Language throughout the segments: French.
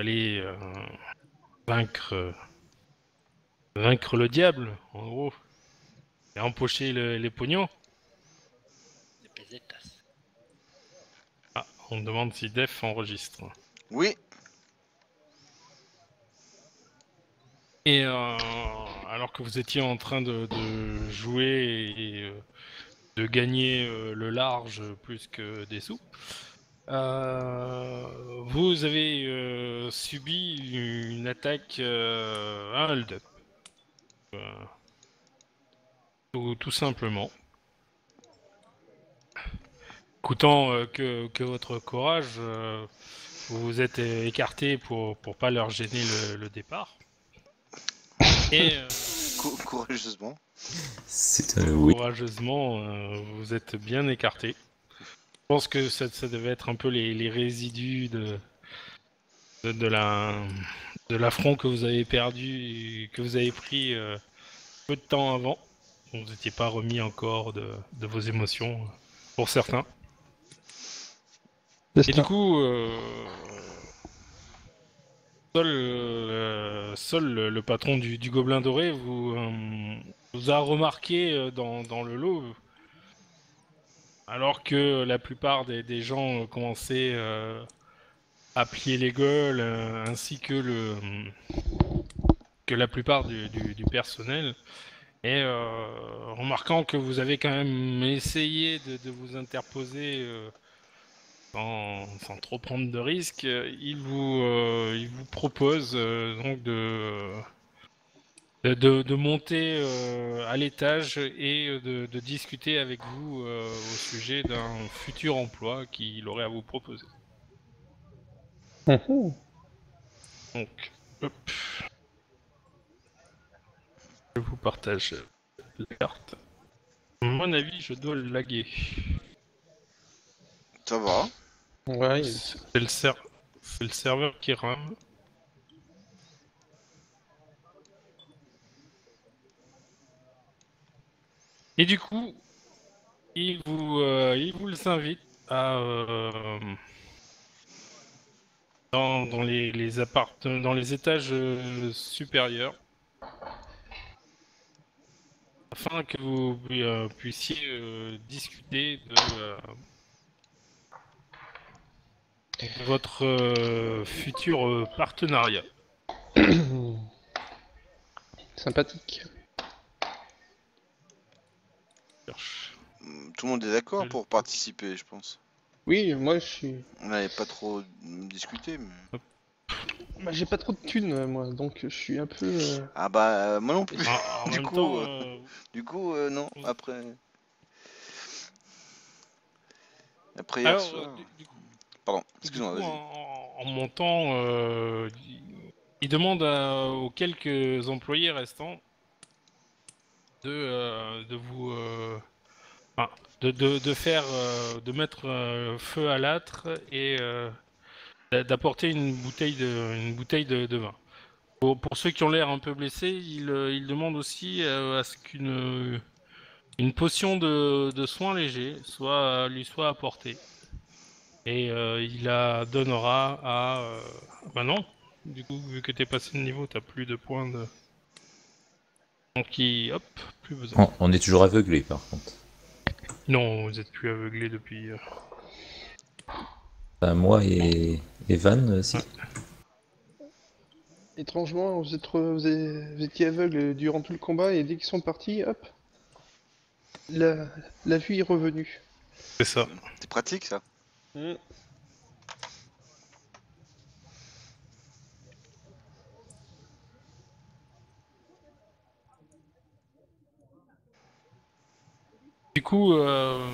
fallait euh, vaincre, euh, vaincre le diable, en gros, et empocher le- les pognons. Ah, on me demande si Def enregistre. Oui, Et euh, alors que vous étiez en train de, de jouer et de gagner le large plus que des sous, euh, vous avez euh, subi une attaque, euh, un hold-up. Euh, tout, tout simplement. Écoutant euh, que, que votre courage, euh, vous vous êtes écarté pour, pour pas leur gêner le, le départ. Et euh, cou- courageusement. C'est courageusement, euh, vous êtes bien écarté. Je pense que ça, ça devait être un peu les, les résidus de, de, de la de l'affront que vous avez perdu, et que vous avez pris euh, peu de temps avant. Vous n'étiez pas remis encore de, de vos émotions, pour certains. Et du coup, euh, Sol, euh, le, le patron du, du Gobelin Doré, vous, euh, vous a remarqué dans, dans le lot, euh, alors que la plupart des, gens commençaient euh, à plier les gueules, euh, ainsi que le que la plupart du, personnel. Et euh, remarquant que vous avez quand même essayé de, vous interposer sans, trop prendre de risques, il vous, il vous propose donc de, de, monter euh, à l'étage et euh, de, de discuter avec vous euh, au sujet d'un futur emploi qu'il aurait à vous proposer. Mhm. Donc, hop. Je vous partage la carte. À mon avis, je dois le laguer. Ça va. Ouais, C'est le, ser- le serveur qui rame. Et du coup, il vous, euh, il vous invite à euh, dans, les, les appart dans les étages euh, supérieurs afin que vous puissiez discuter de votre futur partenariat. sympathique. Cherche. Tout le monde est d'accord pour participer, je pense. Oui, moi je suis. On n'avait pas trop discuté, mais... Bah, j'ai pas trop de thunes, euh, moi, donc je suis un peu. euh, Ah bah, euh, moi non plus. En, en Du même coup, temps, euh, euh, Du coup, euh, non, après... Après hier alors, soir... euh, du- du coup- Pardon, Du excuse-moi, coup, vas-y. en, en montant, euh, il- il demande à- aux quelques employés restants de, euh, de vous, euh, de, de, de faire, euh, de mettre feu à l'âtre et d'a- d'apporter une bouteille de, une bouteille de, de vin. Pour, pour ceux qui ont l'air un peu blessés, il, il demande aussi à ce qu'une une potion de, de soins légers soit, lui soit apportée. Et il la donnera à. euh, Bah non, du coup, vu que t'es passé de niveau, t'as plus de points de. Donc, il... hop, plus besoin. On, on est toujours aveuglé par contre. Non, vous êtes plus aveuglé depuis. euh, Enfin, moi et Evan, euh, si. Étrangement, vous, êtes, vous, êtes- vous étiez aveugle durant tout le combat et dès qu'ils sont partis, hop, la, la vue est revenue. C'est ça. C'est pratique, ça Du coup, euh...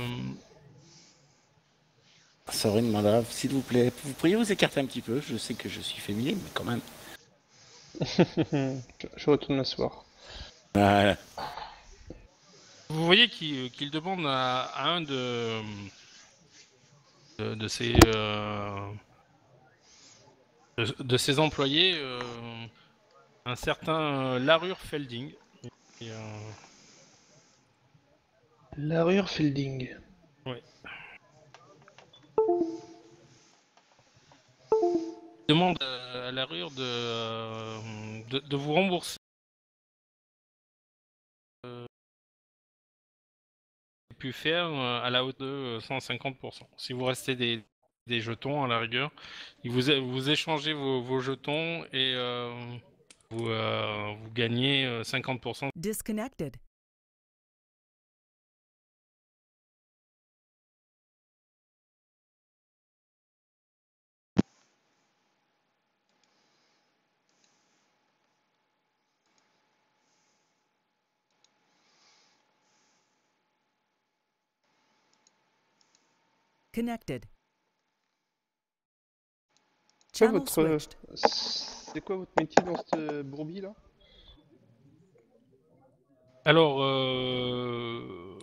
Sorine Mandave, s'il vous plaît, vous pourriez vous écarter un petit peu? Je sais que je suis féminin, mais quand même. je, retourne m'asseoir. Voilà. vous voyez qu'il qu'il demande à, à un de. de, de ses. euh, de, de ses employés euh, un certain euh, Larure Felding. Et, euh, Larure Fielding. demande euh, à l'arure de, euh, de, de vous rembourser. euh, pu faire euh, à la hauteur de 150%. Si vous restez des, des jetons à la rigueur, il vous, vous échangez vos, vos jetons et euh, vous, euh, vous gagnez euh, 50%. Disconnected. Connected. Switched. C'est quoi votre métier dans cette brouille là? Alors, euh,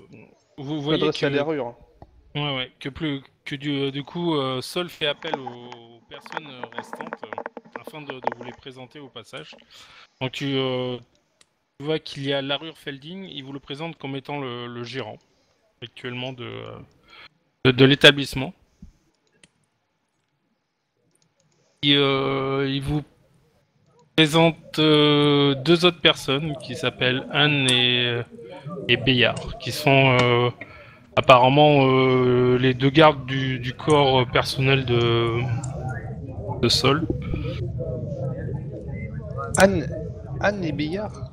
vous voyez que, à l'errure. hein. ouais, ouais, que, plus, que du, du coup, euh, Sol fait appel aux personnes euh, restantes euh, afin de, de vous les présenter au passage. Donc tu, euh, tu vois qu'il y a Larure Felding, il vous le présente comme étant le, le gérant actuellement de, euh, de, de l'établissement. Et, euh, il vous présente euh, deux autres personnes qui s'appellent Anne et, et Bayard, qui sont euh, apparemment euh, les deux gardes du, du corps personnel de, de Sol. Anne, Anne et Béillard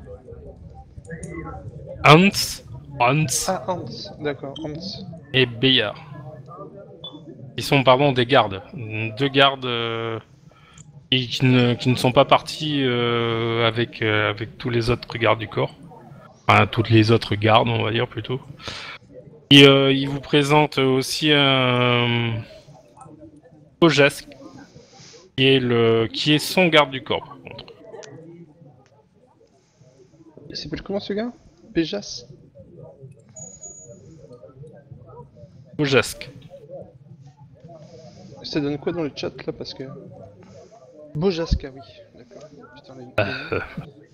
Hans, Hans Ah, Hans, d'accord, Hans. et Bayard. Ils sont pardon des gardes, deux gardes euh, qui, qui ne, qui ne sont pas partis euh, avec euh, avec tous les autres gardes du corps, enfin toutes les autres gardes on va dire plutôt. Et euh, il vous présente aussi un Ojask qui est le qui est son garde du corps par contre. Il s'appelle comment ce gars? Béjas Ojask. Ça donne quoi dans le chat là parce que. Bojaska, oui, d'accord. Putain, la- Euh,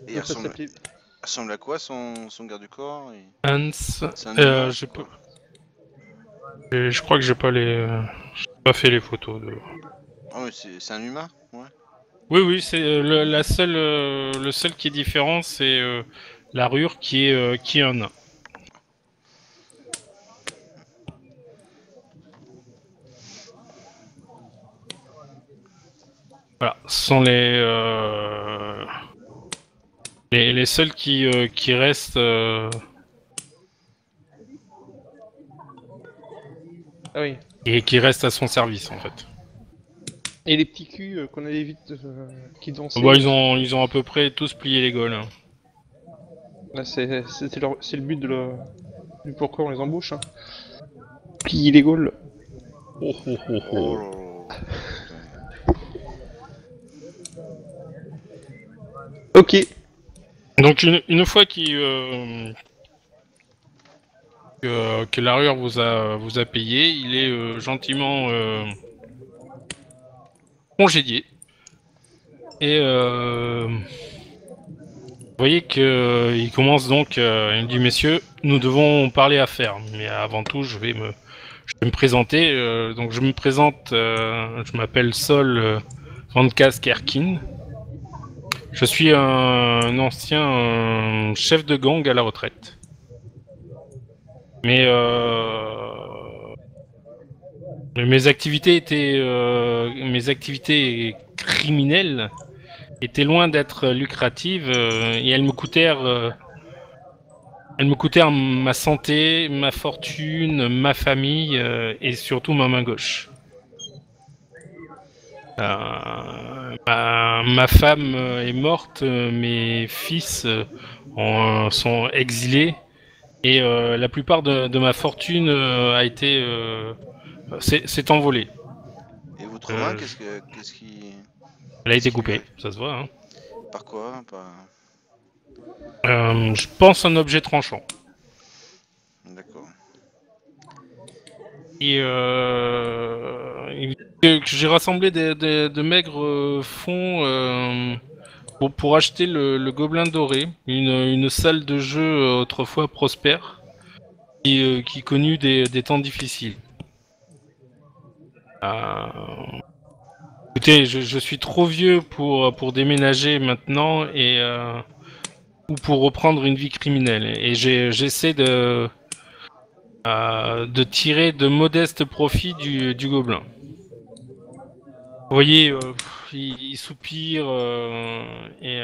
Et il ressemble, s'appelait- il ressemble à quoi son, son garde du corps et- Hans, euh, j'ai pas- Et je crois que j'ai pas les, euh, j'ai pas fait les photos de. Ah oui, c'est un humain Ouais. Oui, oui, c'est euh, le, la seule, le seul qui est différent, c'est euh, la rure qui est, euh, qui est un nain. Voilà, ce sont les, euh, les, les seuls qui, euh, qui restent. euh, Ah oui. et qui restent à son service en fait. Et les petits culs euh, qu'on avait vite euh, qui dansaient. Bah, ils, ont, ils ont à peu près tous plié les gaules. hein. Là, c'est le but de le... du pourquoi on les embauche. Hein. Plier les gaules. Oh, oh, oh, oh. Oh là là. Ok. Donc une, une fois euh, que, que l'arure vous a, vous a payé, il est euh, gentiment euh, congédié. Et vous voyez qu'il commence donc, il dit messieurs, nous devons parler affaires. Mais avant tout, je vais me, je vais me présenter. donc je me présente, je m'appelle Sol Van Kaskerkin. Je suis un ancien chef de gang à la retraite. Mais euh, mes activités étaient euh, mes activités criminelles étaient loin d'être lucratives euh, et elles me coûtèrent elles me coûtèrent ma santé, ma fortune, ma famille et surtout ma main gauche. Euh, ma, ma femme euh, est morte, euh, mes fils ont- sont exilés et euh, la plupart de, de ma fortune euh, a été s'est envolée. Et votre main, qu'est-ce que, qu'est-ce qui, Elle a été coupée, ça se voit. Hein. par quoi, par... Je pense un objet tranchant. D'accord. Et il- j'ai rassemblé des, de maigres euh, fonds euh, pour, pour acheter le, Gobelin Doré, une, une salle de jeu euh, autrefois prospère, qui, qui connut des, des temps difficiles. Écoutez, je, je suis trop vieux pour, pour déménager maintenant et ou pour reprendre une vie criminelle. Et j'essaie de de tirer de modestes profits du, du gobelin. Vous voyez, euh, il, soupire euh, et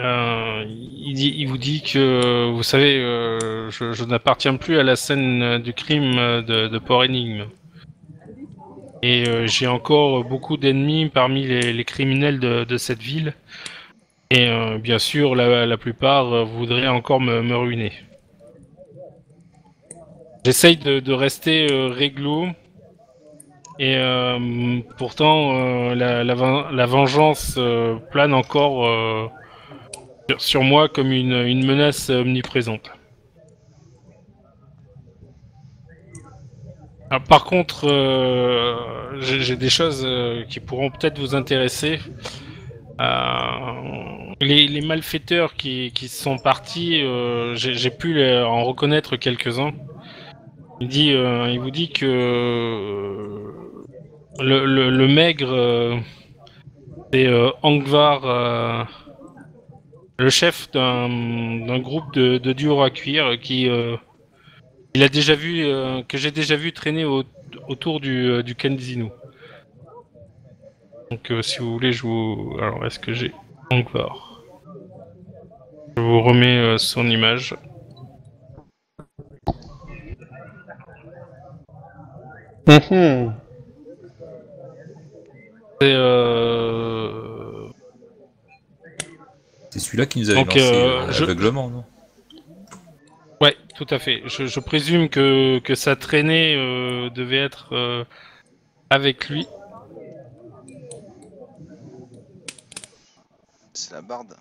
euh, il, vous dit que, vous savez, je, n'appartiens plus à la scène du crime de, Port Énigme. Et j'ai encore beaucoup d'ennemis parmi les, criminels de, cette ville. Et bien sûr, la, la plupart voudraient encore me ruiner. J'essaye de, de rester euh, réglo. Et euh, pourtant, euh, la, la, ven- la vengeance plane encore sur- moi comme une, une menace omniprésente. Ah, par contre, j'ai des choses qui pourront peut-être vous intéresser. Les, les malfaiteurs qui, qui sont partis, j'ai pu en reconnaître quelques-uns. Il dit, euh, il vous dit que euh, le, maigre, euh, c'est Angvar, le chef d'un groupe de, de duos à cuire qui, il a déjà vu, que j'ai déjà vu traîner au- autour du, du. Donc, si vous voulez, je vous. Alors, est-ce que j'ai Angvar? Je vous remets son image. Mhm. C'est euh... C'est celui-là qui nous avait Donc, lancé euh, euh, je- non? Ouais, tout à fait. Je, je présume que, que sa traînée euh, devait être euh, avec lui. C'est la barde.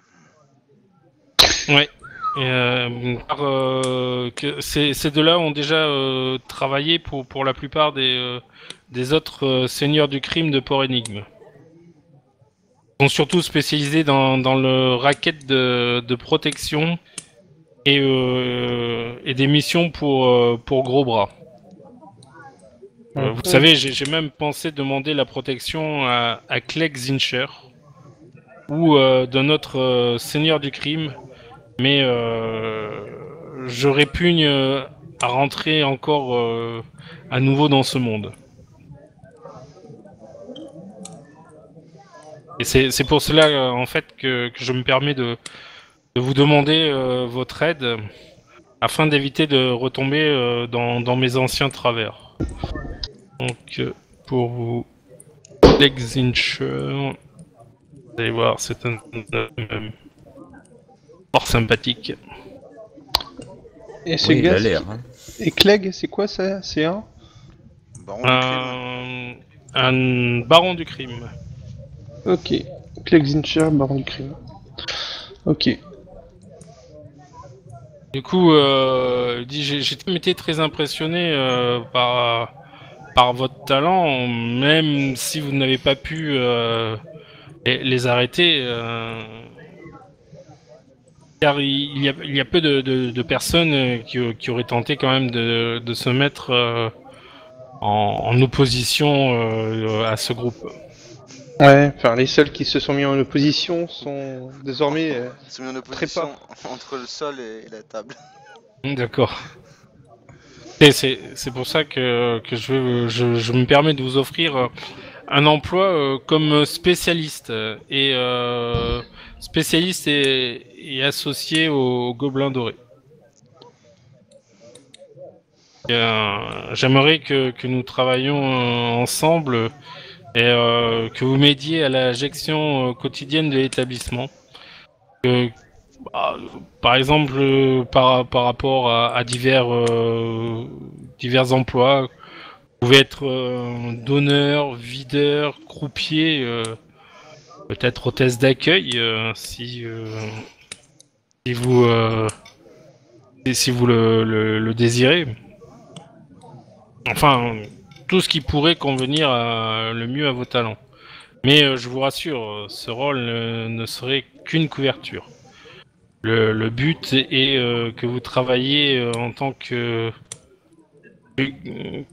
Ouais. Euh, euh, que ces, ces deux-là ont déjà euh, travaillé pour, pour la plupart des, des autres seigneurs du crime de Port Énigme. Ils sont surtout spécialisés dans, dans le racket de, de protection et, et des missions pour, pour gros bras. Vous savez, j'ai même pensé demander la protection à, à Clegg Zincher ou d'un autre euh, seigneur du crime, mais euh, je répugne euh, à rentrer encore euh, à nouveau dans ce monde. Et c'est pour cela, en fait, que, je me permets de, vous demander votre aide afin d'éviter de retomber dans, mes anciens travers. Donc, pour vous, Lexincher, vous allez voir, c'est un fort sympathique. Et ce Oui, il gars, a hein. et Clegg, c'est quoi ça C'est un Baron du crime. Un, un baron du crime. Ok. Clegg Zincher, baron du crime. Ok. Du coup, euh, j'ai j'ai été très impressionné euh, par, par votre talent, même si vous n'avez pas pu euh, les, les arrêter. Car il y a, il y a peu de, de- de personnes euh, qui, qui auraient tenté quand même de, de se mettre euh, en, en opposition euh, à ce groupe. Ouais, enfin, les seuls qui se sont mis en opposition sont désormais. euh, Ils sont mis en opposition Trépas. entre le sol et la table. D'accord. Et c'est c'est pour ça que, que je, je, je me permets de vous offrir euh, un emploi euh, comme spécialiste et euh, spécialiste et, associé au, Gobelin Doré. Euh, J'aimerais que, nous travaillions ensemble et que vous m'aidiez à la gestion quotidienne de l'établissement. Bah, par exemple, par, par rapport à, à divers, divers emplois, pouvez être euh, donneur, videur, croupier, euh, peut-être hôtesse d'accueil, euh, si, si vous, si- vous le, désirez. Enfin, tout ce qui pourrait convenir à- le mieux à vos talents. Mais je vous rassure, ce rôle ne serait qu'une couverture. Le, le but est que vous travaillez en tant que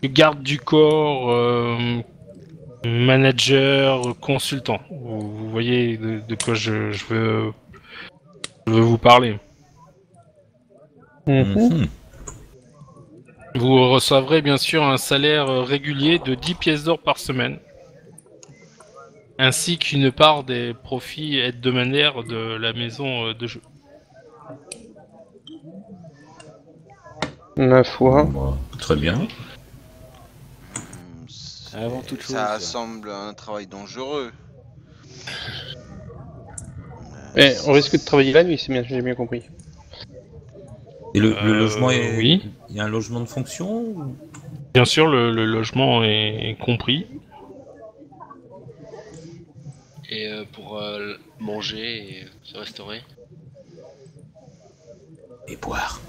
garde du corps, euh, manager, consultant. Vous, vous voyez de, de quoi je, je veux, je veux vous parler. Mhm. Vous recevrez bien sûr un salaire régulier de 10 pièces d'or par semaine, ainsi qu'une part des profits hebdomadaires de la maison de jeu. Ma foi. Bon, bah, très bien. Avant toute Ça chose. semble un travail dangereux. Eh, on risque de travailler la nuit, c'est bien, j'ai bien compris. Et le, le Euh, logement est. oui. Il y a un logement de fonction ou- Bien sûr, le, le logement est compris. Et euh, pour euh, manger et se restaurer. Et boire.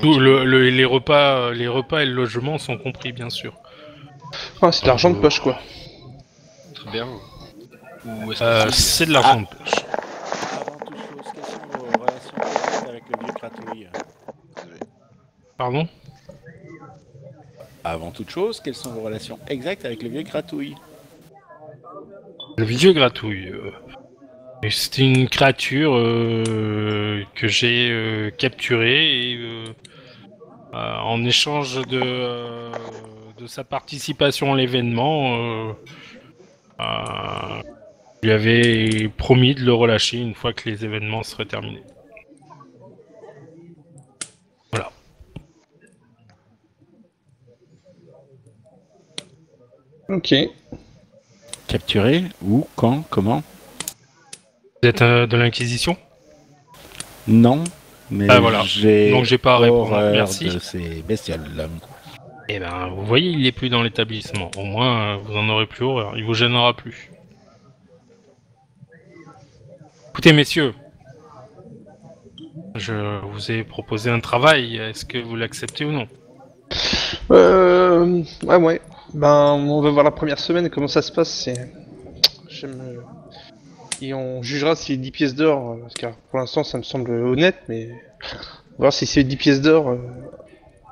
Tout le- le- les repas, les repas et le logement sont compris, bien sûr. Ah, c'est de l'argent de poche, quoi. Très bien. Ou est-ce que Euh, c'est- c'est de l'argent de poche. Avant toute chose, quelles sont vos relations exactes avec le vieux Cratouille Pardon? Avant toute chose, quelles sont vos relations exactes avec le vieux Cratouille Le vieux gratouille. euh, C'est une créature euh, que j'ai euh, capturée et euh, euh, en échange de, euh, de sa participation à l'événement, euh, euh, je lui avais promis de le relâcher une fois que les événements seraient terminés. Ok. Capturé Où Quand Comment? Vous êtes euh, de l'Inquisition? Non, mais Ah, voilà. j'ai Donc j'ai pas à répondre. Merci. de ces bestioles-là. Eh ben, vous voyez, il est plus dans l'établissement. Au moins, euh, vous en aurez plus horreur. Il vous gênera plus. Écoutez, messieurs, je vous ai proposé un travail. Est-ce que vous l'acceptez ou non? Euh... Ouais, ouais. Ben, on va voir la première semaine comment ça se passe. C'est... J'aime... Et on jugera si 10 pièces d'or, euh, parce que pour l'instant ça me semble honnête, mais... On va voir si c'est 10 pièces d'or euh,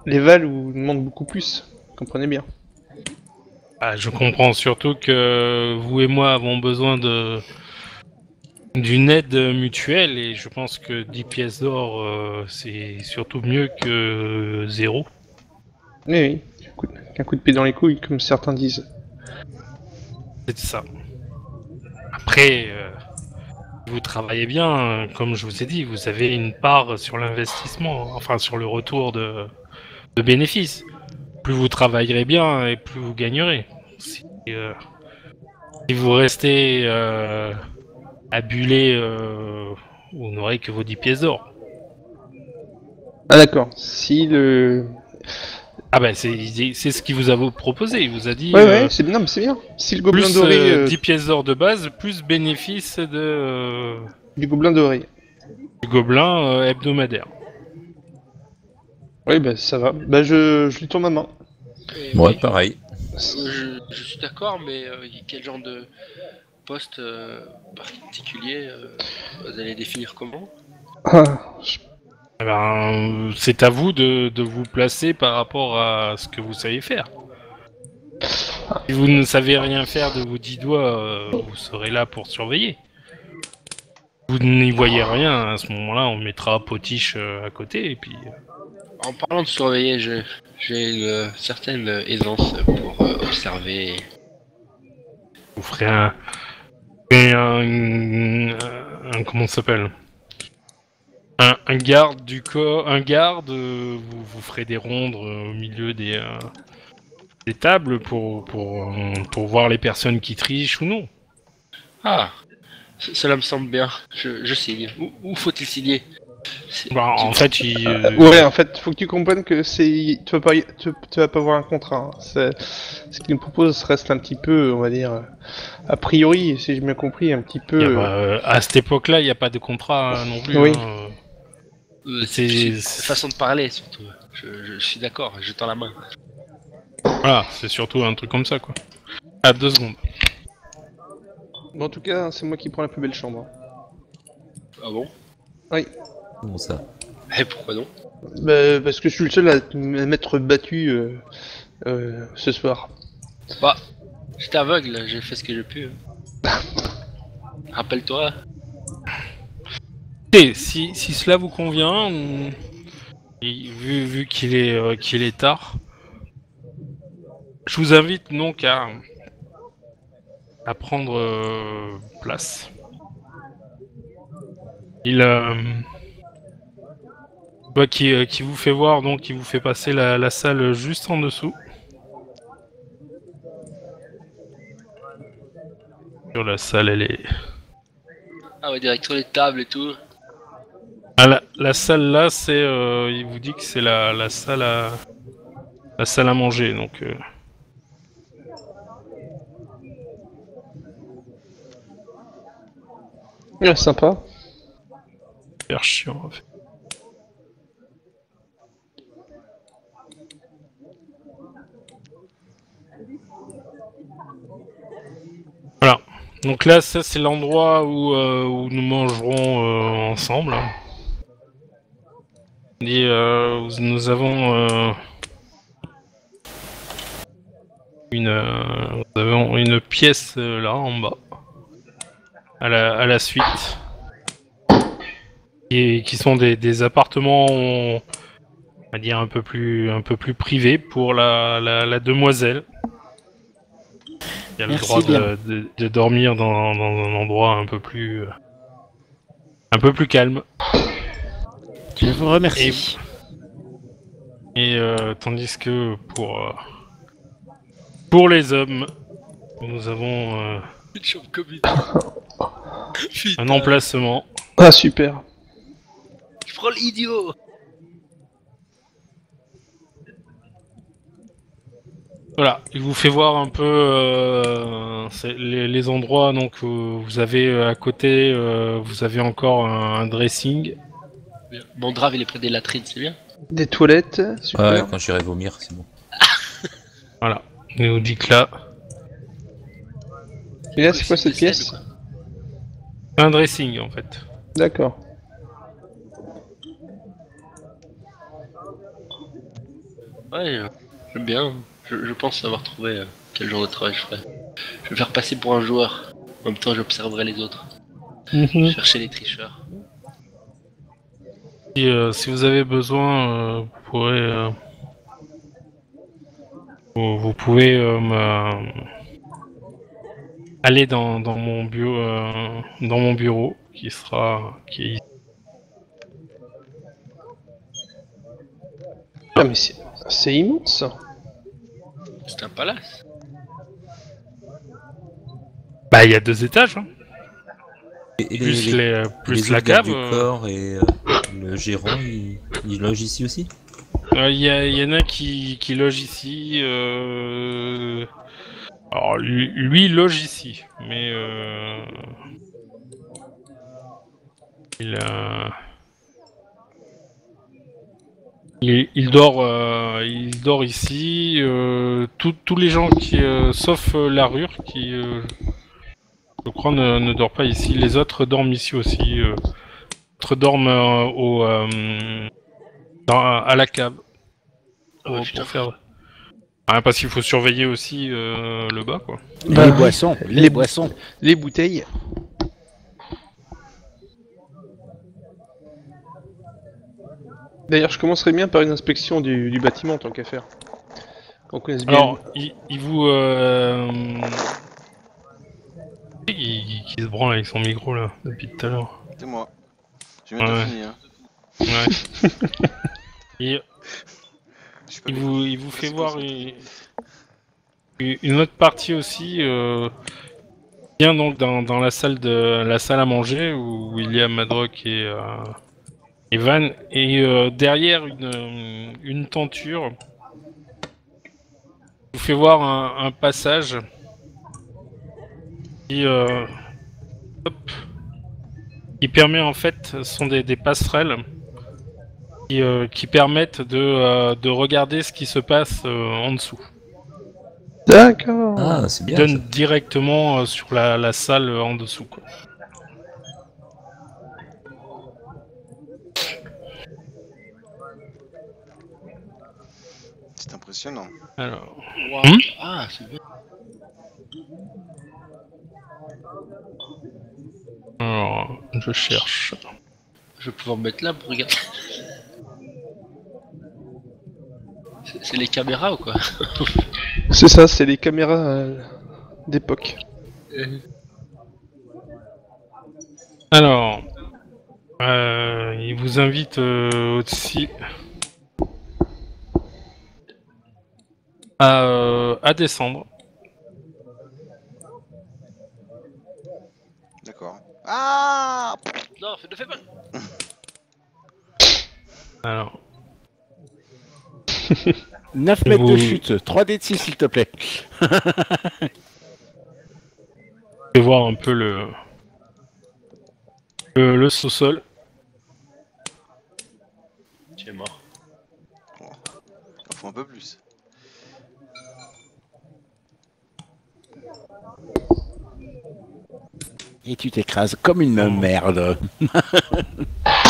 les valent ou demandent beaucoup plus. Comprenez bien. Ah, Je comprends surtout que vous et moi avons besoin de d'une aide mutuelle et je pense que 10 pièces d'or, euh, c'est surtout mieux que zéro. Oui, oui. Un coup, de... un coup de pied dans les couilles, comme certains disent. C'est ça. Après, euh, vous travaillez bien, euh, comme je vous ai dit, vous avez une part sur l'investissement, enfin sur le retour de, bénéfices. Plus vous travaillerez bien et plus vous gagnerez. Si, euh, vous restez euh, buller, euh, vous n'aurez que vos 10 pièces d'or. Ah d'accord. Si le... Ah ben c'est c'est ce qu'il vous a proposé, il vous a dit Ouais, euh, ouais, c'est non, mais c'est bien. Si le gobelin plus doré... euh, euh, 10 pièces d'or de base, plus bénéfice de... euh, Du gobelin doré. du gobelin euh, hebdomadaire. Oui, bah ça va. Bah je, je lui tourne ma main. Et Ouais, oui, pareil. je, je suis d'accord, mais euh, quel genre de poste euh, particulier euh, vous allez définir comment? Ah, je- Eh ben, c'est à vous de, de vous placer par rapport à ce que vous savez faire. Si vous ne savez rien faire de vos dix doigts, euh, vous serez là pour surveiller. Vous n'y voyez rien, à ce moment-là, on mettra Potiche euh, à côté, et puis... euh, En parlant de surveiller, j'ai une certaine aisance pour euh, observer. vous ferez un, un- comment ça s'appelle? Un, un garde du corps, un garde, euh, vous, vous ferez des rondes euh, au milieu des, euh, des tables pour, pour, euh, pour voir les personnes qui trichent ou non. Ah, cela me semble bien. Je, je signe. Où, où faut-il signer? Bah, en fait, il, euh, Ouais, en fait, faut que tu comprennes que c'est, tu vas pas, tu, tu vas pas avoir un contrat. hein. Ce qu'il nous propose reste un petit peu, on va dire, a priori, si j'ai bien compris, un petit peu. y a pas- à cette époque-là, il n'y a pas de contrat hein, non plus. Oui. hein. Euh, c'est- façon de parler surtout. Je, je suis d'accord. Je tends la main. Voilà, c'est surtout un truc comme ça, quoi. À deux secondes. Bon, en tout cas, c'est moi qui prends la plus belle chambre. Ah bon? Comment ça? Et pourquoi non? Bah, parce que je suis le seul à m'être battu euh, euh, ce soir. Bah, j'étais aveugle, j'ai fait ce que j'ai pu. Rappelle-toi. Si, si cela vous convient, vu, vu qu'il est, euh, qu'il est tard, je vous invite donc à, à prendre euh, place. Il euh, bah, qui, qui vous fait voir, donc qui vous fait passer la, la salle juste en dessous. Sur la salle, elle est Ah ouais, direct sur les tables et tout. Ah, la, la salle là, c'est, euh, il vous dit que c'est la, la salle à, la salle à manger, donc. euh, Ouais, sympa. super chiant. en fait. Voilà. Donc là, ça c'est l'endroit où, euh, où nous mangerons euh, ensemble. Et euh, nous avons euh, une, euh, nous avons une pièce là en bas, à la, à la suite et qui sont des, des appartements, on va dire un peu plus un peu plus privés pour la, la, la demoiselle. Il a le droit de, de, de dormir dans, dans un endroit un peu plus un peu plus calme. Je vous remercie. Et euh, tandis que pour euh, pour les hommes, nous avons euh, Une chambre commune. un emplacement. Ah, super. Je prends l'idiot Voilà, il vous fait voir un peu euh, les, les endroits. Donc euh, vous avez euh, à côté, euh, vous avez encore un, un dressing. Bien. Mon drave il est près des latrines, c'est bien. Des toilettes, super. Ouais, quand j'irai vomir, c'est bon. Voilà, il vous dit que là, Et là, c'est quoi cette pièce un dressing en fait. D'accord. Ouais, euh, j'aime bien. Je, je pense savoir trouver euh, quel genre de travail je ferai. Je vais faire passer pour un joueur. En même temps, j'observerai les autres. Chercher les tricheurs. Si, euh, si vous avez besoin, euh, vous pourrez, euh, vous, vous pouvez euh, me- aller dans, dans mon bureau, euh, dans mon bureau qui sera qui est ici. Ah, mais c'est c'est immense. C'est un palace. Bah, il y a deux étages, hein. Et, plus, les, euh, plus les la cave. du euh, corps et euh, le gérant, ils logent ici aussi Euh, Il y, il y en a qui, qui loge ici. Euh... Alors lui, lui il loge ici, mais euh... il, euh, il il dort euh, il dort ici. euh, tous- les gens qui euh, sauf euh, Larure qui euh, je crois ne, ne dort pas ici. Les autres dorment ici aussi. Euh, les autres dorment euh, au euh, dans- à la cave. Oh, pour, faire. Ah, parce qu'il faut surveiller aussi euh, le bas, quoi. Bah, les boissons, les, les- boissons. Les bouteilles. D'ailleurs, je commencerai bien par une inspection du, du bâtiment, tant qu'à faire. Bien. Alors, il, il vous. Euh... Qui se branle avec son micro là depuis tout à l'heure. C'est moi. J'ai bientôt Ouais. fini. Hein. Ouais. Et il vous, il vous Reste fait voir une, une autre partie aussi. Euh... Bien donc dans, dans la salle de la salle à manger où il y a Madrock et euh, et Van et euh, derrière une une tenture. Il vous fait voir un, un passage euh, qui, permet en fait, ce sont des, passerelles qui, euh, qui permettent de, euh, de, regarder ce qui se passe en dessous. D'accord. Ah, c'est. Donne directement sur la, salle en dessous. C'est impressionnant. Alors. Hmm ah, c'est bien. Alors, je cherche. Je vais pouvoir me mettre là pour regarder. C'est- les caméras ou quoi? C'est ça, c'est les caméras euh, d'époque. Alors, euh, il vous invite euh, aussi à, euh, à descendre. D'accord. Ah Non, ne fais pas. Alors, 9 mètres Vous- de chute, 3 d de 6 s'il te plaît. je vais voir un peu le le, le sous-sol. Tu es mort. Il faut un peu plus. Et tu t'écrases comme une merde.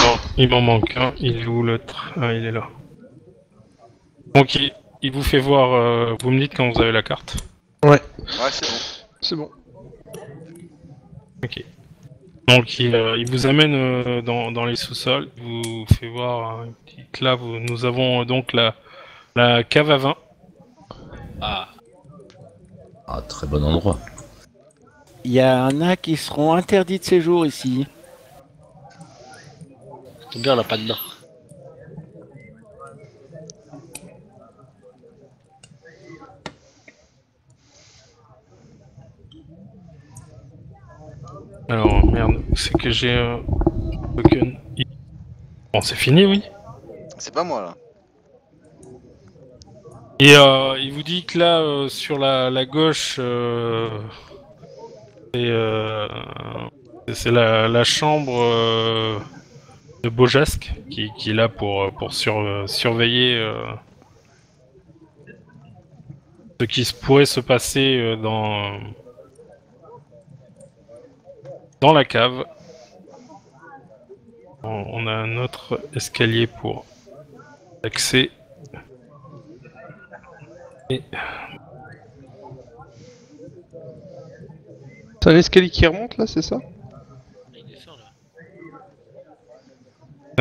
Non, il m'en manque un. Il est où l'autre Ah, il est là. Donc, il, il vous fait voir. euh, vous me dites quand vous avez la carte. Ouais, c'est bon. C'est bon. Ok. Donc il, euh, il vous amène euh, dans, dans les sous-sols, il vous fait voir un petit là vous- nous avons euh, donc la, la cave à vin. Ah, Ah, très bon endroit. Il y en a qui seront interdits de séjour ici. c'est bien, on n'a pas de. Alors merde, c'est que j'ai euh, token. I- Bon c'est fini oui. C'est pas moi là. Et euh, il vous dit que là euh, sur la, la gauche euh, c'est euh, c'est la, chambre euh, de Bojasque qui, est là pour, sur- surveiller euh, ce qui pourrait se passer euh, dans, la cave. On, a un autre escalier pour accès. Et T'as l'escalier qui remonte là, c'est ça? Il descend là.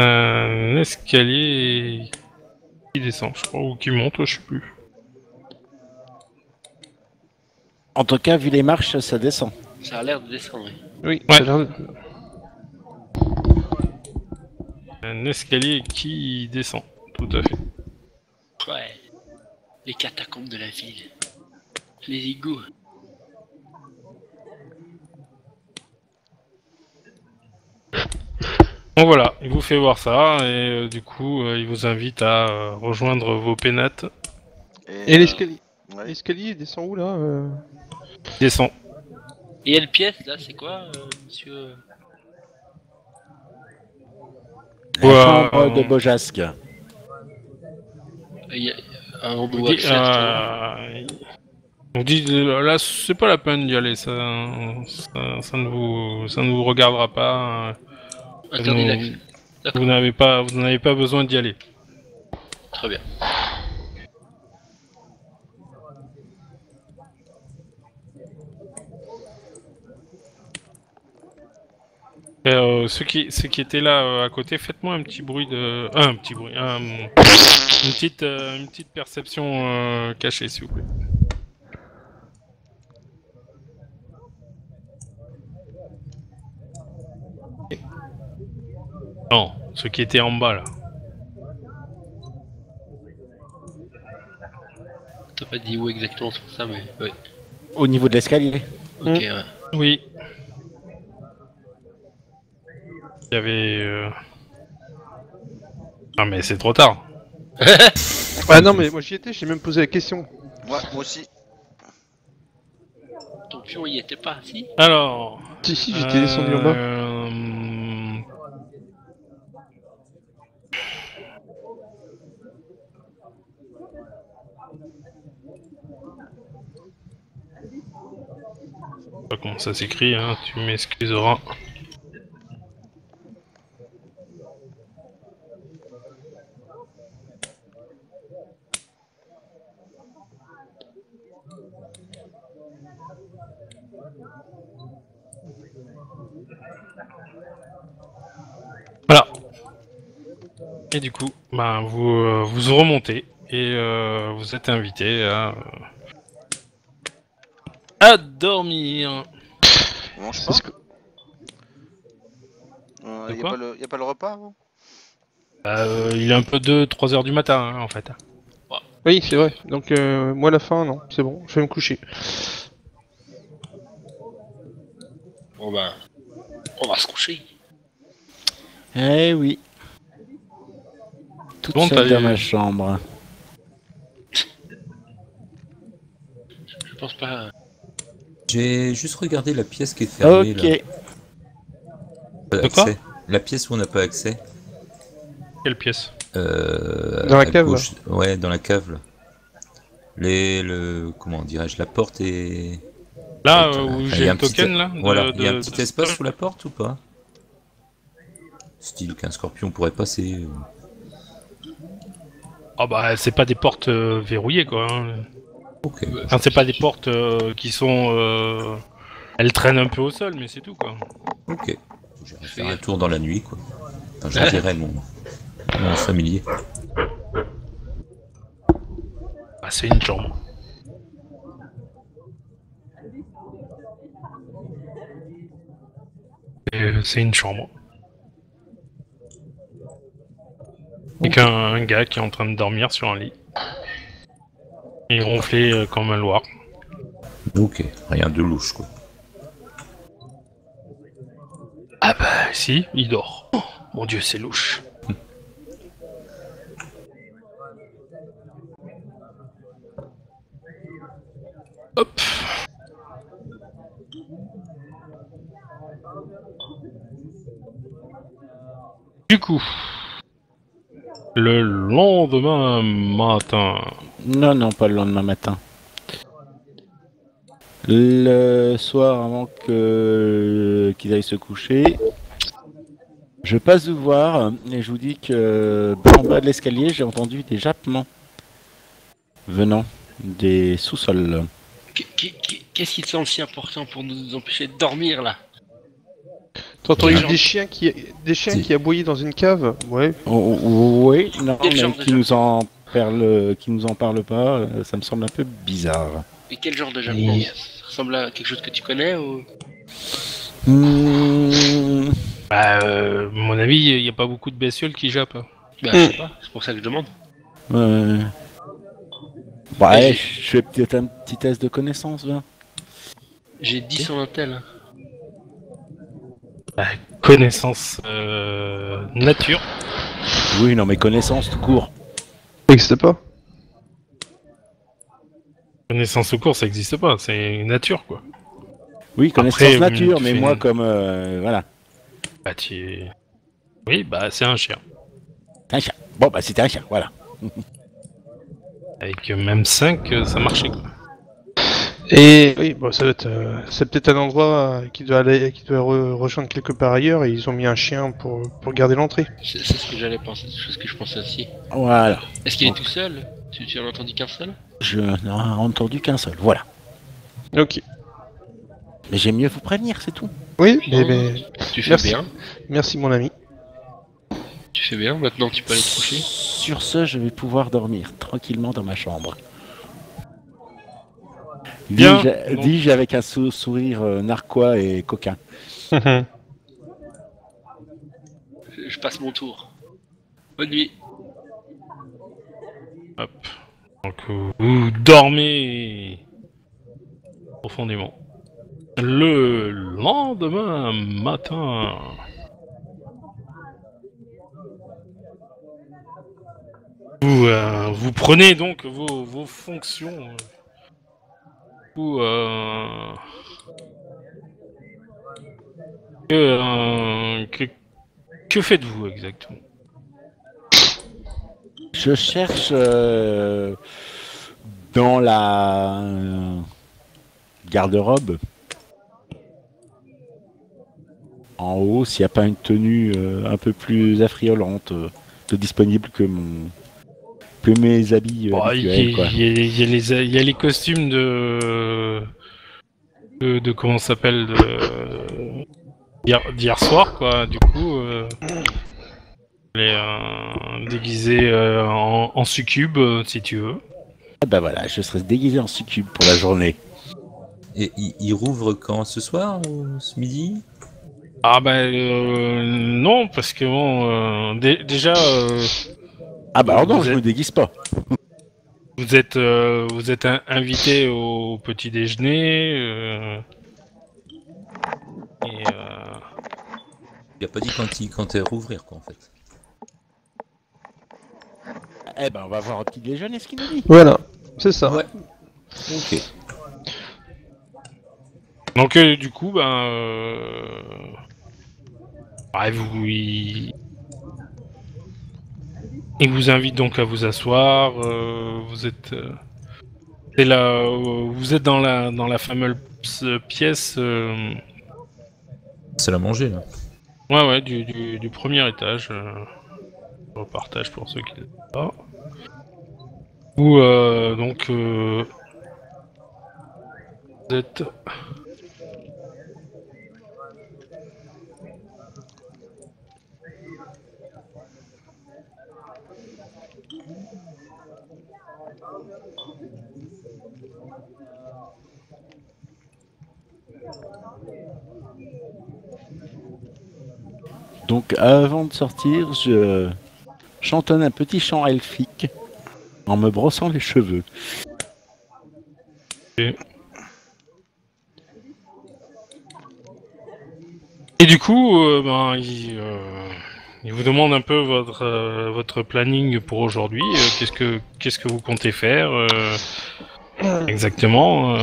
un escalier qui descend, je crois, ou qui monte, je sais plus. En tout cas, vu les marches, ça descend. Ça a l'air de descendre, oui. Oui, Ouais. ça a l'air de- Un escalier qui descend, tout à fait. Ouais. Les catacombes de la ville. Les égouts. Donc voilà, il vous fait voir ça, et euh, du coup, euh, il vous invite à euh, rejoindre vos pénates. Et l'escalier ouais. L'escalier il descend où là euh Descend. Et il une pièce là, c'est quoi, euh, monsieur La Ouais, chambre euh, de Bojasque. Il y a un On endroit dit, accès, euh, on dit euh, là, c'est pas la peine d'y aller, ça, ça, ça ne vous, ça ne vous regardera pas. euh, Interdit vous- n'avez pas, vous n'avez pas besoin d'y aller. Très bien. Et, euh, ceux qui, ceux qui étaient là euh, à côté, faites-moi un petit bruit de, ah, un petit bruit, un- une petite, euh, une petite perception euh, cachée, s'il vous plaît. Non, ceux qui étaient en bas là. T'as pas dit où exactement sur ça, mais ouais. Au niveau de l'escalier. Ok, Mm. ouais. Oui. Il y avait. euh, Ah mais c'est trop tard. Ah non, mais moi j'y étais, j'ai même posé la question. Ouais, moi aussi. Ton pion il y était pas, si Alors. Si, si, j'étais descendu en bas. pas comment ça s'écrit, hein, tu m'excuseras. Voilà. Et du coup, ben vous, euh, vous remontez et euh, vous êtes invité à... Euh, à dormir. On mange C'est pas ce que- Euh, y, a pas le- y a pas le repas avant Bah, euh, il est un peu 2-3 heures du matin hein, en fait. Oui, c'est vrai. Donc, euh, moi, la fin, non, c'est bon, je vais me coucher. Bon bah, on va se coucher. Eh oui. Toute Bon, seule dans ma chambre. Je pense pas. J'ai juste regardé la pièce qui est fermée. Ok. là. De quoi accès. La pièce où on n'a pas accès. Quelle pièce Euh, Dans la cave, gauche. Ouais, dans la cave. Là. Les, le, comment dirais-je, la porte est. Là euh, où j'ai un petit- token là de- Voilà, il y a un petit de- espace sous la porte ou pas? Style qu'un scorpion pourrait passer. Ah bah c'est pas des portes euh, verrouillées quoi. hein. Ok. Enfin c'est pas des portes euh, qui sont... euh, Elles traînent un peu au sol mais c'est tout quoi. Ok. J'irai faire un tour dans la nuit, quoi. Enfin, je dirais mon, mon familier. Bah c'est une chambre. Euh, C'est une chambre. Et qu'un un gars qui est en train de dormir sur un lit. Et ronfler euh, comme un loir. Ok, rien de louche, quoi. Ah bah si, il dort. Oh, mon dieu, c'est louche. Hop. Du coup, le lendemain matin, Non, non, pas le lendemain matin. Le soir avant que qu'ils aillent se coucher, je passe vous voir et je vous dis que en bas de l'escalier, j'ai entendu des jappements venant des sous-sols. Qu- qu- qu- Qu'est-ce qui te semble si important pour nous empêcher de dormir là? Genre des chiens qui des chiens Si. qui aboyaient dans une cave? Ouais. Oh, oh, oui, non, mais qui nous en parle, qui nous en parle pas, euh, ça me semble un peu bizarre. Et quel genre de Et- Ça ressemble à quelque chose que tu connais ou Hmm, bah, euh, à mon avis, il n'y a pas beaucoup de bestioles qui jappent. hein. Bah, Hmm. je sais pas, c'est pour ça que je demande. ouais. Ouais, je fais peut-être un petit test de connaissance, là. J'ai 10 en intel. Connaissance euh, nature. Oui, non, mais connaissance tout court. Ça existe pas Connaissance au cours, ça n'existe pas, c'est nature quoi. Oui, connaissance Après, nature, tu mais moi, une- comme. euh, voilà. Bah, tu... Oui, bah, c'est un chien. Un chien. Bon, bah, c'était un chien, voilà. Avec euh, même 5, ça marchait quoi. Et oui, bon, ça doit être, euh, c'est peut-être un endroit euh, qui doit aller, qui doit re- rejoindre quelque part ailleurs et ils ont mis un chien pour, pour garder l'entrée. C'est ce que j'allais penser, c'est ce que je pensais aussi. Voilà. Est-ce qu'il est tout seul? Tu, tu en as entendu qu'un seul? Je n'ai entendu qu'un seul, voilà. Ok. Mais j'aime mieux vous prévenir, c'est tout. Oui, mais, Tu fais Merci. bien, merci mon ami. tu fais bien, maintenant tu peux aller te coucher. Sur ce, je vais pouvoir dormir tranquillement dans ma chambre. Bien, Dis-je avec un sou- sourire euh, narquois et coquin. Je, passe mon tour. Bonne nuit. Hop. Donc vous, vous dormez profondément. Le lendemain matin. Vous, euh, vous prenez donc vos, vos fonctions. Euh, euh, que, faites-vous exactement? Je cherche euh, dans la garde-robe. En haut, s'il n'y a pas une tenue un peu plus affriolante de disponible que mon que mes habits euh, Bon, il y, a- habituels, quoi. il y a- il y a les, il y a les costumes de. de, de comment s'appelle de. d'hier- soir, quoi, du coup. euh, Les euh, déguisé euh, en, en succube, euh, si tu veux. Ah bah voilà, je serai déguisé en succube pour la journée. Et il, rouvre quand ce soir ou ce midi? Ah bah euh, non, parce que bon, euh, dé- déjà, euh, Ah bah alors non, Vous je êtes- me déguise pas. vous êtes euh, vous êtes in- invité au petit déjeuner. euh, et euh, Il a pas dit quand il quand elle rouvrir quoi en fait. Eh ben on va voir un petit déjeuner ce qu'il nous dit. Voilà, c'est ça. Ouais. Ok. donc euh, du coup, ben, euh, ouais, vous, il... il vous invite donc à vous asseoir. euh, vous êtes, euh, c'est là, euh, vous êtes dans la dans la fameuse pièce. euh, C'est la manger là. Ouais, ouais, du, du, du premier étage. Je repartage pour ceux qui ne savent pas. Où, donc, euh, vous êtes... Donc avant de sortir, je chantonne un petit chant elfique en me brossant les cheveux. Et du coup, euh, ben, il, euh, il vous demande un peu votre, euh, planning pour aujourd'hui. Qu'est-ce que vous comptez faire exactement euh,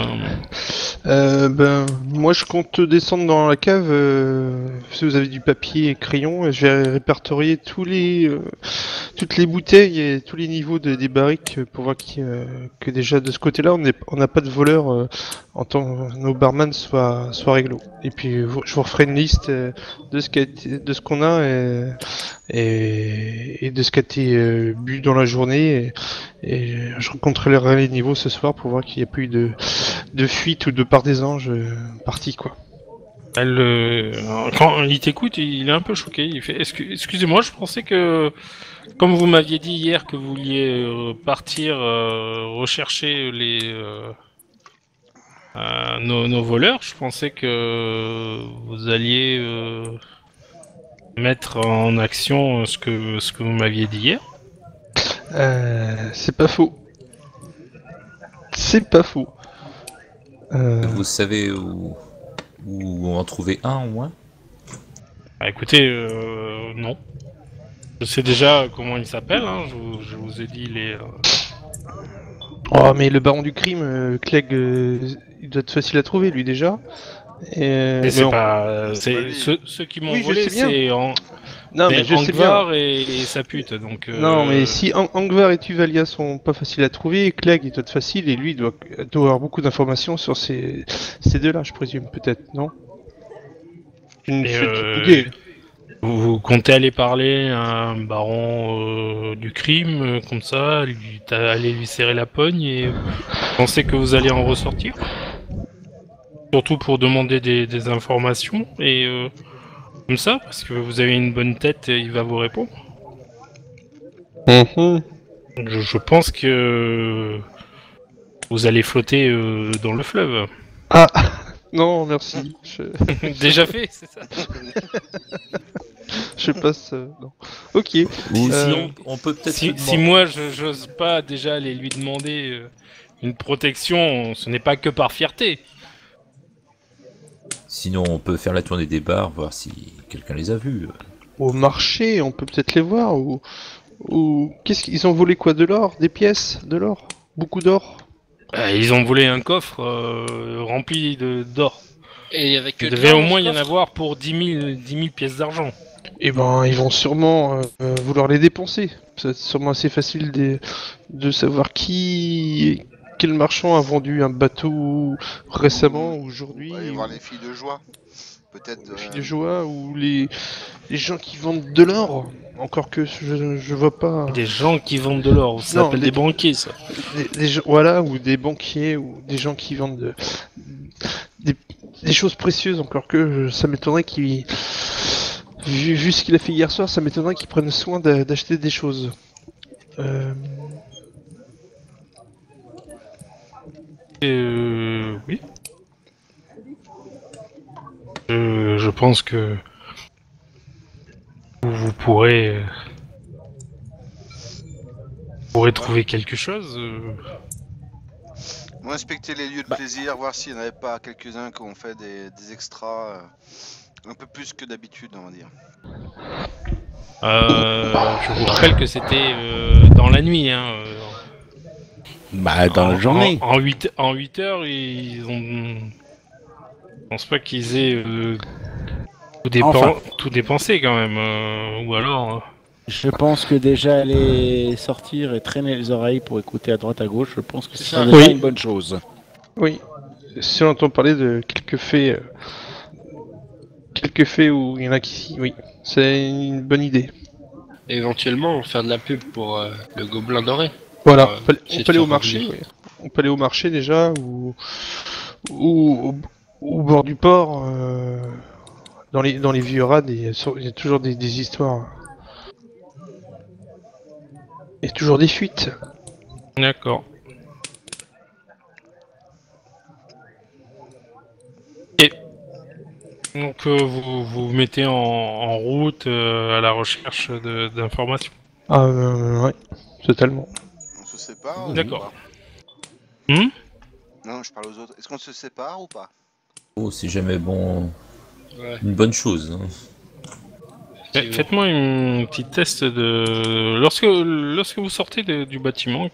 Euh, ben, moi je compte descendre dans la cave. euh, si vous avez du papier et crayon, je vais répertorier tous les, euh, toutes les bouteilles et tous les niveaux de, des barriques pour voir qui, euh, que déjà de ce côté-là, on n'est- on n'a pas de voleurs euh, en tant que nos barman soient, soient réglo. Et puis je vous referai une liste euh, de ce qu'a été- de ce qu'on a et, de ce qui a été euh, bu dans la journée. Et, je contrôlerai les niveaux ce soir pour voir qu'il n'y a plus de de fuite ou de part des anges euh, partie quoi. Euh, quand il t'écoute, il est un peu choqué. Il fait Excu- Excusez-moi, je pensais que, comme vous m'aviez dit hier que vous vouliez euh, partir euh, rechercher les euh, euh, nos, nos voleurs, je pensais que vous alliez euh, mettre en action ce que ce que vous m'aviez dit hier. Euh, c'est pas faux. C'est pas faux. Euh, Vous savez où, où en trouver un au moins Bah, écoutez, euh, non. Je sais déjà comment il s'appelle. Hein, je, vous, je vous ai dit les. Oh mais le baron du crime, euh, Clegg, euh, il doit être facile à trouver lui déjà. Et, euh, Mais c'est pas. Ceux, ceux qui m'ont Oui, je volé, sais bien. c'est en, Non mais mais je sais bien. Angvar et, et sa pute. Donc. euh, Non mais si Ang- Angvar et Tuvalia sont pas faciles à trouver, Clegg il doit être facile et lui il doit, doit avoir beaucoup d'informations sur ces, ces deux-là, je présume peut-être, non? Une Et, petite euh, idée. Vous, comptez aller parler à un baron euh, du crime euh, comme ça, lui, aller lui serrer la pogne et vous pensez que vous allez en ressortir? Surtout pour demander des, des informations et euh, comme ça, parce que vous avez une bonne tête et il va vous répondre. Mhm. Je, je pense que vous allez flotter dans le fleuve. Ah non merci. Je... Déjà fait, c'est ça Je passe. euh, non. Ok. Ou Euh, sinon, on peut peut-être. si, moi je j'ose pas déjà aller lui demander euh, une protection, ce n'est pas que par fierté. Sinon, on peut faire la tournée des bars, voir si quelqu'un les a vus. Au marché, on peut peut-être les voir ou ou qu'est-ce qu'ils ont volé quoi de l'or, des pièces, de l'or, beaucoup d'or? Euh, ils ont volé un coffre euh, rempli de d'or. Et il devait au moins y en avoir pour 10 000, 10 000 pièces d'argent. Eh ben, ils vont sûrement euh, vouloir les dépenser. C'est sûrement assez facile de, de savoir qui, quel marchand a vendu un bateau récemment ou aujourd'hui. On va aller ou voir les filles de joie. Peut-être. les filles euh, de joie ou les, les gens qui vendent de l'or. Encore que je, je vois pas. Des gens qui vendent de l'or, ça s'appelle des- des banquiers ça. Des, voilà, ou des banquiers, ou des gens qui vendent de- des, des choses précieuses, encore que euh, ça m'étonnerait qu'ils Vu, vu ce qu'il a fait hier soir, ça m'étonnerait qu'il prenne soin d'a- d'acheter des choses. Euh, Euh, oui. Euh, je pense que vous, vous pourrez euh, vous pourrez trouver quelque chose. euh. On va inspecter les lieux de Bah. plaisir, voir s'il n'y en avait pas quelques-uns qui ont fait des, des extras euh, un peu plus que d'habitude, on va dire. Euh, je vous rappelle que c'était euh, dans la nuit. Hein, euh, Bah, dans en, la journée. En, en 8, en 8 heures, ils ont. Je pense pas qu'ils aient euh, tout, dépen- Enfin. tout dépensé quand même. euh, ou alors. euh, Je pense que déjà aller sortir et traîner les oreilles pour écouter à droite à gauche, je pense que C'est Oui. une bonne chose. Oui. Si on entend parler de quelques faits. quelques faits où il y en a qui. Oui. C'est une bonne idée. Et éventuellement, faire de la pub pour euh, le gobelin doré. Voilà. On peut, c'est on peut aller au marché. oui. On peut aller au marché déjà ou. Ou au, bord du port. euh, Dans les, dans les vieux rades, il y a, y toujours des, des histoires. Il y a toujours des fuites. D'accord. Et donc euh, vous vous mettez en, en route euh, à la recherche de- d'informations. Ah, euh, ouais. Totalement. On se sépare ou D'accord. pas Hmm? Non, je parle aux autres. Est-ce qu'on se sépare ou pas? Oh, c'est jamais bon. Ouais. Une bonne chose. hein. Faites-moi une petite test de lorsque lorsque vous sortez de- du bâtiment.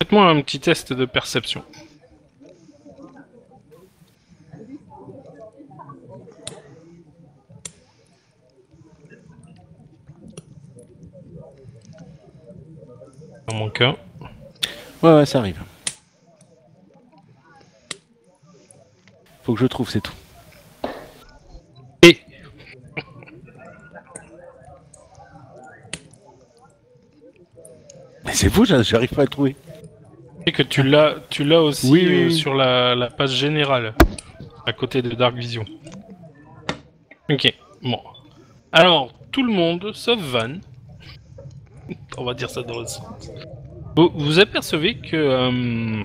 Faites-moi un petit test de perception. Dans mon cas. Ouais, ouais, ça arrive. Faut que je trouve, c'est tout. Et Mais c'est vous, j'a- j'arrive pas à le trouver. Et que tu l'as, tu l'as aussi Oui, oui, euh, oui. sur la, la page générale, à côté de Dark Vision. Ok, bon. Alors, tout le monde, sauf Van, on va dire ça dans le sens. Vous, vous apercevez que, euh,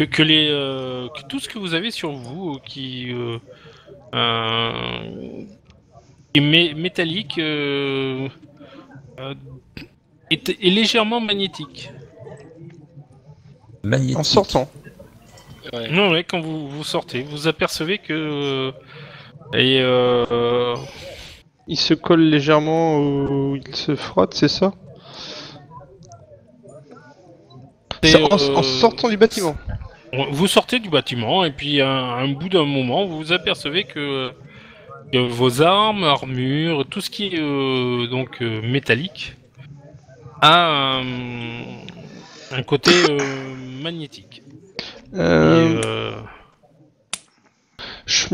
que, que les, euh, que tout ce que vous avez sur vous, euh, qui euh, euh, est mé- métallique, euh, euh, est, est légèrement magnétique. Magnétique. En sortant. Ouais. Non, ouais, quand vous, vous sortez, vous apercevez que. et euh, Il se colle légèrement ou il se frotte, c'est ça? C'est, C'est en, euh, en sortant du bâtiment. Vous sortez du bâtiment et puis à un, bout d'un moment, vous vous apercevez que, que vos armes, armures, tout ce qui est euh, donc euh, métallique a un, un côté euh, magnétique. Euh, euh, je,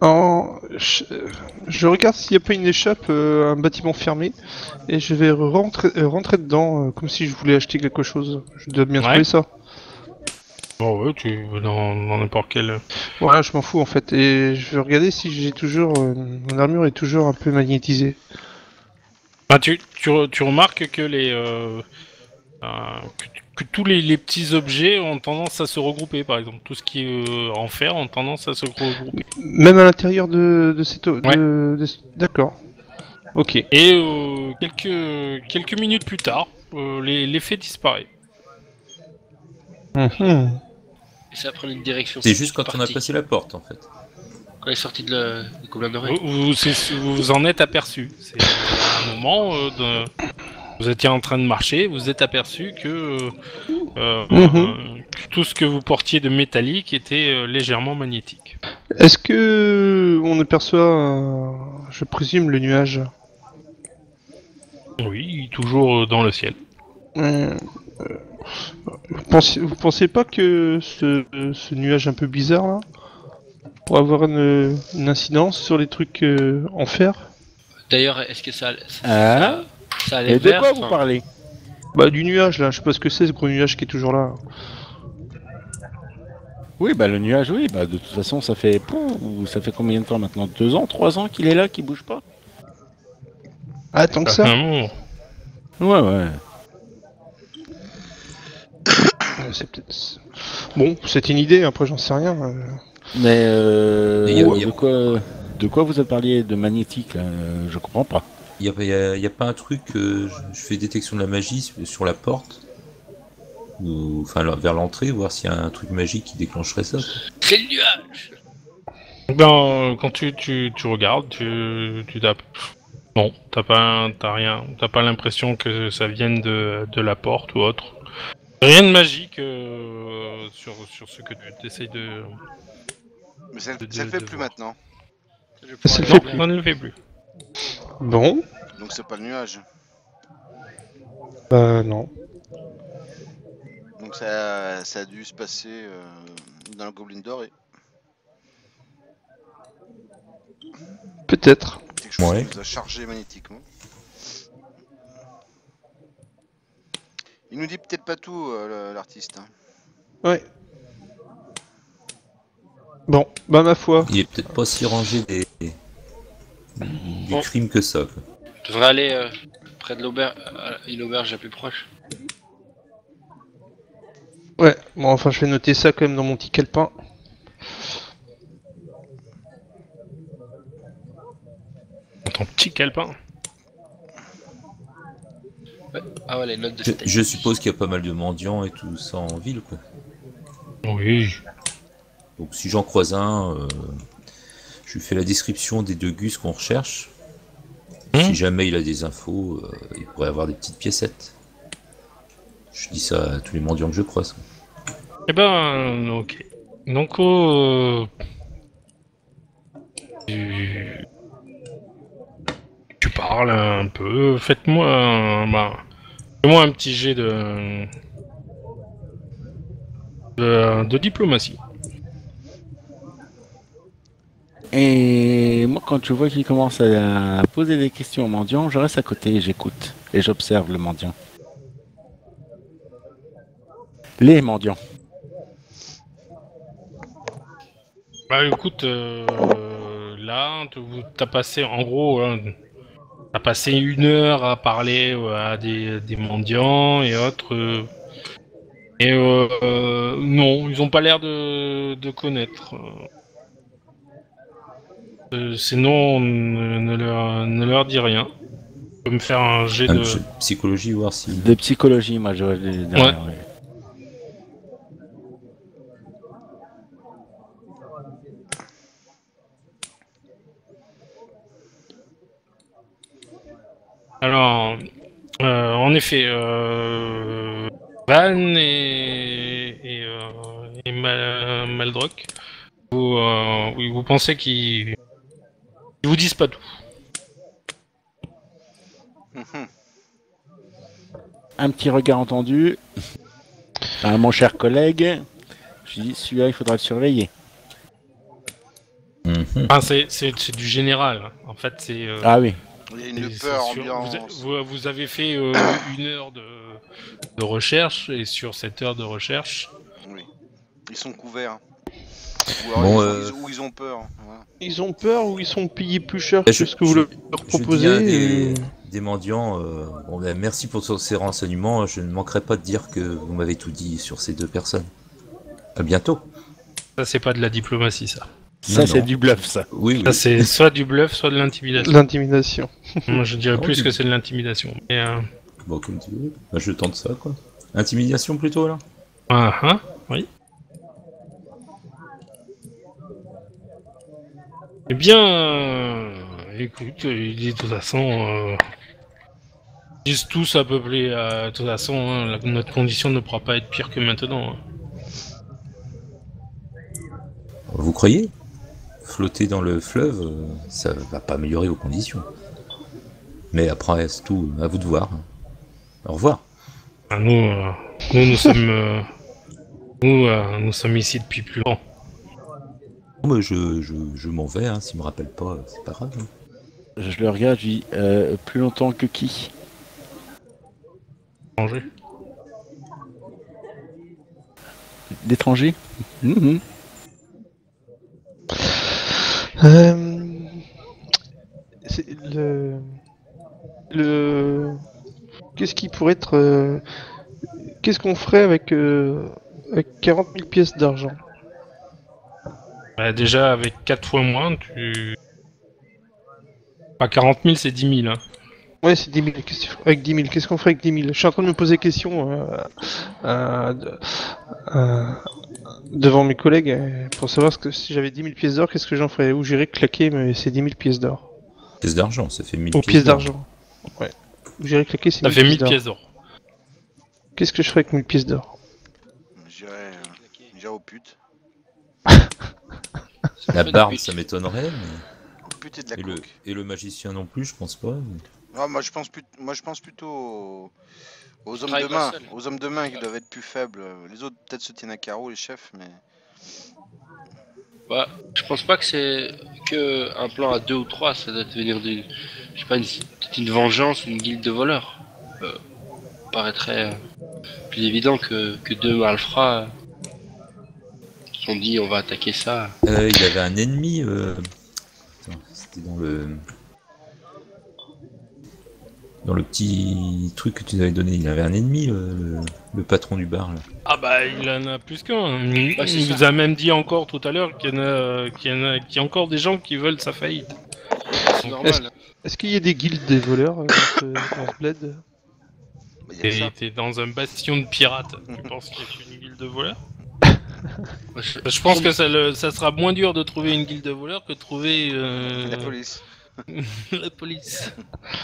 en- je, je regarde s'il n'y a pas une échappe, euh, un bâtiment fermé, et je vais rentrer, euh, rentrer dedans euh, comme si je voulais acheter quelque chose. Je dois bien Ouais. trouver ça. Bon, ouais, tu dans dans n'importe quel. Voilà, je m'en fous en fait. Et je vais regarder si j'ai toujours. euh, mon armure est toujours un peu magnétisée. Bah, tu, tu, re- tu remarques que les euh, euh, que, que tous les, les petits objets ont tendance à se regrouper, par exemple, tout ce qui est euh, en fer ont tendance à se regrouper. Même à l'intérieur de, de cette. o- de- de- D'accord. Ok. Et euh, quelques quelques minutes plus tard, euh, les- l'effet disparaît. Mhm. Et ça prend une direction. C'est juste quand on a passé la porte en fait. Quand il est sorti de la... du gobelin doré. Vous, vous, en êtes aperçu. C'est un moment euh, de- vous étiez en train de marcher, vous êtes aperçu que, euh, euh, Mhm. euh, que tout ce que vous portiez de métallique était euh, légèrement magnétique. Est-ce que on aperçoit, euh, je présume, le nuage? Oui, toujours dans le ciel. Euh, vous, pensez, vous pensez pas que ce, ce nuage un peu bizarre là pourrait avoir une, une incidence sur les trucs euh, en fer? D'ailleurs, est-ce que ça, ça, Ah. ça, ça a Et de quoi vous parlez? Bah du nuage là, je sais pas ce que c'est ce gros nuage qui est toujours là. Oui, bah le nuage, oui, bah de toute façon, ça fait, Pouh, ça fait combien de temps maintenant? Deux ans, trois ans qu'il est là, qu'il bouge pas? Ah, tant que ça? Vraiment. Ouais, ouais. Euh, c'est Bon, c'était une idée, après j'en sais rien. euh. Mais euh, Et y a- y a- de quoi de quoi vous avez parlé de magnétique là euh, Je comprends pas. Il y a, y a- y a pas un truc, euh, je- je fais détection de la magie sur- sur la porte ou enfin là, vers l'entrée, voir s'il y a un truc magique qui déclencherait ça. C'est le nuage Ben, euh, quand tu, tu, tu regardes, tu, tu tapes. Non, t'as pas, t'as rien. T'as pas l'impression que ça vienne de, de la porte ou autre. Rien de magique euh, sur, sur ce que tu essayes de. Mais ça, De- ça le de- fait de plus voir. maintenant. Je Ça le fait plus. on ne le fait plus. Bon, Donc c'est pas le nuage. bah non. Donc ça, ça a dû se passer euh, dans le Goblin doré. Peut-être. Quelque chose Ouais. qui nous a chargé magnétiquement. Il nous dit peut-être pas tout, euh, l'artiste. hein. Ouais. Bon, bah ma foi. Il est peut-être pas si rangé des, du Bon. crime que ça. Quoi. Je devrais aller euh, près de l'auberge, une auberge la plus proche. Ouais, bon enfin je vais noter ça quand même dans mon petit calepin. Ton petit calepin. Ah ouais, les notes de Je, je suppose qu'il y a pas mal de mendiants et tout ça en ville. Quoi. Oui. Donc si j'en croise un, euh, je lui fais la description des deux gus qu'on recherche. Hmm. Si jamais il a des infos, euh, il pourrait avoir des petites piécettes. Je dis ça à tous les mendiants que je croise. Eh ben, ok. Donc, euh, tu... tu parles un peu. Faites-moi un, bah, fais-moi un petit jet de... de, de diplomatie. Et moi, quand je vois qu'il commence à poser des questions au mendiant, je reste à côté et j'écoute. Et j'observe le mendiant. Les mendiants. Bah écoute, euh, là, tu- t'as passé, en gros, hein, t'as passé une heure à parler euh, à des, des mendiants et autres. euh, et euh, euh, non, ils ont pas l'air de, de connaître. Euh, sinon, ne, ne leur, ne leur dis rien. Me faire un jet Un de... psychologie, voir si. De psychologie, moi, ouais. Alors, euh, en effet, euh, Van et, et, euh, et Mal- Maldrock, vous, euh, vous pensez qu'ils ils vous disent pas tout. Un petit regard entendu. À mon cher collègue. Je dis, celui-là, il faudra le surveiller. Mhm. Enfin, c'est- c'est c'est du général. hein. En fait, c'est. euh, Ah oui. Il y a une peur sur- ambiance. Vous, avez fait euh, une heure de, de recherche et sur cette heure de recherche, Oui. Ils sont couverts. Ou alors Bon, ils, euh, ils- ou ils ont peur. Voilà. Ils ont peur ou ils sont payés plus cher que ce que vous je- leur Je proposez dis à des, et- des mendiants, euh, bon, ben, merci pour ces renseignements. Je ne manquerai pas de dire que vous m'avez tout dit sur ces deux personnes. À bientôt. ça c'est pas de la diplomatie, ça. Ça, c'est du bluff, ça. Oui, oui. Ça c'est soit du bluff, soit de l'intimidation. L'intimidation. Moi, je dirais Non, plus tu- que c'est de l'intimidation. Euh, Bon, comme tu veux. Bah, je tente ça, quoi. Intimidation plutôt, là ah, ah, oui. Eh bien, euh, écoute, euh, il dit de toute façon, euh, ils disent tous à peu près, euh, de toute façon, hein, la- notre condition ne pourra pas être pire que maintenant. hein. Vous croyez? Flotter dans le fleuve, euh, ça va pas améliorer vos conditions. Mais après, c'est tout à vous de voir. Au revoir. Enfin, nous, euh, nous, nous sommes, euh, nous, euh, nous sommes ici depuis plus longtemps. Je, je, je m'en vais, hein. s'il me rappelle pas, c'est pas grave. hein. Je le regarde, je dis, euh, plus longtemps que qui? Manger. D'étrangers Mhm. Euh, c'est le... le. Qu'est-ce qui pourrait être. euh, Qu'est-ce qu'on ferait avec, euh, avec 40 000 pièces d'argent? Bah, déjà, avec 4 fois moins, tu. Pas 40 000, c'est 10 000. Hein. Ouais, c'est 10 000. Qu'est-ce que tu ferais Avec 10 000, qu'est-ce qu'on ferait avec 10 000 Je suis en train de me poser des questions euh, euh, devant mes collègues euh, pour savoir ce que si j'avais 10 000 pièces d'or, qu'est-ce que j'en ferais? Où j'irais claquer mais ces 10 000 pièces d'or Pièces d'argent, ça fait 1000 Ou pièces d'argent. Ouais. Où j'irais claquer ces Ça 1000 fait 1000 pièces d'or. pièces d'or. Qu'est-ce que je ferais avec 1000 pièces d'or? J'irai euh, aux putes. La barbe, ça m'étonnerait, mais... Aux putes et de la Et le, et le magicien non plus, je pense pas. mais- Ah, moi, je pense plut- moi je pense plutôt aux, hommes de main. Aux hommes de main qui doivent être plus faibles. Les autres peut-être se tiennent à carreau, les chefs, mais. Bah, je pense pas que c'est que un plan à deux ou trois, ça doit devenir d'une, je sais pas, une, une vengeance, une guilde de voleurs. Euh, paraîtrait euh, plus évident que, que deux malfrats euh, qui se sont dit on va attaquer ça. Euh, il avait un ennemi. euh, C'était dans le. Dans le petit truc que tu nous avais donné, il avait un ennemi, le, le- le patron du bar. Là. Ah bah il en a plus qu'un. Il, Bah, il vous a même dit encore tout à l'heure qu'il y, en a- qu'il y, en a- qu'il y a encore des gens qui veulent sa faillite. C'est normal. Est-ce qu'il y a des guildes des voleurs euh, dans ce, dans ce bled? Bah, T'es dans un bastion de pirates. tu penses qu'il y a une guilde de voleurs? Je- Je pense que ça, le- ça sera moins dur de trouver une guilde de voleurs que de trouver euh, La police. la police.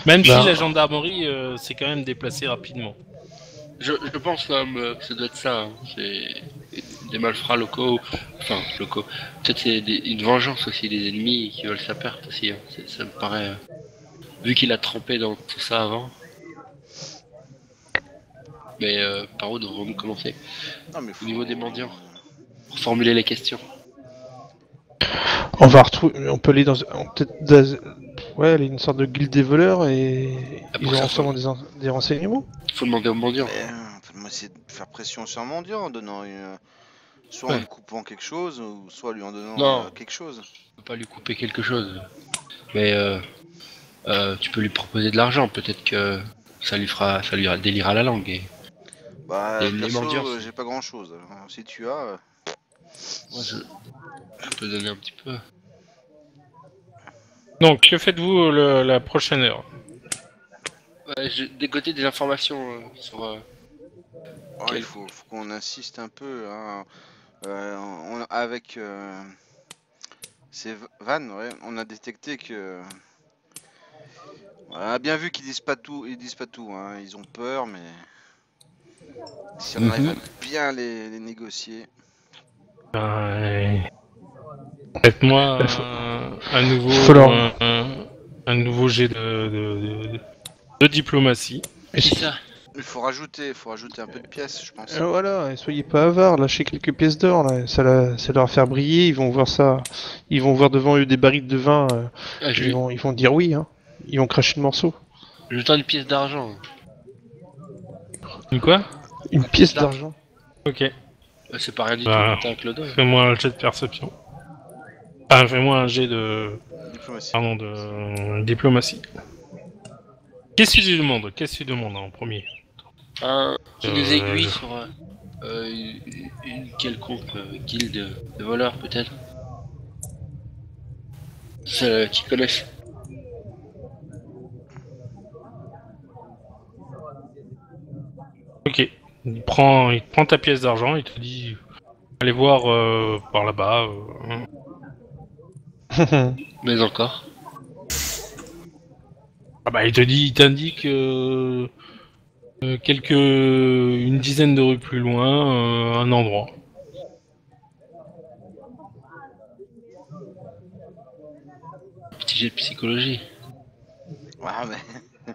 Même Bah. si la gendarmerie euh, s'est quand même déplacée rapidement. Je, je pense quand même que ça doit être ça. hein. C'est des malfrats locaux, enfin locaux. Peut-être c'est une vengeance aussi des ennemis qui veulent sa perte aussi. hein. Ça me paraît. euh, Vu qu'il a trempé dans tout ça avant. Mais euh, par où devons-nous commencer Non, mais faut- niveau des mendiants. pour formuler les questions On va retrouver. On peut aller dans. on- Ouais, aller une sorte de guilde des voleurs et. Ah, Ils pour ça, des, en- des renseignements. Il faut demander aux mendiants. Mais, euh, faut moi, essayer de faire pression sur un mendiant en donnant une. Soit Ouais. en lui coupant quelque chose, ou soit lui en donnant Non. euh, quelque chose. Tu peux pas lui couper quelque chose. Mais euh, euh, tu peux lui proposer de l'argent. Peut-être que ça lui fera, ça lui délira la langue. Et Bah, Et les perso, mendiants, euh, c'est- j'ai pas grand chose. Si tu as. euh, moi, je, je peux donner un petit peu. Donc, que faites-vous le- la prochaine heure? J'ai dégoté des informations euh, sur. euh, ouais, Quel- il faut, faut qu'on insiste un peu. hein. Euh, on- avec. euh, ces vannes, ouais, on a détecté que. On a bien vu qu'ils disent pas tout, ils disent pas tout, hein. ils ont peur, mais si on arrive à bien les, les négocier, Faites-moi un, un nouveau, un, un- un nouveau jet de, de- de- de diplomatie. Ça il faut rajouter, il faut rajouter un peu de pièces, je pense. Euh, voilà, et soyez pas avares, lâchez quelques pièces d'or, là, ça, la- ça leur va faire briller, ils vont voir ça, ils vont voir devant eux des barriques de vin, euh, ah, ils, vont, ils vont dire oui, hein. ils vont cracher le morceau. je tends une pièce d'argent. Une quoi? Une pièce d'argent. Ok. Euh, C'est pas rien du Bah. tout. T'as un. Fais-moi un jet de perception. Enfin, fais-moi un jet de, Diplomatie. pardon, de diplomatie. Qu'est-ce que tu demandes? Qu'est-ce que tu demandes en premier? Un qui nous Euh, aiguille sur euh, une, quelconque euh, guilde de, voleurs, peut-être. Ceux qui connaissent. Ok. Il prend, il prend ta pièce d'argent, il te dit allez voir euh, par là-bas. euh. Mais encore. Ah bah il te dit, il t'indique euh, euh, quelques, une dizaine de rues plus loin, euh, un endroit. Petit jet de psychologie. Ouais, mais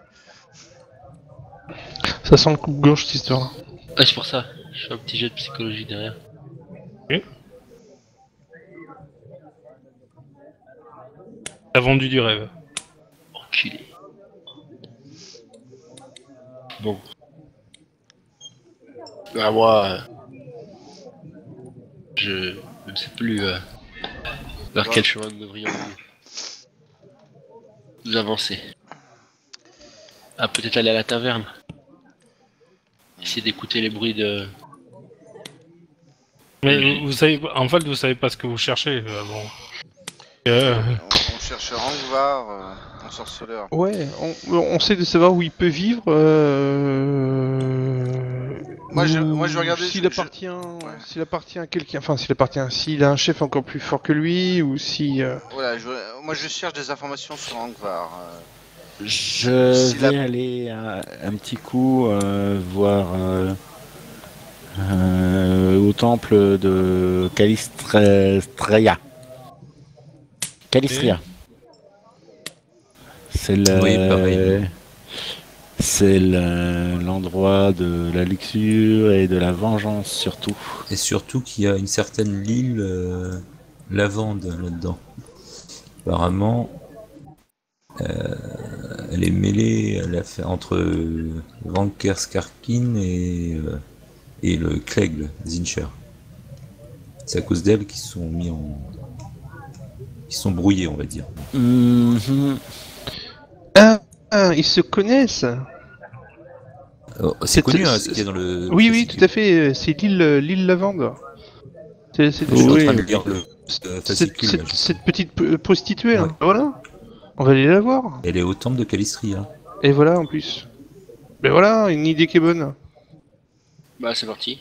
Ça sent le coupe-gorge cette histoire. Ah, c'est pour ça. Je fais un petit jet de psychologie derrière. T'as vendu du rêve. Enculé. Bon. Bah, moi. euh, Je je ne sais plus euh, vers Ouais. quel chemin nous devrions nous avancer. à peut-être aller à la taverne. Essayer d'écouter les bruits de. Mais vous savez, en fait, vous savez pas ce que vous cherchez. euh, bon. Euh, cherche Rangvar, euh, un sorceleur. Ouais, on, on sait de savoir où il peut vivre. Euh... Moi, je- moi, je vais regarder, S'il je- appartient, s'il appartient à quelqu'un, enfin s'il appartient, s'il a un chef encore plus fort que lui, ou si. euh, Voilà, je, moi je cherche des informations sur Rangvar. euh. Je vais aller un, un petit coup euh, voir euh, euh, au temple de Calistria. Calistria. C'est le- Oui, c'est le- l'endroit de la luxure et de la vengeance surtout. Et surtout qu'il y a une certaine Lille euh, lavande là-dedans. Apparemment, euh, elle est mêlée entre euh, Vankerskarkin et, et le Klegl, Zincher. C'est à cause d'elle qu'ils sont mis en. Ils sont brouillés, on va dire. Mhm. Ah, ah, ils se connaissent. Oh, C'est C'est- connu, hein, c'est- ce qu'il y a dans le. Oui, oui, tout à fait. C'est l'île, euh, l'île Lavande. C'est c'est- Oui, euh, cette, cette- petite prostituée. là. Ouais. Voilà. On va aller la voir. Elle est au temple de Calistria. Et voilà en plus. Ben voilà, une idée qui est bonne. Bah, c'est parti.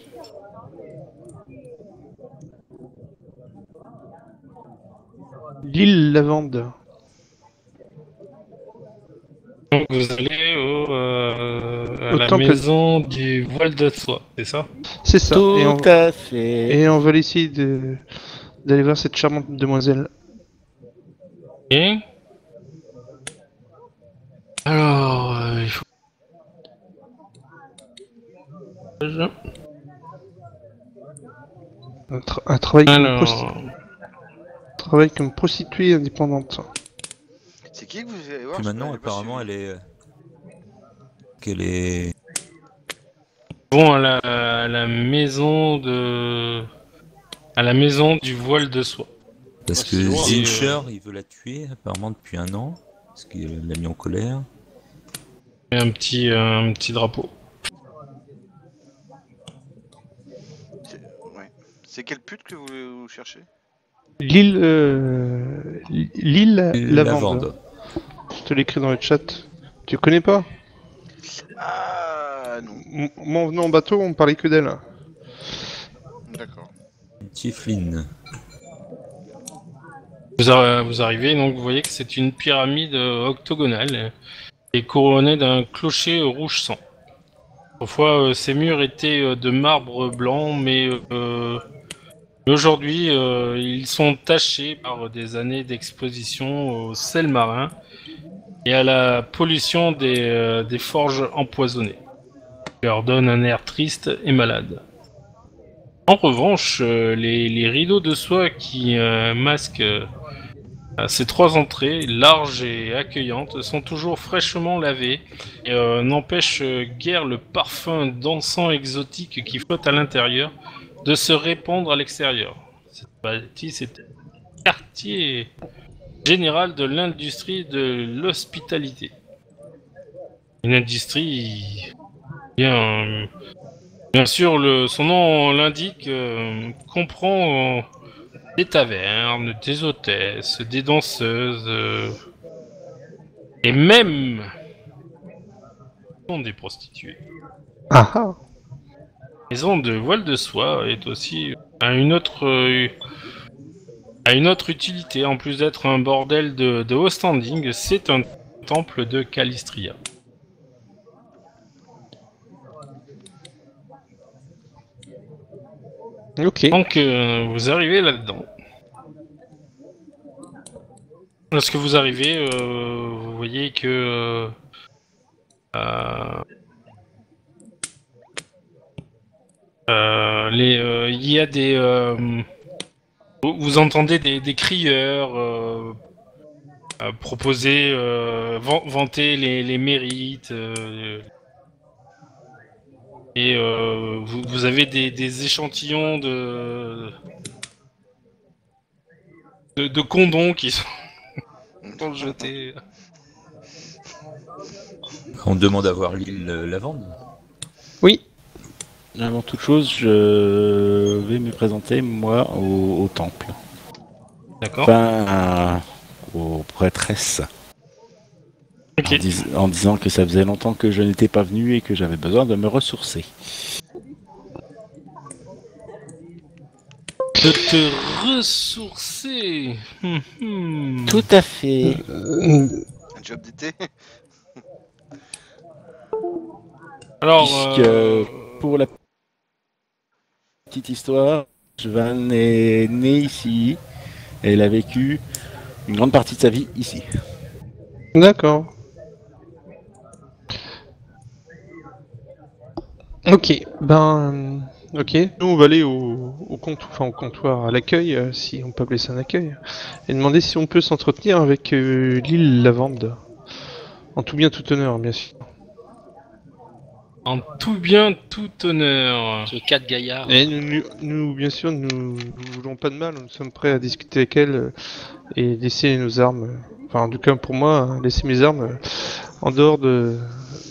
L'île Lavande. Donc vous allez au, euh, à Au la temple- maison du voile de soie, c'est ça? C'est ça. Tout Et on, à fait. et on va essayer de d'aller voir cette charmante demoiselle. Et alors, euh, il faut. Un, tra- un travail, comme prosti- Alors, travail comme prostituée indépendante. C'est qui que vous allez voir Puis maintenant, apparemment, elle est. Qu'elle est. bon à la, à la maison de, à la maison du voile de soie. Parce Ouais, que. Zincher, il veut la tuer, apparemment, depuis un an. Parce qu'il l'a mis en colère. Et un petit, euh, un petit drapeau. C'est- quelle pute que vous, vous cherchez? L'île euh, l'île Lavande. Lavande. Je te l'écris dans le chat. Tu connais pas? Ah non, M- Moi en venant en bateau, on parlait que d'elle. d'accord. Tiflin. Vous, vous arrivez, donc vous voyez que c'est une pyramide euh, octogonale et couronnée d'un clocher rouge sang. Autrefois, euh, ces murs étaient euh, de marbre blanc, mais euh, mais aujourd'hui, euh, ils sont tachés par des années d'exposition au sel marin et à la pollution des, euh, forges empoisonnées, qui leur donne un air triste et malade. En revanche, euh, les, rideaux de soie qui masquent ces trois entrées, larges et accueillantes, sont toujours fraîchement lavées et n'empêchent guère le parfum d'encens exotique qui flotte à l'intérieur de se répandre à l'extérieur. Cette bâtisse quartier général de l'industrie de l'hospitalité. Une industrie bien, sûr, son nom l'indique, euh, comprend des tavernes, des hôtesses, des danseuses, euh, et même des prostituées. Ah ah maison de voile de soie est aussi à une autre euh, à une autre utilité en plus d'être un bordel de, de haut standing, c'est un temple de Calistria. Ok. Donc euh, vous arrivez là-dedans. Lorsque vous arrivez, euh, vous voyez que euh, euh, euh, les, euh, il y a des, euh, vous, entendez des, des crieurs euh, euh, proposer, euh, van- vanter les, les mérites. euh, et euh, vous, vous avez des, des échantillons de, de de condoms qui sont sont jetés. On demande à voir l'île euh, Lavande. Oui. Avant toute chose, je vais me présenter, moi, au, au temple. D'accord. Enfin, aux prêtresses. Ok. En, dis- en disant que ça faisait longtemps que je n'étais pas venu et que j'avais besoin de me ressourcer. De te ressourcer. Hum, hum. Tout à fait. Euh, Un job d'été Alors, Puisque- euh, Pour la petite histoire, Van est né ici et il a vécu une grande partie de sa vie ici. D'accord. Ok, ben, ok. Nous, on va aller au, au comptoir, enfin, au comptoir, à l'accueil, euh, si on peut appeler ça un accueil, et demander si on peut s'entretenir avec euh, l'île Lavande. En tout bien, tout honneur, bien sûr. En tout bien, tout honneur. Ce quatre gaillards. Et nous, nous- nous, bien sûr, nous ne voulons pas de mal, nous sommes prêts à discuter avec elle euh, et laisser nos armes, euh, enfin, en tout cas pour moi, hein, laisser mes armes euh, en dehors de,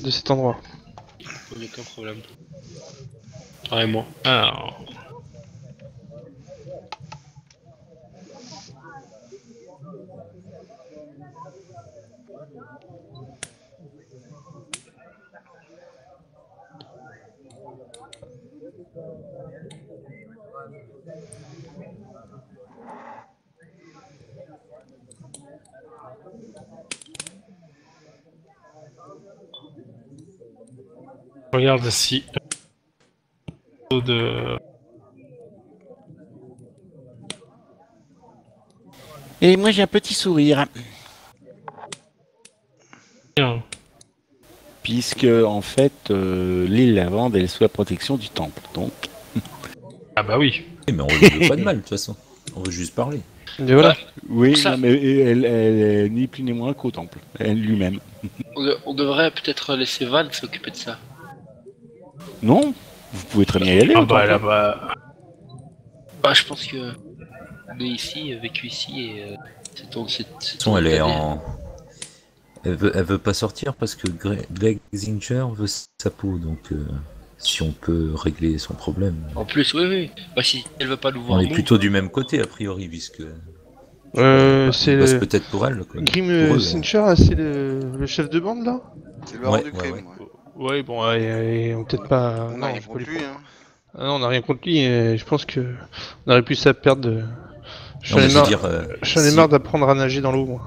de cet endroit. Aucun problème. Vraiment. Alors. Regarde si. De... Et moi j'ai un petit sourire, Bien. puisque en fait euh, l'île Lavande elle est sous la protection du temple. Donc Ah bah oui. Eh, mais on ne veut pas de mal, de toute façon. On veut juste parler. Et voilà. oui, Ça- non, mais elle, elle est ni plus ni moins qu'au temple, elle lui-même. On, de- on devrait peut-être laisser Van s'occuper de ça. Non, vous pouvez très bien y aller. Ah bah là-bas. Bah, je pense que on est ici, vécu ici, et euh, c'est ton. c'est- c'est De toute façon, ton elle est en. Elle veut, elle veut pas sortir parce que Gre- Greg Zinger veut sa peau, donc euh, si on peut régler son problème. En plus, oui, oui. Bah, si elle veut pas nous voir, On est nous, plutôt du même côté, a priori, puisque. Euh, c'est le... peut-être pour elle. Quoi. Grim Pour eux. Sinchar, c'est le... le chef de bande là? C'est le baron Ouais, du ouais, crime, ouais. ouais. Ouais, bon, ouais, ouais, on peut-être pas. On non, a rien contre lui- hein. Ah non, on n'a rien contre lui. Et je pense que on aurait plus à perdre. De... J'en ai marre, euh, si- marre d'apprendre à nager dans l'eau. moi.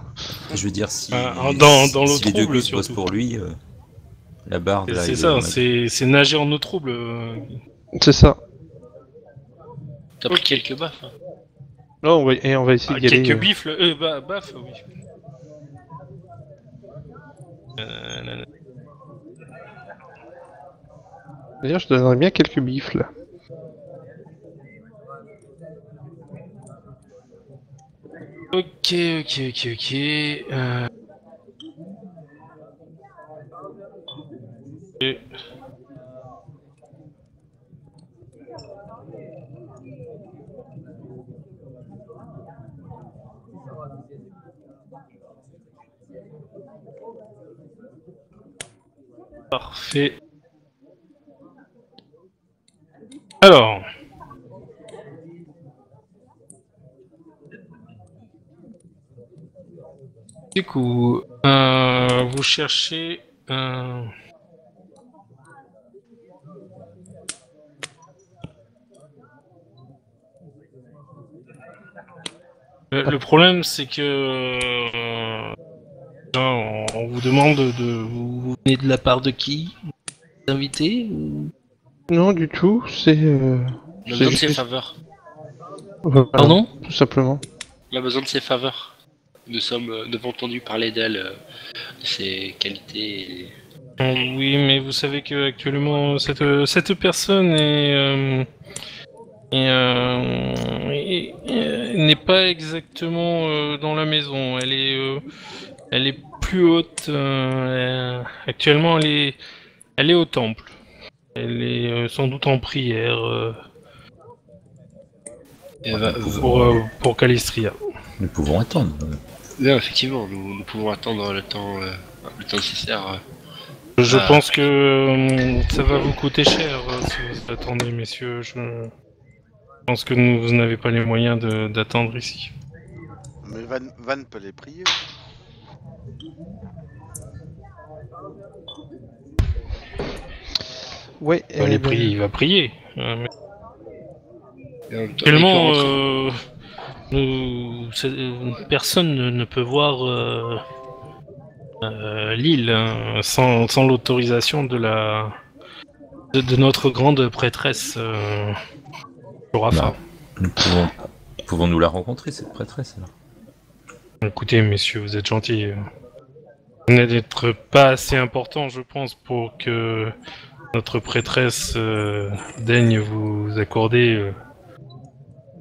Je veux dire, si, Ah, dans- dans l'eau si les deux trouble, bossent surtout. pour lui, euh, la barre. là, C'est ça, c'est c'est nager en eau trouble. euh. C'est ça. T'as pris quelques baffes. hein. Non, on va... et on va essayer Ah, d'y aller. quelques euh, bifles. Euh, bah, baf, oui. Euh, nanana. D'ailleurs, je donnerais bien quelques bifs là. Ok, ok, ok, ok. Euh... Parfait. Alors. Du coup, euh, vous cherchez un... Le, problème, c'est que euh, on, vous demande de vous, venez de la part de qui? Invité ou... Non, du tout. C'est. Euh... On a besoin de ses faveurs. voilà, Pardon Tout simplement. On a besoin de ses faveurs. Nous sommes, euh, nous avons entendu parler d'elle, euh, de ses qualités. et- Euh, Oui, mais vous savez que actuellement cette cette personne est, euh, euh, est- n'est pas exactement euh, dans la maison. Elle est euh, elle est plus haute. euh, elle- actuellement, elle est elle est au temple. Elle est euh, sans doute en prière euh, et elle va- pour euh, pour Calistria. Nous pouvons attendre. Non, effectivement, nous, nous pouvons attendre le temps, euh, le temps nécessaire. euh. Je Ah. pense que euh, ça va vous coûter cher euh, si vous attendez, messieurs. Je pense que nous- vous n'avez pas les moyens de- d'attendre ici. Mais Van, Van peut les prier. Ouais. Bah, euh, les prier, il va prier. Euh, mais rentrer- euh, nous- euh, personne ne, peut voir euh, euh, l'île hein, sans, sans l'autorisation de la de, de notre grande prêtresse euh, Jorafa. Nous pouvons, pouvons-nous la rencontrer, cette prêtresse là Écoutez, messieurs, vous êtes gentils. Vous n'êtes pas assez important, je pense, pour que notre prêtresse euh, daigne vous accorder euh,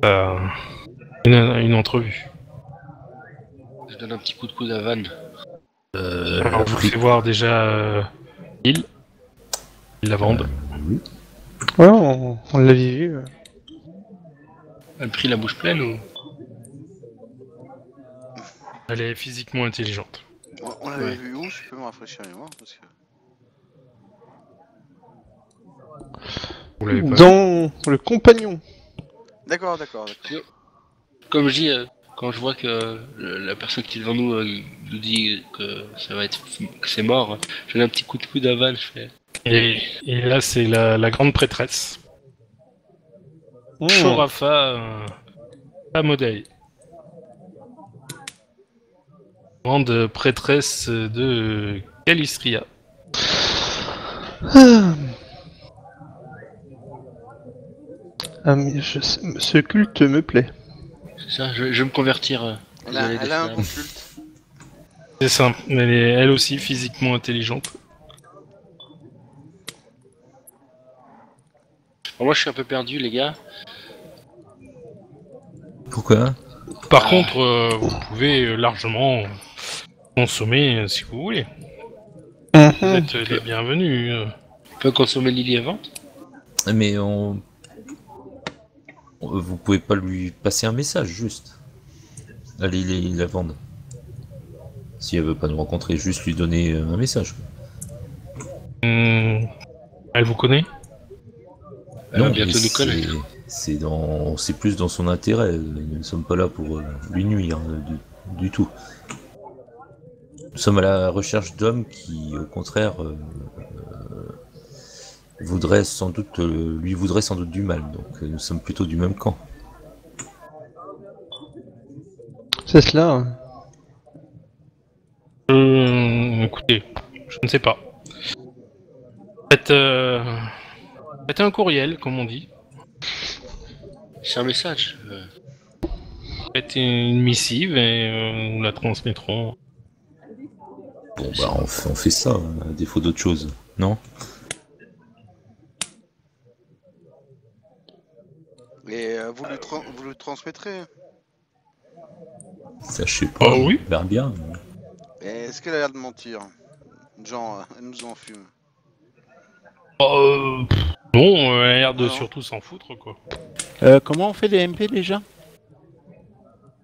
euh, une, une entrevue. Je donne un petit coup de coude à Van. euh, Alors, vous fais voir déjà euh, l'île. La vendent. oui. Ouais, on, on l'avait vu. Elle pris la bouche pleine ou? Elle est physiquement intelligente. On, on l'avait Ouais. vu où? Je peux me rafraîchir la mémoire parce que... Vous l'avez pas Dans le compagnon. D'accord, d'accord, d'accord. Comme je dis, euh, quand je vois que euh, la personne qui est devant nous euh, nous dit que ça va être que c'est mort, je donne un petit coup de coude à Van, je fais. et, et là, c'est la, la grande prêtresse. Mmh. Shorafa euh, Amodei. Grande prêtresse de Calistria. Mais je sais- ce culte me plaît. C'est ça, je, je vais me convertir. euh, Elle a, désolé elle a un bon culte. C'est ça. Elle est elle aussi physiquement intelligente. Bon, moi je suis un peu perdu, les gars. Pourquoi? Par Ah. contre, euh, vous pouvez euh, largement consommer si vous voulez. Vous Mhm. êtes euh, les bienvenus. On peut consommer Lily avant Mais on... on- Vous pouvez pas lui passer un message, juste. Allez les- la vendre. Si elle veut pas nous rencontrer, juste lui donner euh, un message. Hum, Elle vous connaît? Elle va bientôt nous connaître. c'est- dans, c'est plus dans son intérêt. Nous ne sommes pas là pour euh, lui nuire euh, du, du tout. Nous sommes à la recherche d'hommes qui, au contraire, euh, voudraient sans doute, euh, lui voudraient sans doute du mal. Donc, euh, nous sommes plutôt du même camp. C'est cela. hein. Euh, écoutez, je ne sais pas. Faites, euh, faites un courriel, comme on dit. C'est un message. Faites une missive et euh, nous la transmettrons. Bon, bah, on fait, on fait ça, hein, à défaut d'autre chose, non? Et euh, vous, lui tra- vous lui transmettrez Ça, je sais pas. Ah oui. on verra bien. Et Est-ce qu'elle a l'air de mentir Genre, euh, elle nous en fume? Euh, pff, non, euh, elle a l'air de surtout s'en foutre, quoi. Euh, comment on fait des MP déjà?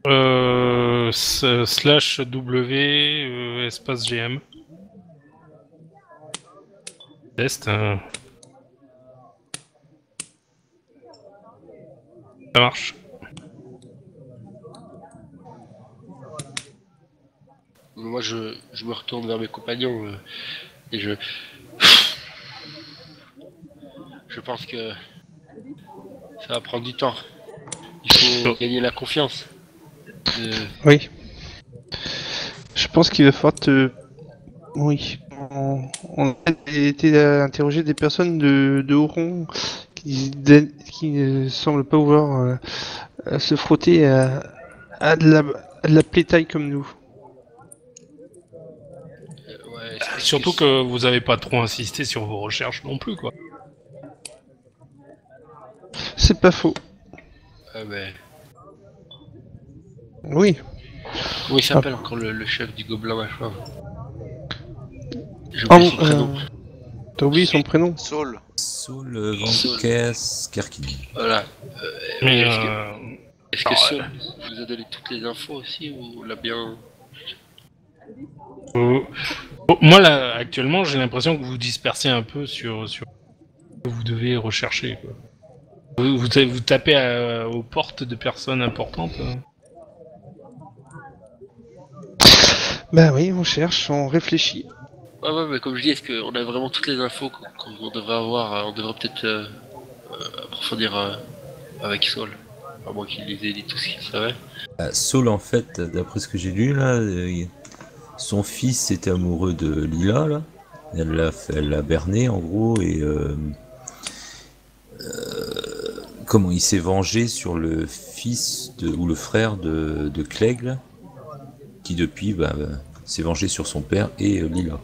Euh, s- slash W euh, espace GM. Test. euh. Ça marche. Moi je, je me retourne vers mes compagnons euh, et je. Je pense que ça va prendre du temps. Il faut Oh. gagner la confiance. de- Oui. Je pense qu'il va falloir te. Oui. On, on a été interroger des personnes de, de haut rang qui, qui ne semblent pas vouloir euh, se frotter à, à de la, à de la plétaille comme nous. euh, ouais, Surtout que vous avez pas trop insisté sur vos recherches non plus, quoi. C'est pas faux. Ah, mais- Oui. Comment il s'appelle encore le, le chef du gobelin Oh, son prénom. euh, T'as oublié son prénom Saul. Saul euh, Van Kers Kerkin. Voilà. Euh, Mais Est-ce que, euh, que Saul vous a donné toutes les infos aussi ou l'a bien. euh, Bon, moi, là, actuellement, j'ai l'impression que vous dispersez un peu sur, sur ce que vous devez rechercher. Quoi. Vous, vous, vous tapez à- aux portes de personnes importantes. hein. Bah oui, on cherche, on réfléchit. Ouais, mais comme je dis, est-ce qu'on a vraiment toutes les infos qu'on devrait avoir euh, On devrait peut-être euh, euh, approfondir avec Saul. À moins qu'il les ait dit tout ce qu'il savait. Ah, Saul, en fait, d'après ce que j'ai lu, là, son fils était amoureux de Lila, là. Elle l'a elle l'a berné, en gros, et comment il s'est vengé sur le fils de, ou le frère de, de Clegg, qui depuis bah, bah, s'est vengé sur son père et Lila.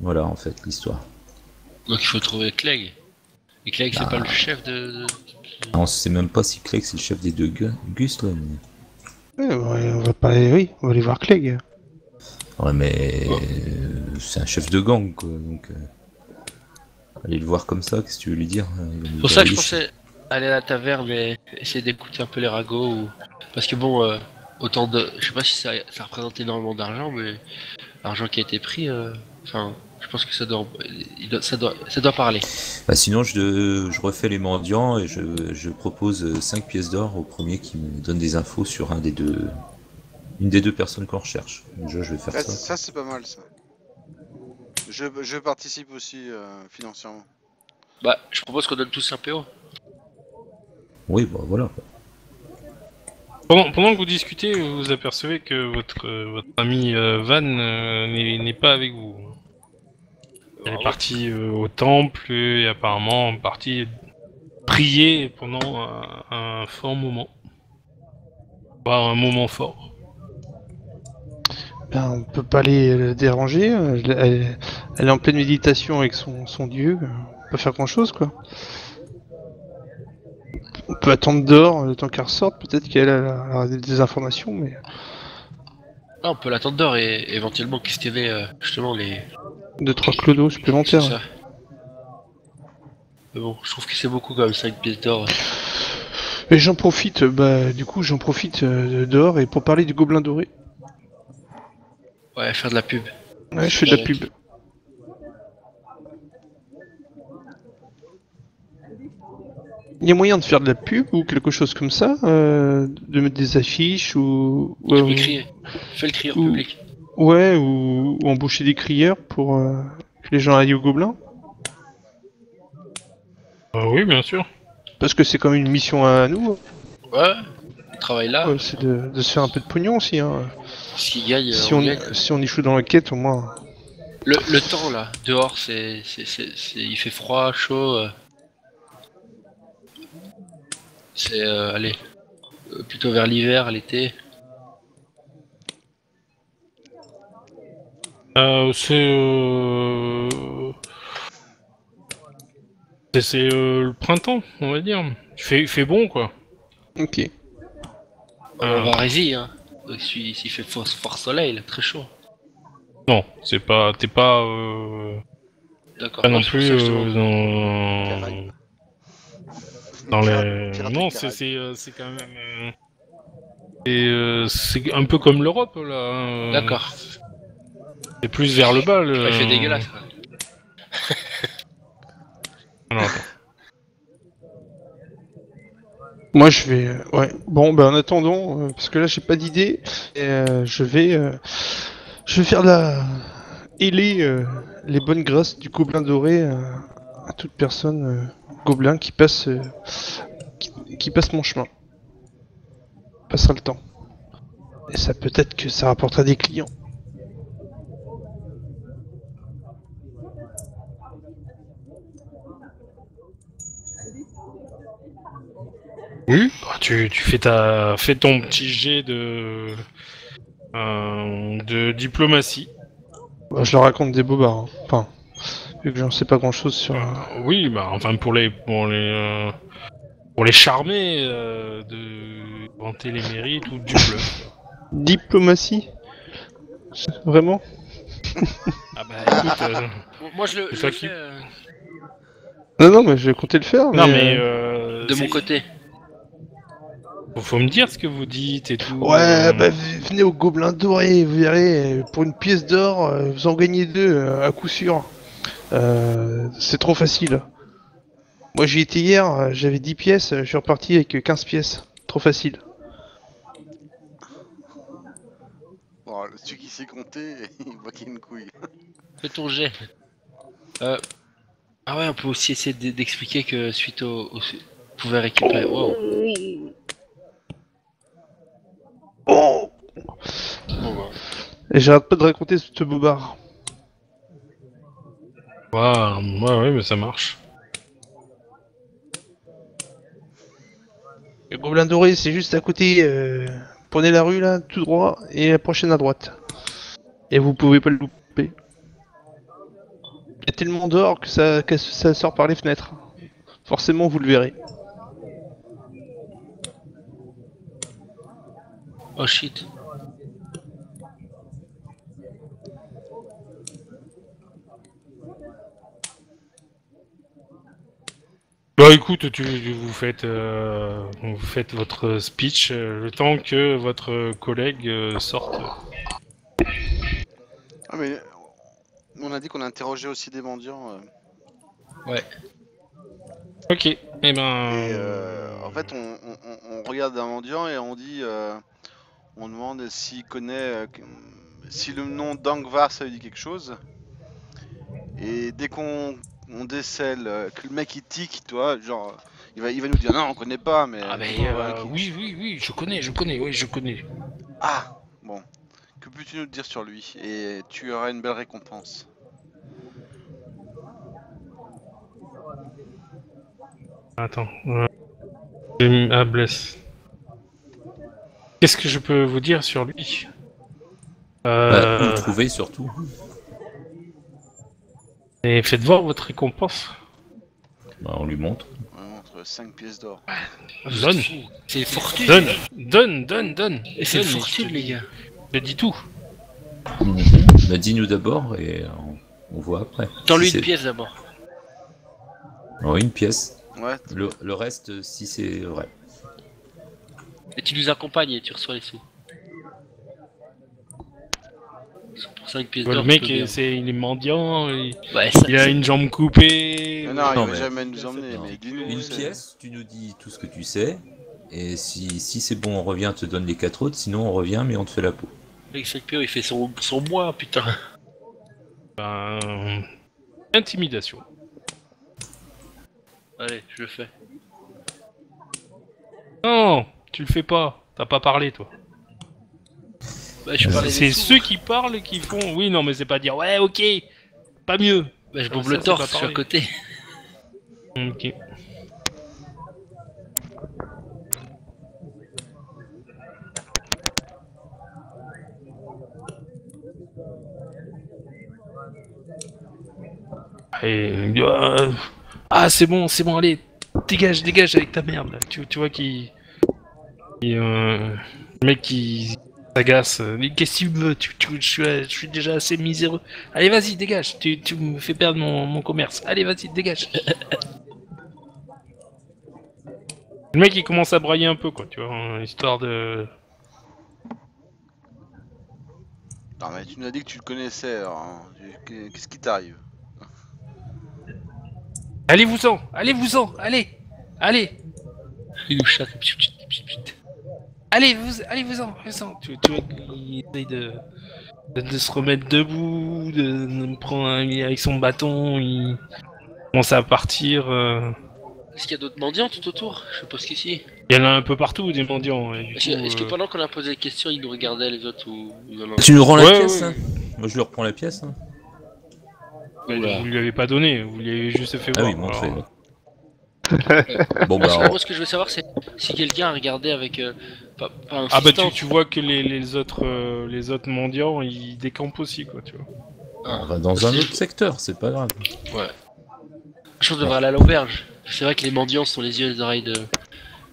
Voilà, en fait, l'histoire. Donc il faut trouver Clegg. Et Clegg, c'est Ah. pas le chef de. On sait même pas si Clegg c'est le chef des deux Gu- Gus, là. mais- Ouais, ouais, on va pas aller, oui, on va aller voir Clegg. Ouais, mais euh, c'est un chef de gang, quoi. Donc, euh, allez le voir comme ça, qu'est-ce que tu veux lui dire hein, C'est pour ça que je pensais aller à la taverne et essayer d'écouter un peu les ragots. Ou... Parce que bon, euh, autant de. Je sais pas si ça, ça représente énormément d'argent, mais l'argent qui a été pris, euh, enfin, je pense que ça doit, il doit- ça doit, ça doit parler. Bah, sinon, je, je refais les mendiants et je, je propose 5 pièces d'or au premier qui me donne des infos sur un des deux. Une des deux personnes qu'on recherche. Déjà, je vais faire ça. ça, c'est pas mal ça. Je, je participe aussi euh, financièrement. Bah, je propose qu'on donne tous un PO. Oui, bah voilà. Pendant, pendant que vous discutez, vous vous apercevez que votre, euh, votre ami euh, Van euh, n'est pas avec vous. Elle est partie euh, au temple et apparemment partie prier pendant un, un fort moment. Voire un moment fort. Ben, on peut pas la déranger. Elle, elle est en pleine méditation avec son, son dieu. On peut pas faire grand chose, quoi. On peut attendre dehors le temps qu'elle ressorte. Peut-être qu'elle a, a des informations, mais. Ah, on peut l'attendre dehors et éventuellement questionner euh, justement les. Deux, trois clodos supplémentaires. Mais bon, je trouve que c'est beaucoup quand même, 5 pièces d'or. Et j'en profite, bah, du coup, j'en profite euh, dehors et pour parler du gobelin doré. Ouais, faire de la pub. Ouais, je fais de la pub. Il y a moyen de faire de la pub ou quelque chose comme ça euh, De mettre des affiches ou. Ou- crier. Fais le crieur Ou- public. Ouais, ou, ou embaucher des crieurs pour euh, que les gens aillent au gobelin. Euh, oui, bien sûr. Parce que c'est même une mission à nous. Ouais, il travaille là. euh, c'est de, de se faire un peu de pognon aussi. Hein. Gagne, Si, on on, gagne. si on échoue dans la quête, au moins. Le, le temps là, dehors, c'est, c'est, c'est, c'est- il fait froid, chaud. euh. C'est, euh, allez, euh, plutôt vers l'hiver, l'été. Euh, c'est. euh, C'est c'est, euh, le printemps, on va dire. Il fait, il fait bon, quoi. Ok. On va hein. S'il s'il fait fort, fort soleil, très chaud. Non, c'est pas. T'es pas. Euh, D'accord. pas non plus euh, dans. Dans les. Non, c'est c'est c'est quand même. euh, c'est euh, c'est un peu comme l'Europe là. hein. D'accord. C'est plus vers le bas. Le... Ouais, fait dégueulasse. quoi. Moi je vais. euh, Ouais. Bon, bah en attendant, euh, parce que là j'ai pas d'idée, euh, je vais. euh, je vais faire la. Héler euh, les bonnes grâces du gobelin doré euh, à toute personne euh, gobelin qui passe. euh, qui, qui passe mon chemin. Passera le temps. Et ça peut-être que ça rapportera des clients. Oui. Bah, tu, tu fais ta, fais ton petit jet de, euh, de diplomatie. Bah, je leur raconte des bobards. hein. Enfin, vu que j'en sais pas grand chose sur. euh, Oui, bah enfin pour les, pour les, euh, pour les charmer, euh, de vanter les mérites ou du bluff. Diplomatie? Vraiment? Ah bah écoute. euh, Moi, je le, je le fais euh, Non, non, mais je vais compter le faire. non mais, mais de mon côté. Faut me dire ce que vous dites et tout. Ouais, euh, bah venez au Gobelin Doré, vous verrez, euh, pour une pièce d'or, euh, vous en gagnez deux euh, à coup sûr. Euh, c'est trop facile. Moi j'y étais hier, j'avais 10 pièces, je suis reparti avec euh, 15 pièces. Trop facile. Bon, celui qui sait compter, il voit qu'il y a une couille. Fais ton jet. Euh... Ah ouais, on peut aussi essayer d'expliquer que suite au... au... Vous pouvez récupérer... Wow. Oh Bon, bah. Et j'arrête pas de raconter ce bobard. Ouais, ouais, ouais, mais ça marche. Le Gobelin Doré, c'est juste à côté. euh, Prenez la rue là, tout droit, et la prochaine à droite. Et vous pouvez pas le louper. Il y a tellement d'or que ça, que ça sort par les fenêtres. Forcément, vous le verrez. Oh shit. Bah écoute, tu, vous faites euh, vous faites votre speech euh, le temps que votre collègue euh, sorte. Ah, mais on a dit qu'on interrogeait aussi des mendiants. euh. Ok. Eh ben. Et euh, en fait, on, on- on- on regarde un mendiant et on dit. euh, on demande s'il connaît. euh, si le nom d'Angvar ça lui dit quelque chose. Et dès qu'on on décèle euh, que le mec il tique, toi, genre. Il va, il va nous dire non, on connaît pas, mais. Ah mais euh, oui oui oui, je connais, je connais, oui je connais. Ah Bon. Que peux-tu nous dire sur lui? Et tu auras une belle récompense. Attends. euh, Ah bless. Qu'est-ce que je peux vous dire sur lui Bah, euh, où le trouver surtout. Et faites voir votre récompense. Bah, on lui montre. On montre 5 pièces d'or. Donne, C'est fortune. donne, donne, donne, donne. Et c'est fortune, je- les gars. Je dis tout. Bah, dis-nous d'abord et on, on voit après. Tends-lui Si une pièce d'abord. Ouais, une pièce. Ouais, Le, le reste, si c'est vrai. Et tu nous accompagnes et tu reçois les sous. Pour 5 pièces le d'or. mec, c'est, il est mendiant, il, Ouais, ça, il a une jambe coupée. Non, il va mais- jamais nous emmener, mais dis-nous. Une c'est- pièce, tu nous dis tout ce que tu sais. Et si, si c'est bon, on revient, te donne les quatre autres. Sinon, on revient, mais on te fait la peau. Avec 5 PO, il fait son, son mois, putain. Ben, intimidation. Allez, je le fais. Non, tu le fais pas. T'as pas parlé, toi. Bah, je parlais C'est sous. ceux qui parlent qui font. Oui, non, mais c'est pas dire ouais, ok, pas mieux. Bah, je Ah, ça, le c'est torse, pas à pareil. côté. Ok. Et il dit, ah, ah, c'est bon, c'est bon, allez, dégage, dégage avec ta merde. là. Tu, tu vois qui, qui, euh, le mec qui s'agace. euh, Mais qu'est-ce que tu veux tu, tu- je, suis, je suis déjà assez miséreux. Allez, vas-y, dégage. Tu, tu me fais perdre mon, mon commerce. Allez, vas-y, dégage. Le mec il commence à brailler un peu quoi, tu vois, hein, histoire de. Non, mais tu nous as dit que tu le connaissais, alors. hein. Qu'est-ce qui t'arrive? Allez-vous-en Allez-vous-en Allez Allez pchut, pchut. Allez, vous, allez-vous-en vous-en. Tu, tu vois qu'il essaye de, de, de se remettre debout, de, prendre un- avec son bâton, il commence à partir. euh. Est-ce qu'il y a d'autres mendiants tout autour? Je suppose qu'ici. Il y en a un peu partout des mendiants. Est-ce que, euh, pendant qu'on a posé les questions, ils nous regardaient les autres ou Tu nous rends la Ouais, pièce ouais, hein Moi, je lui reprends la pièce. hein. Vous lui avez pas donné, vous lui avez juste fait Ah voir. oui, montré. alors. bon, Moi, bah, moi, ce que je veux savoir, c'est si quelqu'un a regardé avec. euh, pas, pas un Ah bah tu, tu vois que les, les autres euh, les autres mendiants ils décampent aussi quoi tu vois. Ah, on va dans un autre secteur, c'est pas grave. Je devrais aller à l'auberge. C'est vrai que les mendiants sont les yeux et les oreilles de,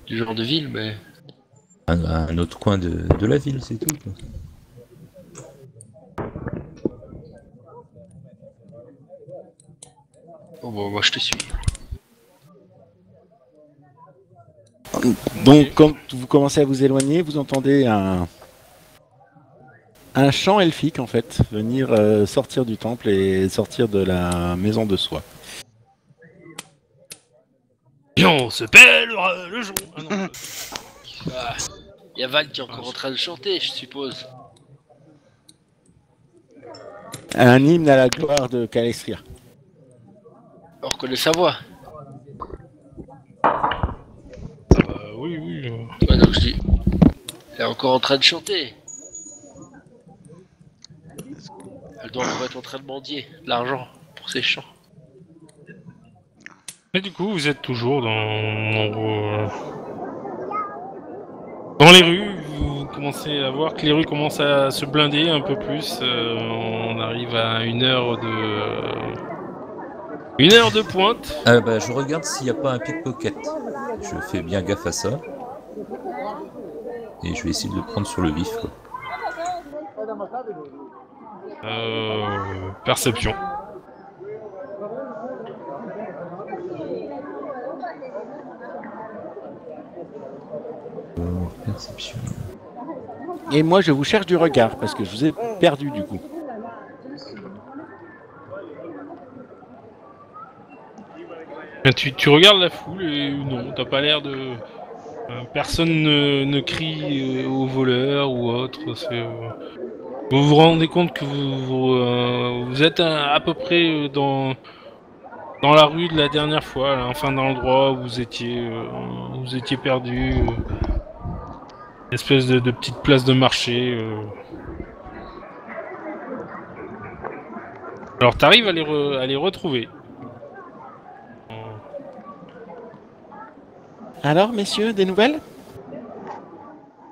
du genre de ville, mais. Un, un autre coin de, de la ville, c'est tout. quoi. Oh, bon, moi je te suis. Donc, quand vous commencez à vous éloigner, vous entendez un, un chant elfique, en fait, venir euh, sortir du temple et sortir de la maison de soie. Et on se le, le jour. Ah non. Ah, y a Val qui est encore en train de chanter, je suppose. Un hymne à la gloire de Calestria. On reconnaît sa voix. Euh, oui, oui. euh. Ouais, donc je dis. Elle est encore en train de chanter. Elle doit encore être en train de mendier de l'argent pour ses chants. Mais du coup, vous êtes toujours dans, dans dans les rues. Vous commencez à voir que les rues commencent à se blinder un peu plus. Euh, on arrive à une heure de une heure de pointe. Ah bah, je regarde s'il n'y a pas un pickpocket. Je fais bien gaffe à ça. Et je vais essayer de le prendre sur le vif. Quoi. Euh, perception. Perception. Et moi, je vous cherche du regard, parce que je vous ai perdu, du coup. Tu, tu regardes la foule et non, t'as pas l'air de. euh, personne ne, ne crie euh, au voleur ou autre. euh, Vous vous rendez compte que vous, vous, êtes à, peu près dans, dans la rue de la dernière fois, enfin dans l'endroit où vous étiez, vous étiez perdu. espèce de, de petite place de marché. Alors t'arrives à les, à les retrouver. Alors, messieurs, des nouvelles?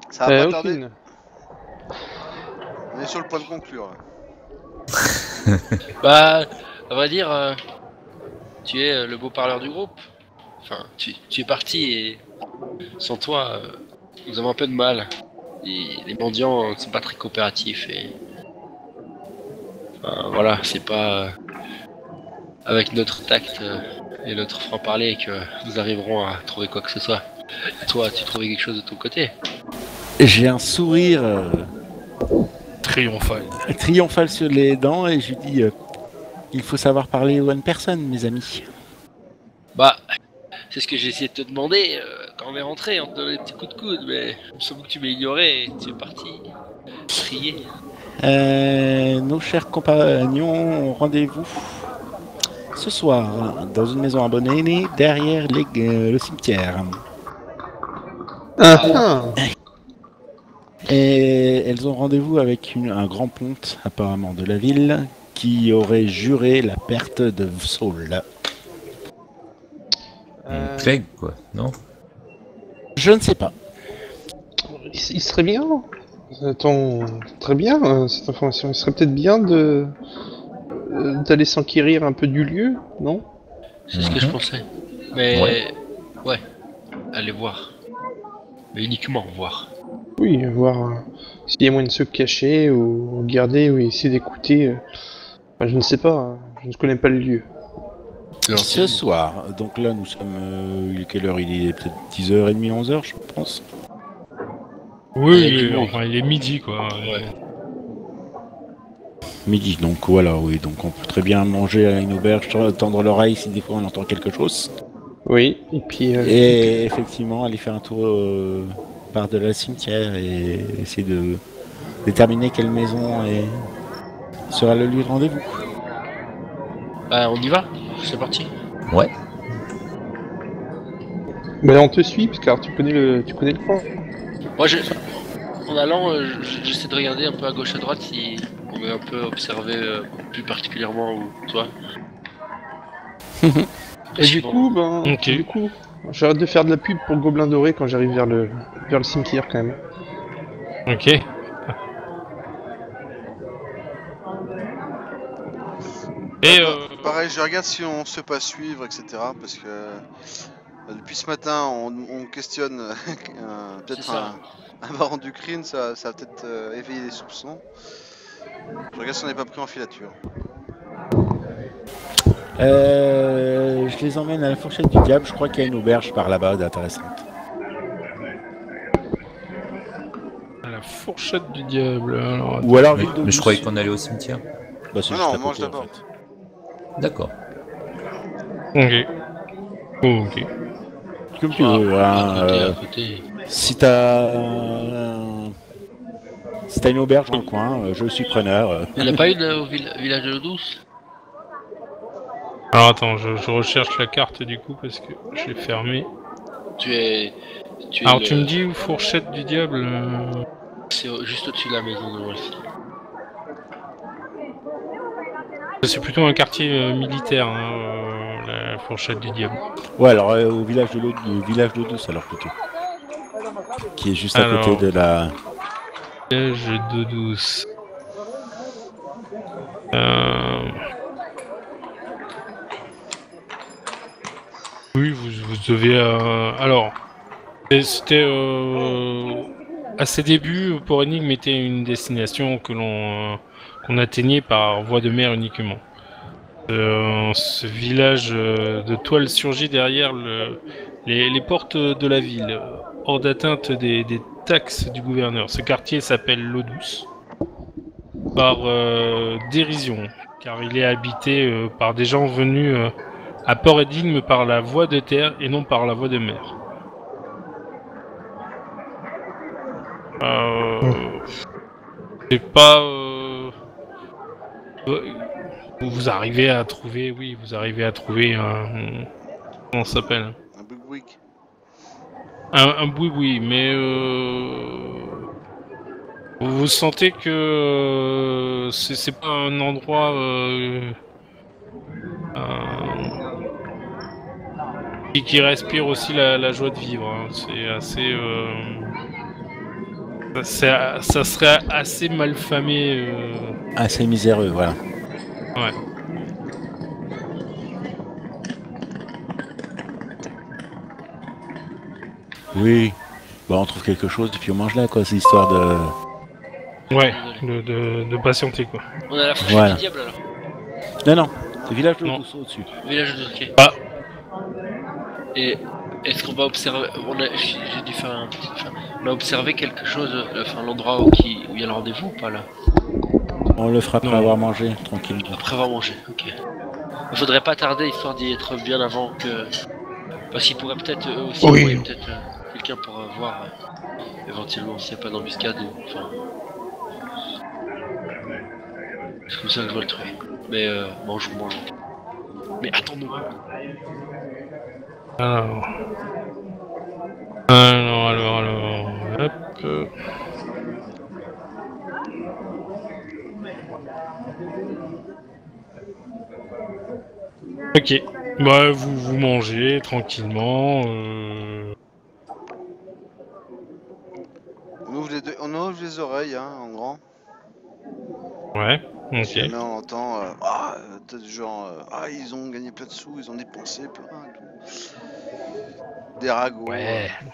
Ça va Euh, pas tarder. aucune. On est sur le point de conclure. Bah, on va dire, euh, tu es euh, le beau parleur du groupe. Enfin, tu, tu es parti et sans toi, euh, nous avons un peu de mal. Et les mendiants ne sont pas très coopératifs et. Enfin, voilà, c'est pas euh, avec notre tact et notre franc-parler que nous arriverons à trouver quoi que ce soit. Toi, tu trouvais quelque chose de ton côté? J'ai un sourire euh, Triomphal. triomphal sur les dents et je lui dis euh, il faut savoir parler aux bonnes personnes, mes amis. Bah, c'est ce que j'ai essayé de te demander euh, quand on est rentré, on te donnait des petits coups de coude, mais il me semble que tu m'as ignoré et tu es parti crier. Euh, nos chers compagnons ont rendez-vous ce soir dans une maison abonnée derrière les- euh, le cimetière. Ah, ah. Et elles ont rendez-vous avec une- un grand ponte apparemment de la ville qui aurait juré la perte de Saul. Euh, Une plague, quoi, non? Je ne sais pas. il, serait bien. Très bien euh, cette information. Il serait peut-être bien de d'aller s'enquérir un peu du lieu, non? C'est ce que je Mhm. pensais. Mais Ouais. ouais, allez voir. Mais uniquement voir. Oui, voir euh, s'il y a moyen de se cacher ou regarder ou essayer d'écouter. euh. Enfin, je ne sais pas. hein. Je ne connais pas le lieu. Ce soir, donc là nous sommes. euh, il est quelle heure? Il est peut-être 10h30, 11h, je pense. Oui, il est, enfin, il est midi quoi. Ouais. Midi, donc voilà, oui. Donc on peut très bien manger à une auberge, tendre l'oreille si des fois on entend quelque chose. Oui, et puis. euh, Et effectivement, aller faire un tour euh, par de la cimetière et essayer de déterminer quelle maison est... sera le lieu de rendez-vous. Bah, on y va C'est parti. Ouais. bah, on te suit, parce que alors, tu connais le, tu connais le coin. Moi, je... en allant, euh, je- j'essaie de regarder un peu à gauche à droite si un peu observer euh, plus particulièrement où toi. Et du coup, ben, Ok. du coup, j'arrête de faire de la pub pour Gobelin Doré quand j'arrive vers le, vers le cimetière quand même. Ok. Et euh, Pareil, je regarde si on se fait pas suivre, etc. Parce que euh, depuis ce matin, on, on questionne peut-être un, un baron d'Ukraine, ça, ça va peut-être euh, éveiller les soupçons. Je regarde si on n'est pas pris en filature. Euh, je les emmène à la fourchette du diable. Je crois qu'il y a une auberge par là-bas d'intéressante. À la fourchette du diable. Ou alors mais, mais je croyais qu'on allait au cimetière. Bah, non, non, on mange d'abord. D'accord. Ok. Oh, ok. Comme tu ah, hein, euh, si t'as si t'as une auberge dans le coin, euh, je suis preneur. euh. Il n'y en a pas une euh, au vill- village de l'eau douce? Alors attends, je, je recherche la carte du coup parce que je l'ai fermée. Tu es. Tu es Alors le- tu me dis où fourchette du diable euh, C'est au- juste au-dessus de la maison de Wolf. C'est plutôt un quartier euh, militaire, hein, euh, la fourchette du diable. Ouais, alors euh, au village de l'eau, au village d'eau douce alors plutôt, qui est juste à Alors. côté de la. Village d'eau douce. Euh... Oui, vous, devez. euh, Alors, c'était euh, à ses débuts, Port Énigme était une destination que l'on qu'on atteignait par voie de mer uniquement. Ce village de toile surgit derrière le- les, les portes de la ville, hors d'atteinte des, taxes du gouverneur. Ce quartier s'appelle l'eau douce par euh, dérision, car il est habité euh, par des gens venus euh, à Port Énigme par la voie de terre et non par la voie de mer. C'est pas. vous arrivez à trouver, oui, vous arrivez à trouver un. Comment s'appelle? Un un, un boui-boui, mais euh, vous sentez que euh, c'est pas un endroit euh, qui, qui respire aussi la, la joie de vivre. hein. C'est assez, ça, ça serait assez mal famé. euh, Assez miséreux, voilà. Ouais. Oui. Bah on trouve quelque chose et puis on mange là quoi, c'est histoire de. Ouais, de, de, de patienter quoi. On a la fourchette Voilà. du diable alors. Non non, c'est village de douce au-dessus. Village de ok. Ah. Et est-ce qu'on va observer on a- J'ai j'ai dû faire un petit. enfin, on a observé quelque chose, enfin l'endroit où qui- où il y a le rendez-vous ou pas là? On le fera après Non. avoir mangé, tranquillement. Après avoir mangé, ok. Il faudrait pas tarder histoire d'y être bien avant que. Parce qu'il pourrait peut-être eux aussi Oui. peut-être euh, quelqu'un pour euh, voir euh, éventuellement s'il n'y a pas d'embuscade. Enfin. C'est comme ça que je vois le truc. Mais euh, mangeons. Mais attends-nous. Alors. Alors, alors, alors. Hop. Ok. Bah, vous, vous mangez tranquillement. euh, On ouvre les, deux- on ouvre les oreilles, hein, en grand. Ouais. Ok. Si jamais on entend euh, ah, t'as du genre euh, ah ils ont gagné plein de sous, ils ont dépensé plein tout. Des ragots. Ouais. euh,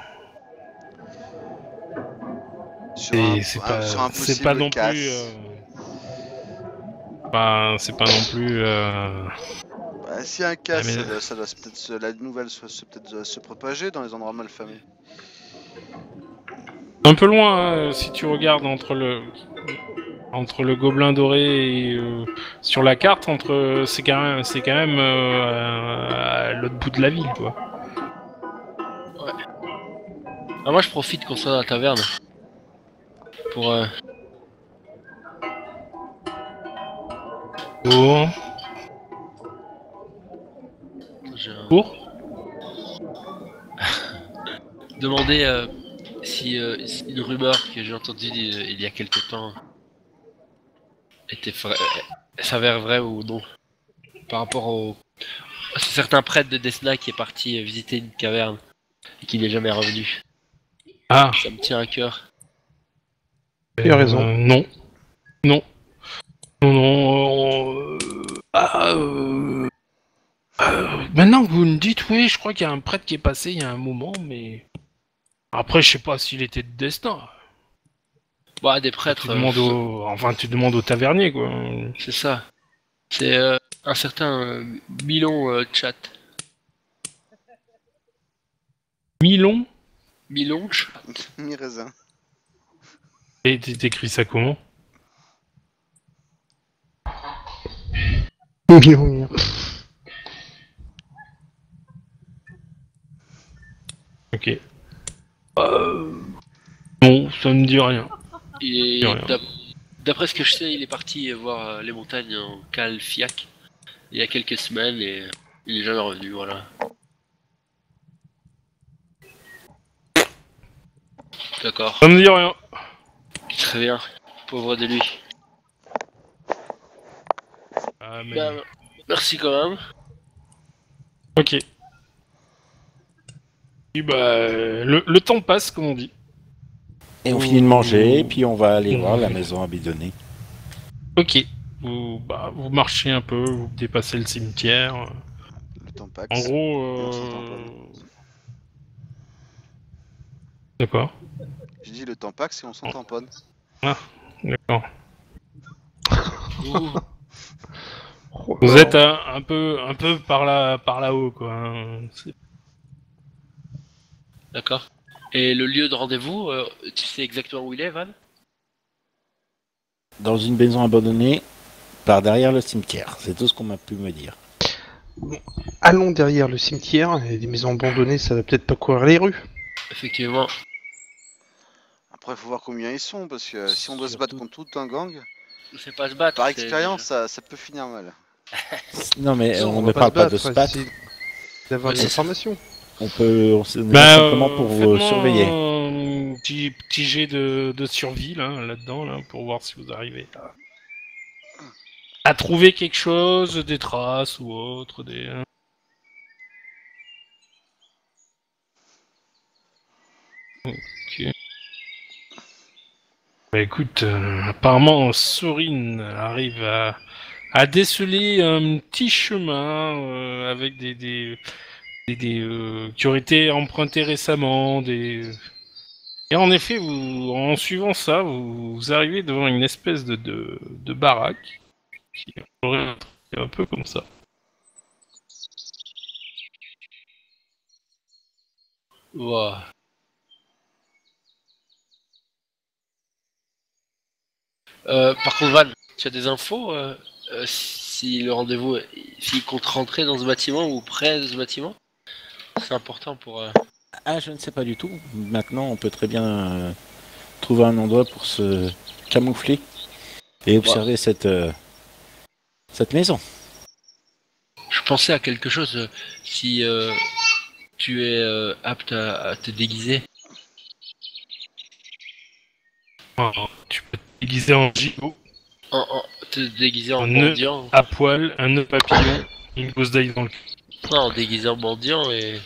sur un, Et c'est pas, sur un c'est pas possible non casse. plus. euh, Bah, c'est pas non plus. Bah, si un casse, Ah, mais- ça doit, ça doit se- peut-être la nouvelle se, peut-être se propager dans les endroits mal famés. Un peu loin, hein, si tu regardes entre le entre le gobelin doré et euh, sur la carte, entre c'est quand même c'est quand même euh, à l'autre bout de la ville, quoi. Ah, moi je profite qu'on soit dans la taverne. Pour. Euh... Un- pour demander euh, si, euh, si une rumeur que j'ai entendue euh, il y a quelque temps était vraie, euh, s'avère vraie ou non. Par rapport au. C'est certain prêtre de Desna qui est parti visiter une caverne et qui n'est jamais revenu. Ah, Ça me tient à cœur. Tu as raison. euh, non, non, non, non. euh, ah, euh, euh, maintenant que vous me dites, oui, je crois qu'il y a un prêtre qui est passé il y a un moment, mais après, je sais pas s'il était de destin. Bah, des Tu prêtres. euh, demandes au... Enfin, tu demandes au tavernier, quoi. C'est ça. C'est euh, un certain euh, Milon euh, Chat. Milon? Milon Chat. Mi raisin. Et tu t'écris ça comment? Ok. Euh... Non, ça me dit rien. Et d'après ce que je sais, il est parti voir euh, les montagnes en Calfiac il y a quelques semaines et il est jamais revenu, voilà. D'accord, Ça me dit rien. très bien. Pauvre de lui. Ah, mais... Ben, merci quand même. Ok. Et bah, le, le temps passe, comme on dit. Et on finit de manger, puis on va aller voir la maison abandonnée. Ok. Vous, bah, vous marchez un peu, vous dépassez le cimetière. Le temps passe. En gros, euh... D'accord. Je dis le temps passe et on s'en tamponne. D'accord. Ouh, Oh, Vous êtes un, un peu, un peu par là, par là-haut, quoi. D'accord. Et le lieu de rendez-vous, euh, tu sais exactement où il est, Van? Dans une maison abandonnée, par derrière le cimetière. C'est tout ce qu'on m'a pu me dire. Allons derrière le cimetière, et des maisons abandonnées, ça va peut-être pas courir les rues. Effectivement. Après, faut voir combien ils sont, parce que si on doit se battre contre tout un gang, C'est pas se battre. par expérience, ça, ça peut finir mal. Non, mais on, on ne parle pas de se battre. D'avoir des informations. On peut. On, on Bah, simplement pour euh, surveiller. Un petit, petit jet de, de survie là, là-dedans, là, pour voir si vous arrivez à, à trouver quelque chose, des traces ou autre, des. hein. Ok. Bah écoute, euh, apparemment Sorine arrive à, à déceler un petit chemin euh, avec des, des, des, euh, qui auraient été empruntés récemment, des et en effet, en suivant ça, vous, arrivez devant une espèce de, de, baraque qui un peu comme ça. Euh, par contre, Van, tu as des infos euh, si le rendez-vous, s'il compte rentrer dans ce bâtiment ou près de ce bâtiment? C'est important pour. euh, Ah, je ne sais pas du tout. Maintenant, on peut très bien euh, trouver un endroit pour se camoufler et observer cette, euh, cette maison. Je pensais à quelque chose. si euh, tu es euh, apte à, à te déguiser. Alors, tu peux te déguiser en gigot, En, en- te déguiser en Un nœud. mendiant. à poil, un nœud papillon, une gousse d'ail dans le cul. Non, en déguisé en mendiant et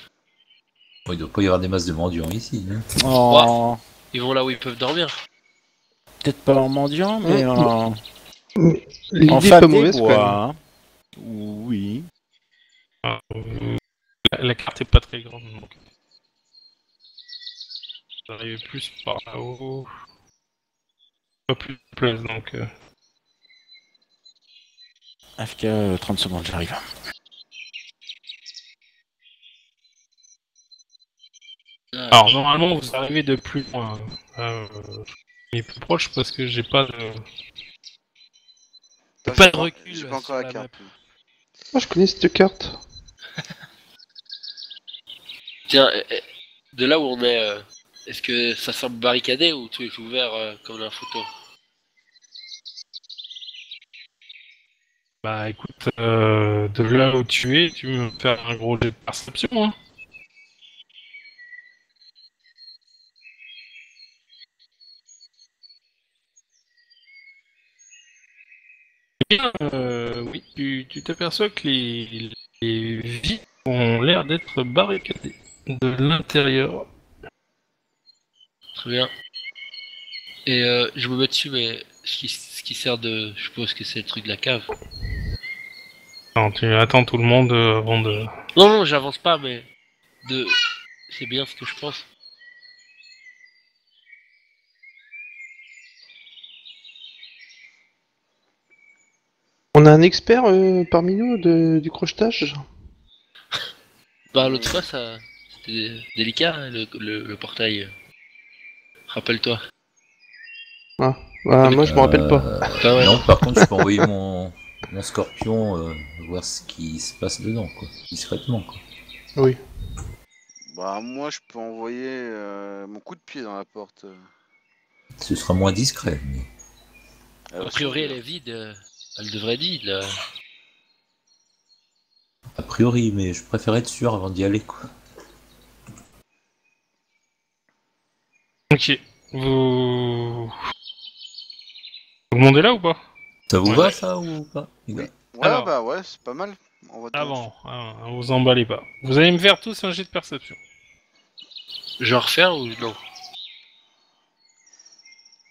Bon, il doit pas y avoir des masses de mendiants ici. hein. En- ils vont là où ils peuvent dormir. Peut-être pas en mendiant, mais en, en femme pas quand même. hein. Oui. Euh, la, la carte est pas très grande donc. Vous arrivez plus par là-haut. Pas plus de place donc. euh. AFK, euh, 30 secondes, j'arrive. Alors normalement vous arrivez de plus loin. Euh, mais plus proche parce que j'ai pas de. Attends, Pas de recul J'ai pas encore la la carte. Moi, je connais cette carte. Tiens, eh, eh, de là où on est, euh, est-ce que ça semble barricadé ou tout est ouvert euh, comme dans la photo? Bah écoute, euh, de là où tu es, tu veux me faire un gros jet de perception hein Bien, euh, oui, tu tu t'aperçois que les, les vies ont l'air d'être barricadées de l'intérieur. Très bien. Et euh, je me mets dessus, mais ce qui, ce qui sert de... Je suppose que c'est le truc de la cave. Non, tu attends tout le monde euh, avant de... Non, non, j'avance pas, mais... de C'est bien ce que je pense. On a un expert euh, parmi nous de, du crochetage? Bah, l'autre fois, ça... C'était délicat, hein, le, le, le portail. Rappelle-toi. Bah, moi, je me rappelle pas. Euh, Ah ouais. Non, par contre, je peux envoyer mon, mon scorpion euh, voir ce qui se passe dedans, quoi. Discrètement, quoi. Oui. Bah, moi, je peux envoyer euh, mon coup de pied dans la porte. Ce sera moins discret, mais... A priori, elle est vide. Elle devrait là. A priori, mais je préfère être sûr avant d'y aller, quoi. Ok. Vous. Vous montez là ou pas? Ça vous Ouais. va, ça, ou pas Ouais, Alors. bah ouais, c'est pas mal. On va Avant, avant, vous emballez pas. Vous allez me faire tous un jet de perception. Je vais refaire ou non?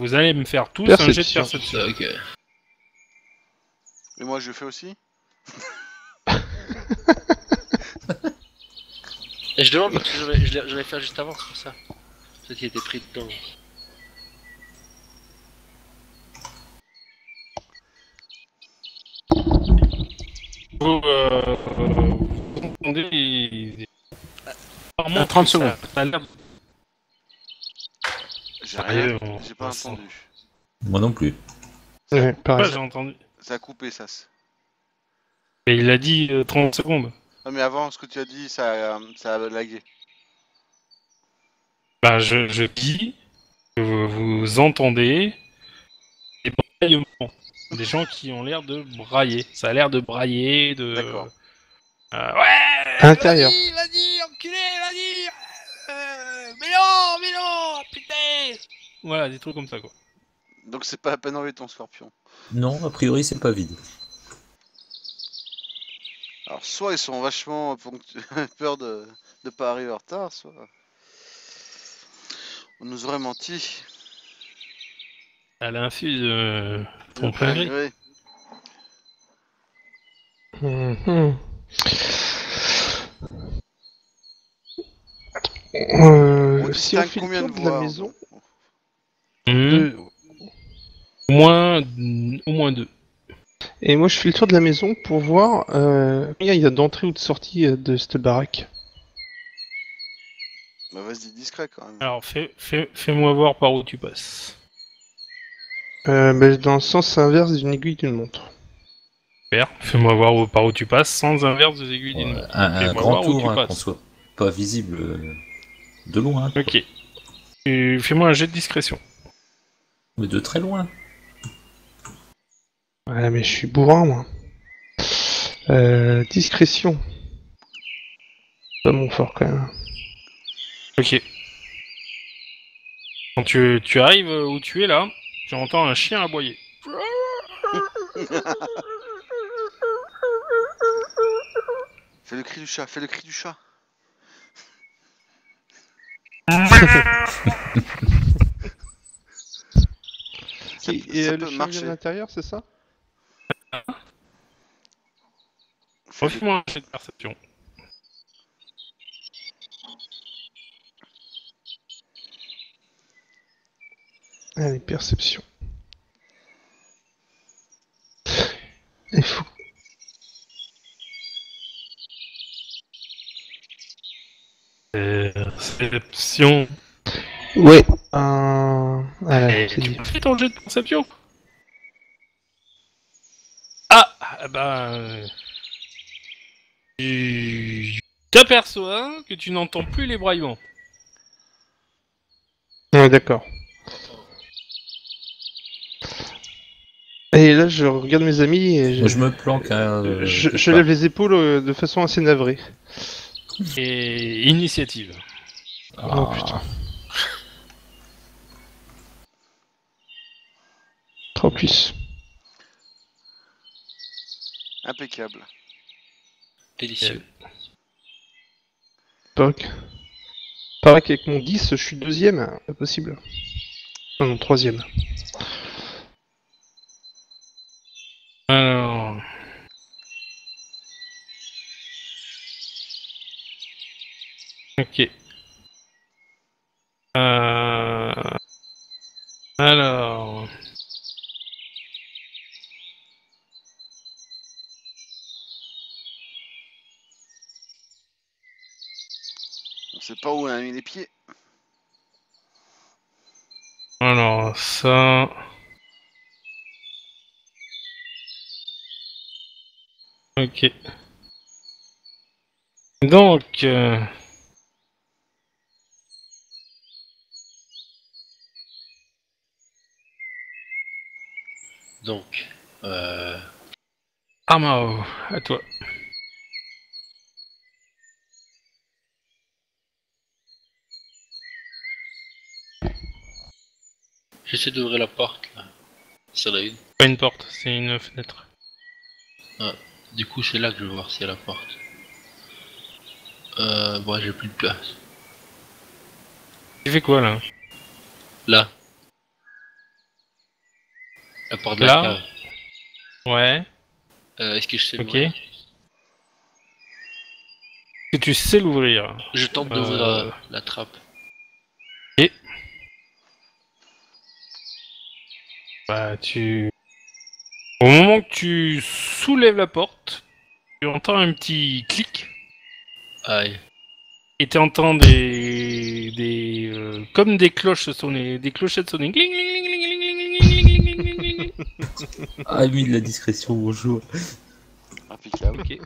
Vous allez me faire tous un jet de Perception. perception. Ah. Et moi, je fais aussi Et je demande parce que je l'ai- je l'ai fait juste avant, c'est pour ça. Peut-être qu'il était pris dedans. Vous, euh, vous entendez les- Apparemment, À 30 ça- secondes. ça a l'air- J'ai Sérieux, rien, on- j'ai pas on sent- entendu. Moi non plus. Ouais, Ouais, pareil. j'ai entendu. Ça a coupé, ça. Et il a dit euh, 30 secondes. Non, mais avant, ce que tu as dit, ça, a- ça a lagué. Bah, je, je dis que vous, vous entendez des braillements. Des gens qui ont l'air de brailler. Ça a l'air de brailler, de. D'accord. Euh, ouais À l'intérieur. Vas-y, vas-y, enculé, vas-y euh, Mais non, mais non Putain Voilà, des trucs comme ça, quoi. Donc, c'est pas la peine d'enlever ton scorpion. Non, a priori, c'est pas vide. Alors, soit ils sont vachement ponctu- peur de ne pas arriver en retard, soit on nous aurait menti. À de ton De plein gré. Mhm. Euh, On si on fait combien le de tour de la voix maison, de- Au moins, au moins deux. et moi je fais le tour de la maison pour voir euh, combien il y a d'entrée ou de sortie euh, de cette baraque. Bah, vas-y, discret quand même. Alors, fais, fais, fais-moi voir par où tu passes. Euh, ben, dans le sens inverse d'une aiguille d'une montre. Super. Fais-moi voir où- par où tu passes sans inverse des aiguilles d'une montre. Un, un Fais-moi grand voir où tu tour, hein, qu'on soit pas visible euh, de loin, quoi. Ok. Et Fais-moi un jet de discrétion. mais de très loin. Ouais, mais je suis bourrin moi. Euh, discrétion. Pas mon fort quand même. Ok. Quand tu, tu arrives où tu es là, tu entends un chien aboyer. Fais le cri du chat, fais le cri du chat. Ça, Et, peut- et, ça euh, le chien vient de l'intérieur, c'est ça? Refais-moi un jet de perception. Allez, perception. Il faut... Perception. Ouais. Un... Voilà, Et tu dit. fais ton jet de perception Ah ah Bah... euh, Tu t'aperçois que tu n'entends plus les braillements. Ouais, d'accord. Et là, je regarde mes amis et je, je me planque. hein, euh, je- lève les épaules euh, de façon assez navrée. Et initiative. Oh Ah. putain. Trop plus. Impeccable. Délicieux. Pareil Pareil qu'avec mon 10, je suis deuxième. Pas possible. Non, non, troisième. Alors... Ok. Euh... Alors... sait pas où on a mis les pieds. Alors, ça... Ok. Donc... euh, Donc, euh, Armao, à toi. J'essaie d'ouvrir la porte là? C'est là une. Pas une porte, c'est une fenêtre. Du coup, c'est là que je veux voir s'il y a la porte. Euh, bon, j'ai plus de place. Tu fais quoi là? Là. La porte de Là? la. Ouais. Euh, Est-ce que je sais Ok. Que tu sais l'ouvrir? Je tente Euh, d'ouvrir euh, la trappe. Bah, tu. Au moment que tu soulèves la porte, tu entends un petit clic. Aïe. Et tu entends des. des comme des cloches sonner. Des clochettes sonner. Ah, oui, de la discrétion, bonjour. Impeccable. Ok.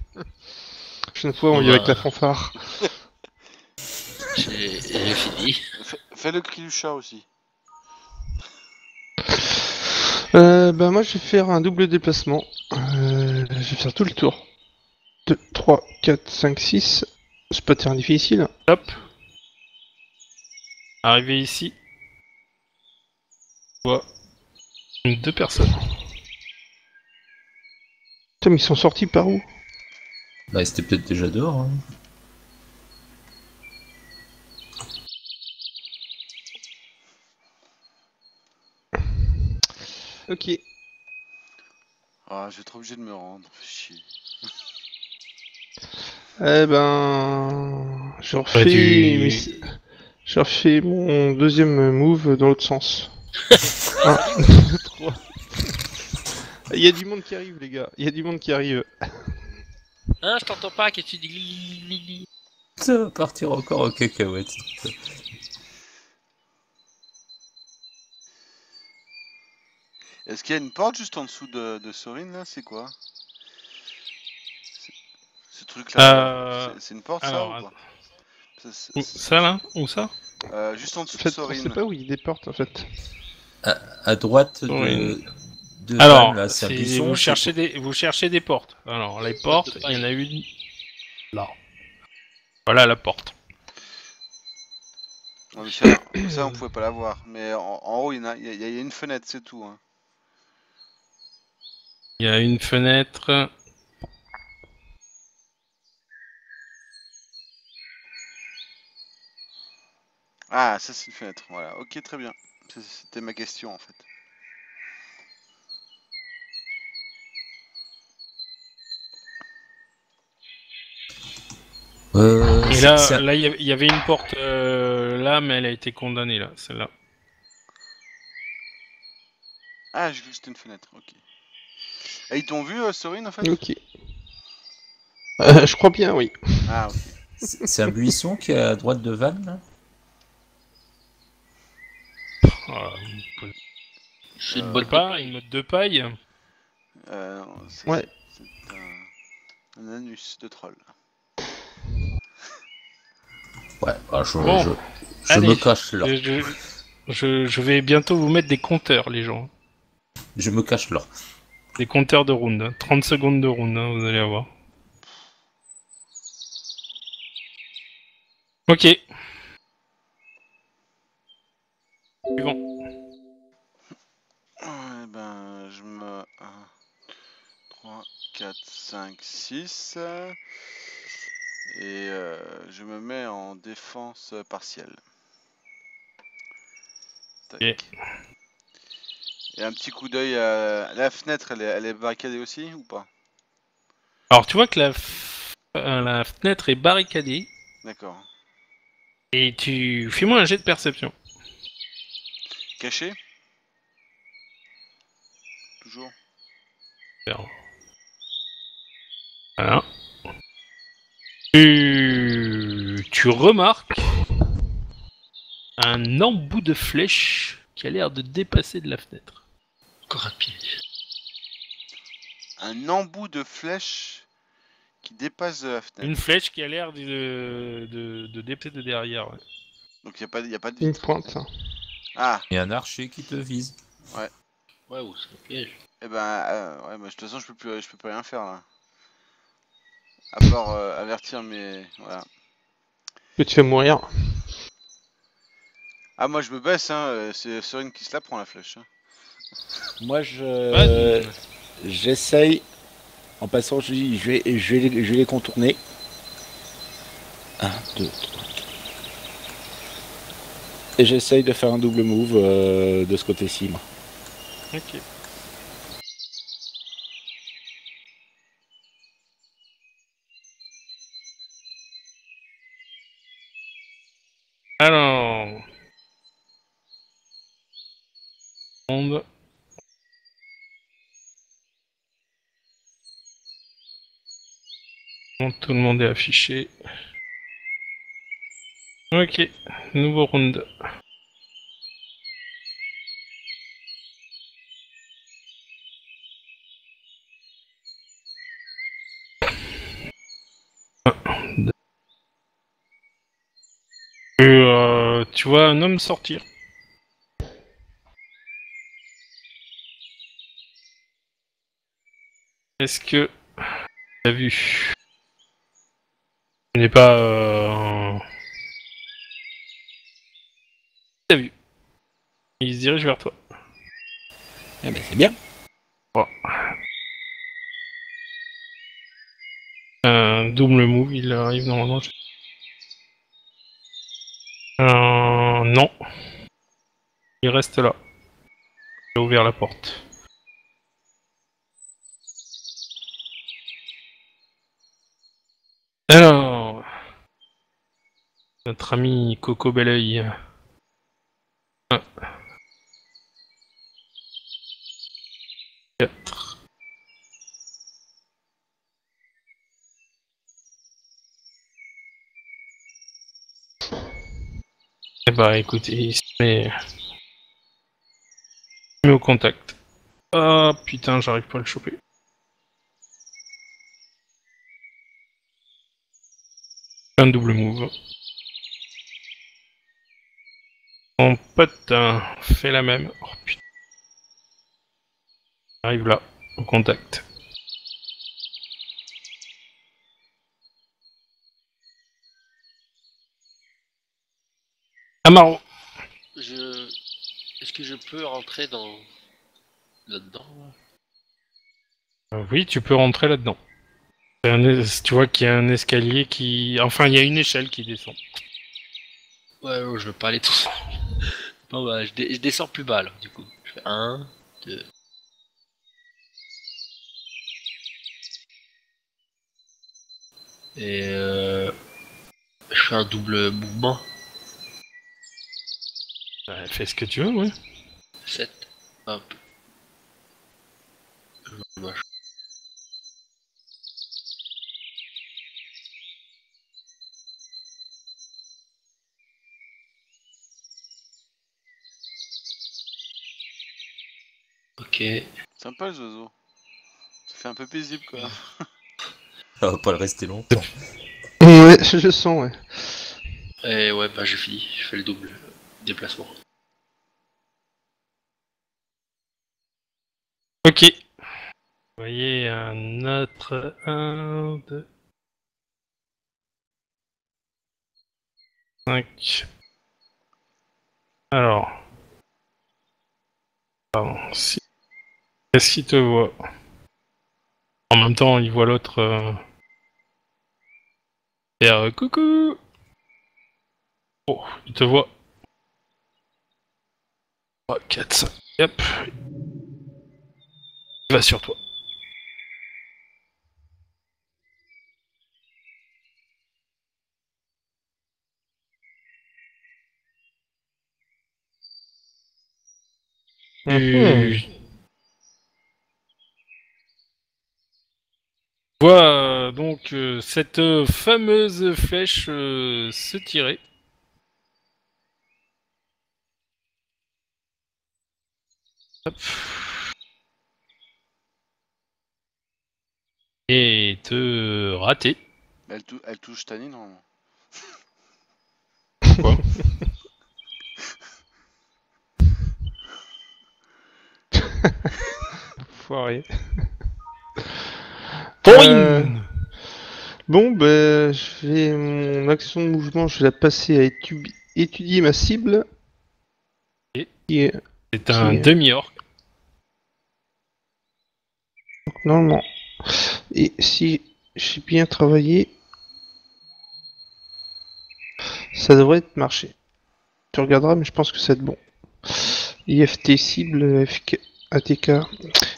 Prochaine fois, on y va avec la fanfare. J'ai fini. Fais le cri du chat aussi. Euh, bah moi je vais faire un double déplacement. Euh, je vais faire tout le tour. 2, 3, 4, 5, 6. C'est pas terrain difficile. Hop. Arrivé ici. Je vois deux personnes. Putain, mais ils sont sortis par où? Bah, c'était peut-être déjà dehors. Hein. Ok. Ah, je vais être obligé de me rendre. Chier. Eh ben... Je refais... Ouais, tu- mes- Je refais mon deuxième move dans l'autre sens. 1, 2, 3. Il y a du monde qui arrive les gars, il y a du monde qui arrive. Hein, je t'entends pas, qu'est-ce que tu dis? Ça va partir encore en cacahuète. Est-ce qu'il y a une porte juste en dessous de, de Sorine là? C'est quoi? Ce truc là, Euh, c'est- une porte alors, ça ou pas? Ça, c'est- Où- Ça là? Où ça? Euh, Juste en dessous En de on sait Sorine. pas où il y a des portes en fait. À droite de, Oui. de Alors, Van, là, c'est un c'est- buisson, vous cherchez des vous cherchez des portes. Alors les portes, il y en a une là. Voilà la porte. Ouais, ça, on pouvait pas la voir. Mais en, en haut, y a- il y a une fenêtre, c'est tout. hein. Il y a une fenêtre. Ah, ça c'est une fenêtre. Voilà, ok, très bien. C'était ma question en fait. Euh, Et là, il y avait- il y avait une porte euh, là, mais elle a été condamnée là, celle-là. Ah, j'ai que c'était une fenêtre, ok. Et ils t'ont vu, euh, Sorine en fait Ok. Euh, je crois bien, oui. Ah, ok. c'est un buisson qui est à droite de Van, là? Ah, C'est une Euh, bonne pas, paille. une mode de paille. Euh, c'est- Ouais. C'est un... un anus de troll. Ouais, bah, je, Bon, je, je allez. me cache là. Je, je- je- je vais bientôt vous mettre des compteurs, les gens. Je me cache là. Des compteurs de round. hein. 30 secondes de round, hein, vous allez avoir. Ok. Suivant. Ouais, ben, je me... 1, 3, 4, 5, 6. Et euh, je me mets en défense partielle. Tac. Ok. Et un petit coup d'œil à la fenêtre, elle est, elle est barricadée aussi ou pas? Alors, tu vois que la, f- euh, la fenêtre est barricadée. D'accord. Et tu... Fais-moi un jet de perception. Caché? Toujours Voilà. Tu... tu remarques un embout de flèche qui a l'air de dépasser de la fenêtre. Encore un pied. Un embout de flèche qui dépasse de la fenêtre. Une flèche qui a l'air de, de, de dépasser de derrière. ouais. Donc il n'y a, pas- y a pas de Une pointe. ça. Ah, Et un archer qui te vise. Ouais, ou c'est un piège. eh ben, euh, ouais, bah, de toute façon, je peux plus, je peux plus rien faire là. À part euh, avertir mes. Voilà. Que tu fais mourir. Ah, moi je me baisse, hein. euh, C'est Serine qui se la prend la flèche. hein. Moi, je j'essaye. En passant, je dis, je vais, je vais, les- je vais les contourner. 1, 2, 3. Et j'essaye de faire un double move euh, de ce côté-ci, moi. Ok. Alors. Monde. Tout le monde est affiché. Ok, nouveau round. Euh, tu vois un homme sortir. Est-ce que t'as vu? Ce n'est pas. Euh... T'as vu Il se dirige vers toi. Eh ben, c'est bien. Un double move, il arrive dans le Euh, non. Il reste là. Il a ouvert la porte. Alors. Notre ami Coco Belleuil. Un. Quatre. Eh bah écoutez, il se met... il met au contact. Ah putain, j'arrive pas à le choper. Un double move. Mon pote hein, fait la même. Oh putain. Arrive là, au contact. Amaro. Je. Est-ce que je peux rentrer dans. là-dedans? Là Euh, oui, tu peux rentrer là-dedans. Un Tu vois qu'il y a un escalier qui... Enfin, il y a une échelle qui descend. Ouais, ouais, je veux pas aller tout seul. Bon, bah, je, dé- je descends plus bas, là, du coup. Je fais 1, 2. Et euh, je fais un double mouvement. Bah, fais ce que tu veux, oui. 7. Hop. Ok. Sympa le zozo. Ça fait un peu paisible quoi. Ça va pas le rester longtemps. Ouais, je sens, ouais. Et ouais, bah j'ai fini. Je fais le double déplacement. Ok. Vous voyez un autre 1, 2, 5. Alors. Pardon. 6. Est-ce qu'il te voit? En même temps, il voit l'autre. Euh. Euh, coucou Oh, il te voit. 3, 4, 5. Yep. Il va sur toi. Mm-hmm. Vois euh, donc euh, cette euh, fameuse flèche euh, se tirer. Hop. Et te rater. Elle, tou- elle touche Tani, normalement. Quoi Foiré. Euh, Bon, ben, je vais mon action de mouvement, je vais la passer à étu- étudier ma cible. Et Qui est C'est un qui- demi-orc. donc, normalement. Et si j'ai bien travaillé, ça devrait être marché. Tu regarderas, mais je pense que ça va être bon. IFT cible, FK, ATK.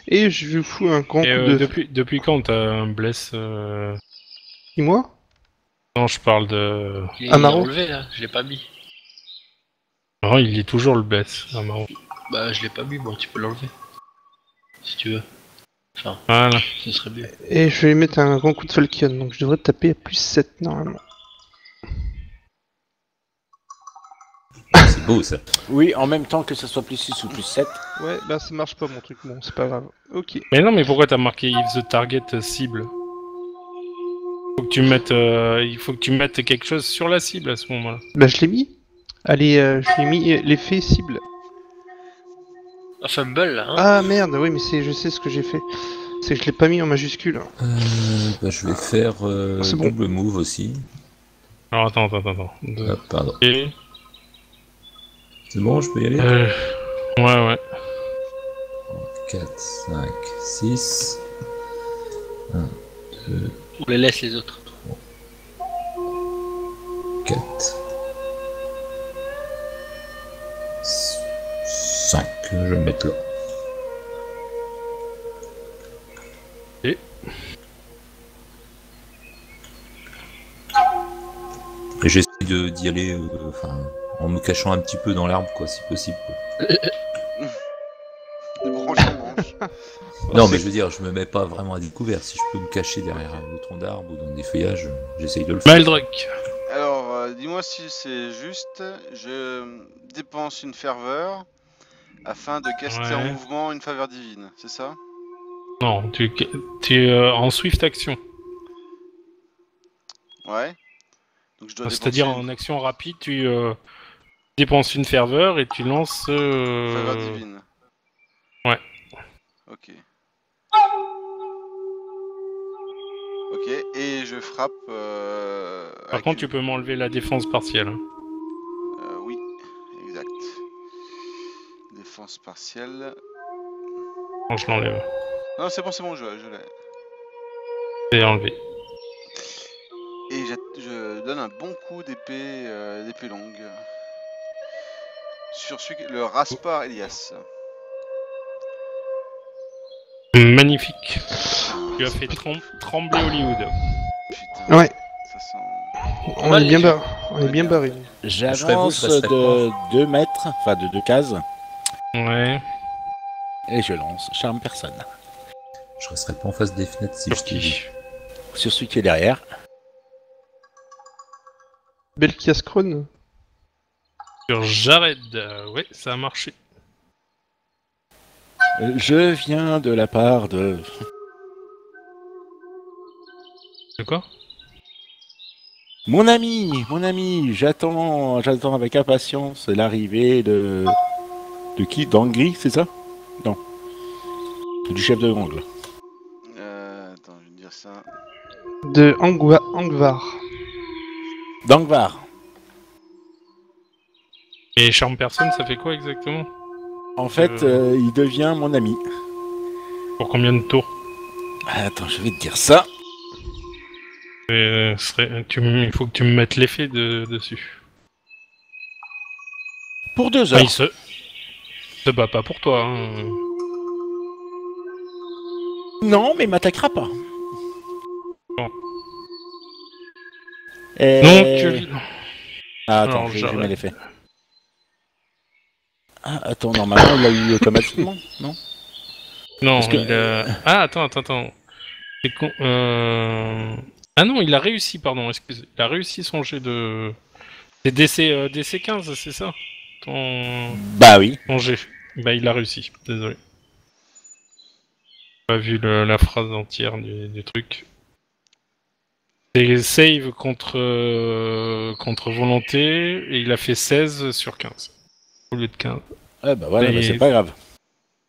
Et je vous fous un grand Et coup euh, de depuis, depuis quand t'as un bless euh, Dis-moi Non, je parle de. Il est Amaro enlevé là, je l'ai pas mis. Non, il est toujours le bless. Marrant. Bah je l'ai pas mis, bon tu peux l'enlever. Si tu veux. Voilà. Ce serait mieux. Et je vais mettre un grand coup de Falcon, donc je devrais taper à plus 7 normalement. C'est beau ça. Oui, en même temps que ce soit plus 6 ou plus 7. Ouais, bah ça marche pas mon truc, bon, c'est pas grave. Ok. Mais non, mais pourquoi t'as marqué if the target cible faut que tu mettes, euh, Il faut que tu mettes quelque chose sur la cible à ce moment-là. Bah je l'ai mis. Allez, euh, je l'ai mis euh, l'effet cible. Un fumble là, hein Ah merde, oui, mais c'est, je sais ce que j'ai fait. C'est que je l'ai pas mis en majuscule. Euh, bah, je vais faire euh, C'est bon. double move aussi. Alors attends, attends, attends. attends. Deux. Ah, pardon. Et, C'est bon, je peux y aller? Euh, Ouais, ouais. 4, 5, 6. On les laisse les autres. 4. 5, je vais le mettre là. Et Et j'essaie de- d'y aller euh, enfin, en me cachant un petit peu dans l'arbre, quoi, si possible. quoi. Non, mais je veux dire, je me mets pas vraiment à découvert. Si je peux me cacher derrière un tronc d'arbre ou dans des feuillages, j'essaye de le faire. Maldruck. Alors, euh, dis-moi si c'est juste. Je dépense une ferveur afin de caster en mouvement une faveur divine, c'est ça? Non, tu, tu es euh, en swift action. Ouais. Donc je dois C'est-à-dire dépenser en action rapide, tu euh, dépenses une ferveur et tu lances. une euh, faveur divine. ouais. Ok. Ok, et je frappe. euh, Par contre, une- tu peux m'enlever la défense partielle. Euh, oui, exact. Défense partielle. Quand je l'enlève. Non, c'est bon, c'est bon, je, je l'ai. C'est enlevé. Et je donne un bon coup d'épée euh, d'épée longue. Sur celui, qui- le Raspar Elias. Magnifique. Tu as fait trem- trembler Hollywood. Putain, Ouais, ça sent. on est bien je- barré. On est bien barré. J'avance je de 2 mètres, enfin de 2 cases, Ouais. et je lance Charme Personne. Je resterai pas en face des fenêtres si je Sur vu. qui Sur celui qui est derrière. Belkias Krone. Sur Jared. Euh, ouais, ça a marché. Je viens de la part de. De quoi? Mon ami, mon ami, j'attends, j'attends avec impatience l'arrivée de. De qui? D'Angri, c'est ça? Non. Du chef de gang. là. Euh, attends, je vais te dire ça. De Angwa Angvar. D'Angvar. Et charme personne, ça fait quoi exactement? En fait, Euh. il devient mon ami. Pour combien de tours Attends, je vais te dire ça. Euh, serait- tu Il faut que tu me mettes l'effet de, dessus. Pour deux Ah, heures. il se... se bat pas pour toi. Hein. Non, mais il m'attaquera pas. Bon. Et... Donc, Ah, attends, Alors, je, je mets l'effet. Ah, attends, normalement, il l'a eu automatiquement, non? Non, que- il a... Ah, attends, attends, attends. Con... euh... Ah non, il a réussi, pardon, excuse. Il a réussi son jet de... C'est DC, euh, DC 15, c'est ça? Ton... Bah oui. ton jet. bah il a réussi, désolé. Pas vu le- la phrase entière du, du truc. C'est save contre, euh, contre volonté et il a fait 16 sur 15. Au lieu de 15. Ouais, bah voilà, Et- bah, c'est pas grave.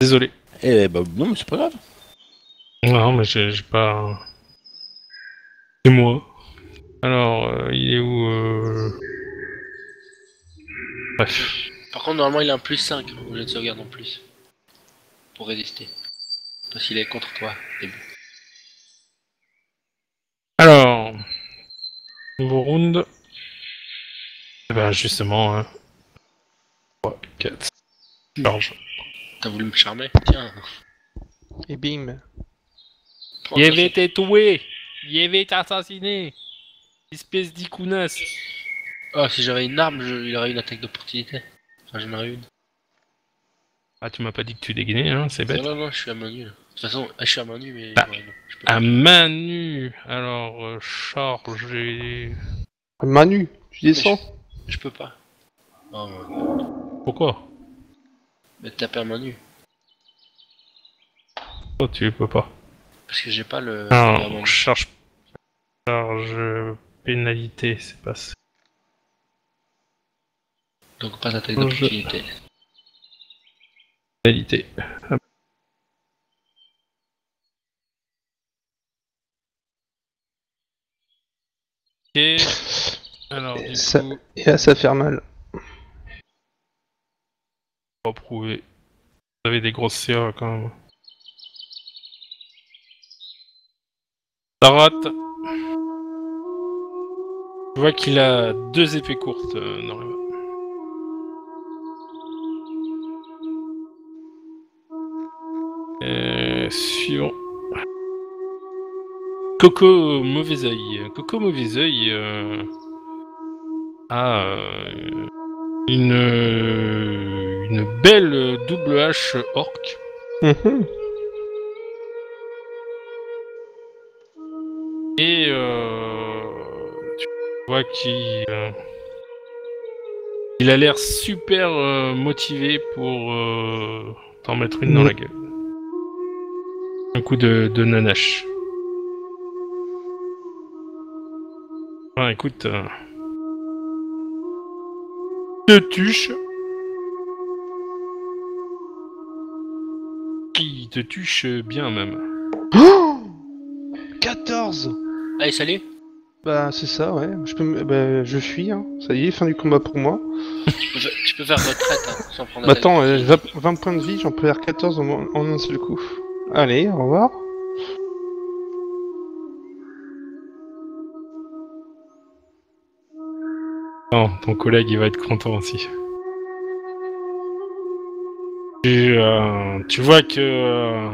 Désolé. Eh bah non, mais c'est pas grave. Non, mais j'ai pas. C'est moi. Alors, euh, il est où euh... Bref. Par contre, normalement, il a un plus 5 au jet de sauvegarde en plus. Pour résister. Parce qu'il est contre toi, début. Alors, nouveau round. Eh ben justement, hein. 3, 4, charge. T'as voulu me charmer Tiens. Et bim. Il avait été tué Il avait été assassiné Espèce d'icounas Oh, si j'avais une arme, je- il aurait eu une attaque d'opportunité. Enfin, j'en aurais une. Ah, tu m'as pas dit que tu dégainais, hein, c'est bête. Non, non, non, je suis à main nue. De toute façon, ah, je suis à main nue, mais. Bah, ouais, non, je peux pas. À main nue Alors, euh, charger... Manu, tu descends Je peux pas. Oh, ouais. Pourquoi Mais taper à main nue. Pourquoi tu peux pas Parce que j'ai pas le. Alors, nue. charge... Charge... euh, Pénalité, c'est pas ça. Donc pas d'attaque Je- d'opportunité. Pénalité. Ok. Alors, du Ça- coup, Et là, ça faire mal. Vous avez des grosses CA quand même. Ça rate. Je vois qu'il a deux épées courtes, euh. Euh, suivant. Coco Mauvais Oeil. Coco Mauvais Oeil euh, a euh, une, euh, une belle double hache orc. Mhm. Et euh, tu vois qu'il euh, il a l'air super euh, motivé pour euh, t'en mettre une dans la gueule. Un coup de, de nanache. Ah, écoute. Euh, deux tuches. Qui te tuche bien même. Oh 14 Allez, salut Bah, c'est ça, ouais. Je, peux me- bah, je fuis, hein. Ça y est, fin du combat pour moi. tu peux, fa- tu peux faire retraite hein, sans prendre Bah, attends, euh, d'opportunité. 20 20 points de vie, j'en peux faire 14 en, en un seul coup. Allez, au revoir. Non, ton collègue il va être content aussi. Tu, euh, tu vois que euh,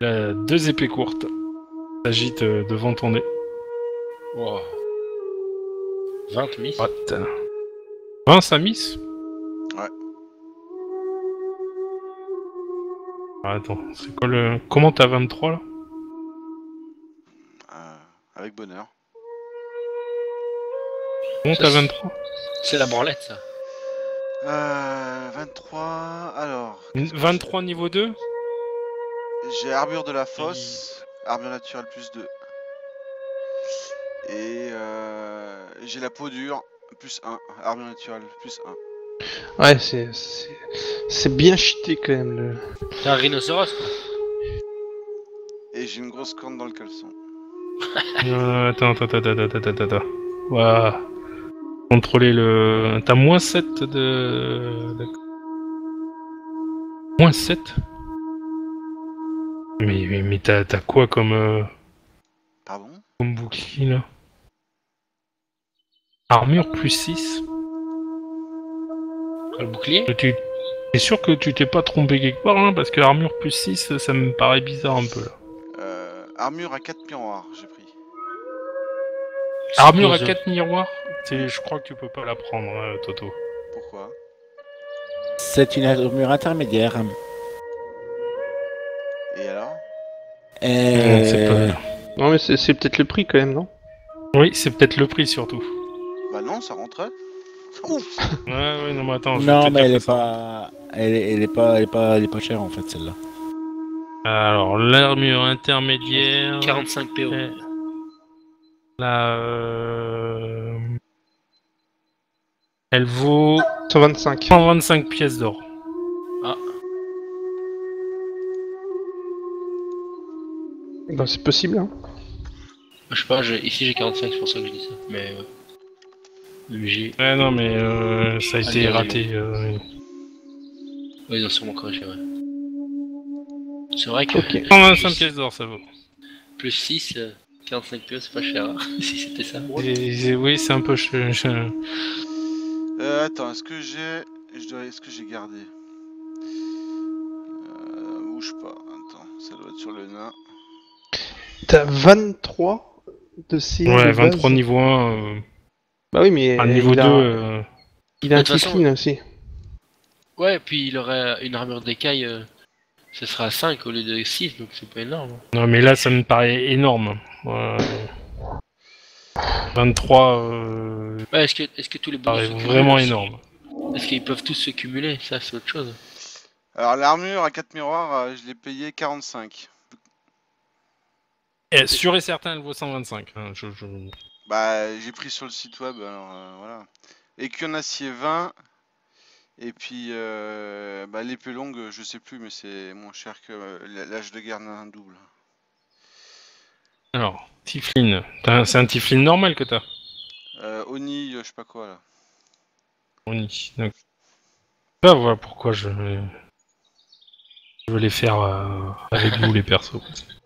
il a deux épées courtes s'agitent euh, devant ton nez. Wow. 20 miss What 20 ça miss Ouais. Ah, Attends, c'est quoi le. Comment t'as 23 là? Euh, avec bonheur. Comment Ça, t'as c'est- 23 C'est la branlette, ça. Euh, 23. Alors, 23 niveau 2 j'ai armure de la fosse, armure naturelle plus 2. Et euh, j'ai la peau dure plus 1, armure naturelle plus 1. Ouais, c'est. c'est- C'est bien cheaté quand même. Le... T'es un rhinocéros, quoi. Et j'ai une grosse corne dans le caleçon. Euh, attends, attends, attends, attends, attends, attends. Ouah. Contrôler le. T'as moins 7 de. Moins 7 Mais, mais, mais t'as t'as quoi comme, euh, Pardon? comme bouclier là? Armure plus 6 Le bouclier? Tu es sûr que tu t'es pas trompé quelque part hein? Parce que armure plus 6, ça me paraît bizarre un peu là. euh, Armure à 4 miroirs, j'ai pris. Armure à Suppose- 4 miroirs Je crois que tu peux pas la prendre, hein, Toto. Pourquoi? C'est une armure intermédiaire. Et alors? C'est pas- Non, mais c'est c'est peut-être le prix quand même, non? Oui, c'est peut-être le prix surtout. Bah non, ça rentrait. Ouf Ouais, ouais, non, mais attends. je vais Non, mais elle est pas, elle est, elle est pas, elle est pas, elle est pas chère en fait celle-là. Alors, l'armure intermédiaire. 45 PO. Euh, La. euh, Elle vaut 125. 125 pièces d'or. Bah, c'est possible, hein. Je sais pas, j'ai- ici j'ai 45, c'est pour ça que je dis ça. Mais j'ai. Ouais, non, mais euh, ça a Ah, été raté. euh, Ouais, ils ont sûrement corrigé, ouais. C'est vrai que. Ok. 125 plus, pièces d'or, ça vaut. plus 6, euh, 45 PO, c'est pas cher. hein, si c'était ça. Et- oui, c'est un peu. ch- ch- Euh, attends, est-ce que j'ai... Je dois... Est-ce que j'ai gardé? Euh, Bouge pas, attends, ça doit être sur le nain. T'as 23 de C. Ouais, de 23 base. niveau 1. euh, Bah oui, mais à niveau il 2. a, euh, il a un façon- aussi. Ouais, puis il aurait une armure d'écaille, euh, ce sera à 5 au lieu de 6, donc c'est pas énorme. Non, mais là, ça me paraît énorme. Ouais. 23. Euh... Ouais, est-ce que, est-ce que tous les bonus cumulent vraiment aussi énorme. Est-ce qu'ils peuvent tous se cumuler Ça, c'est autre chose. Alors l'armure à 4 miroirs, euh, je l'ai payé 45. Et sûr et certain, elle vaut 125. hein, je- je- Bah j'ai pris sur le site web, alors euh, voilà. Écu en acier 20. Et puis euh, bah, l'épée longue, je sais plus, mais c'est moins cher que euh, l'âge de guerre d'un double. Alors, Tiflin. C'est un Tiflin normal que t'as Euh, Oni, euh, je sais pas quoi là. On y. Donc... Bah, voilà pourquoi je vais, je vais les faire euh, avec vous, les persos.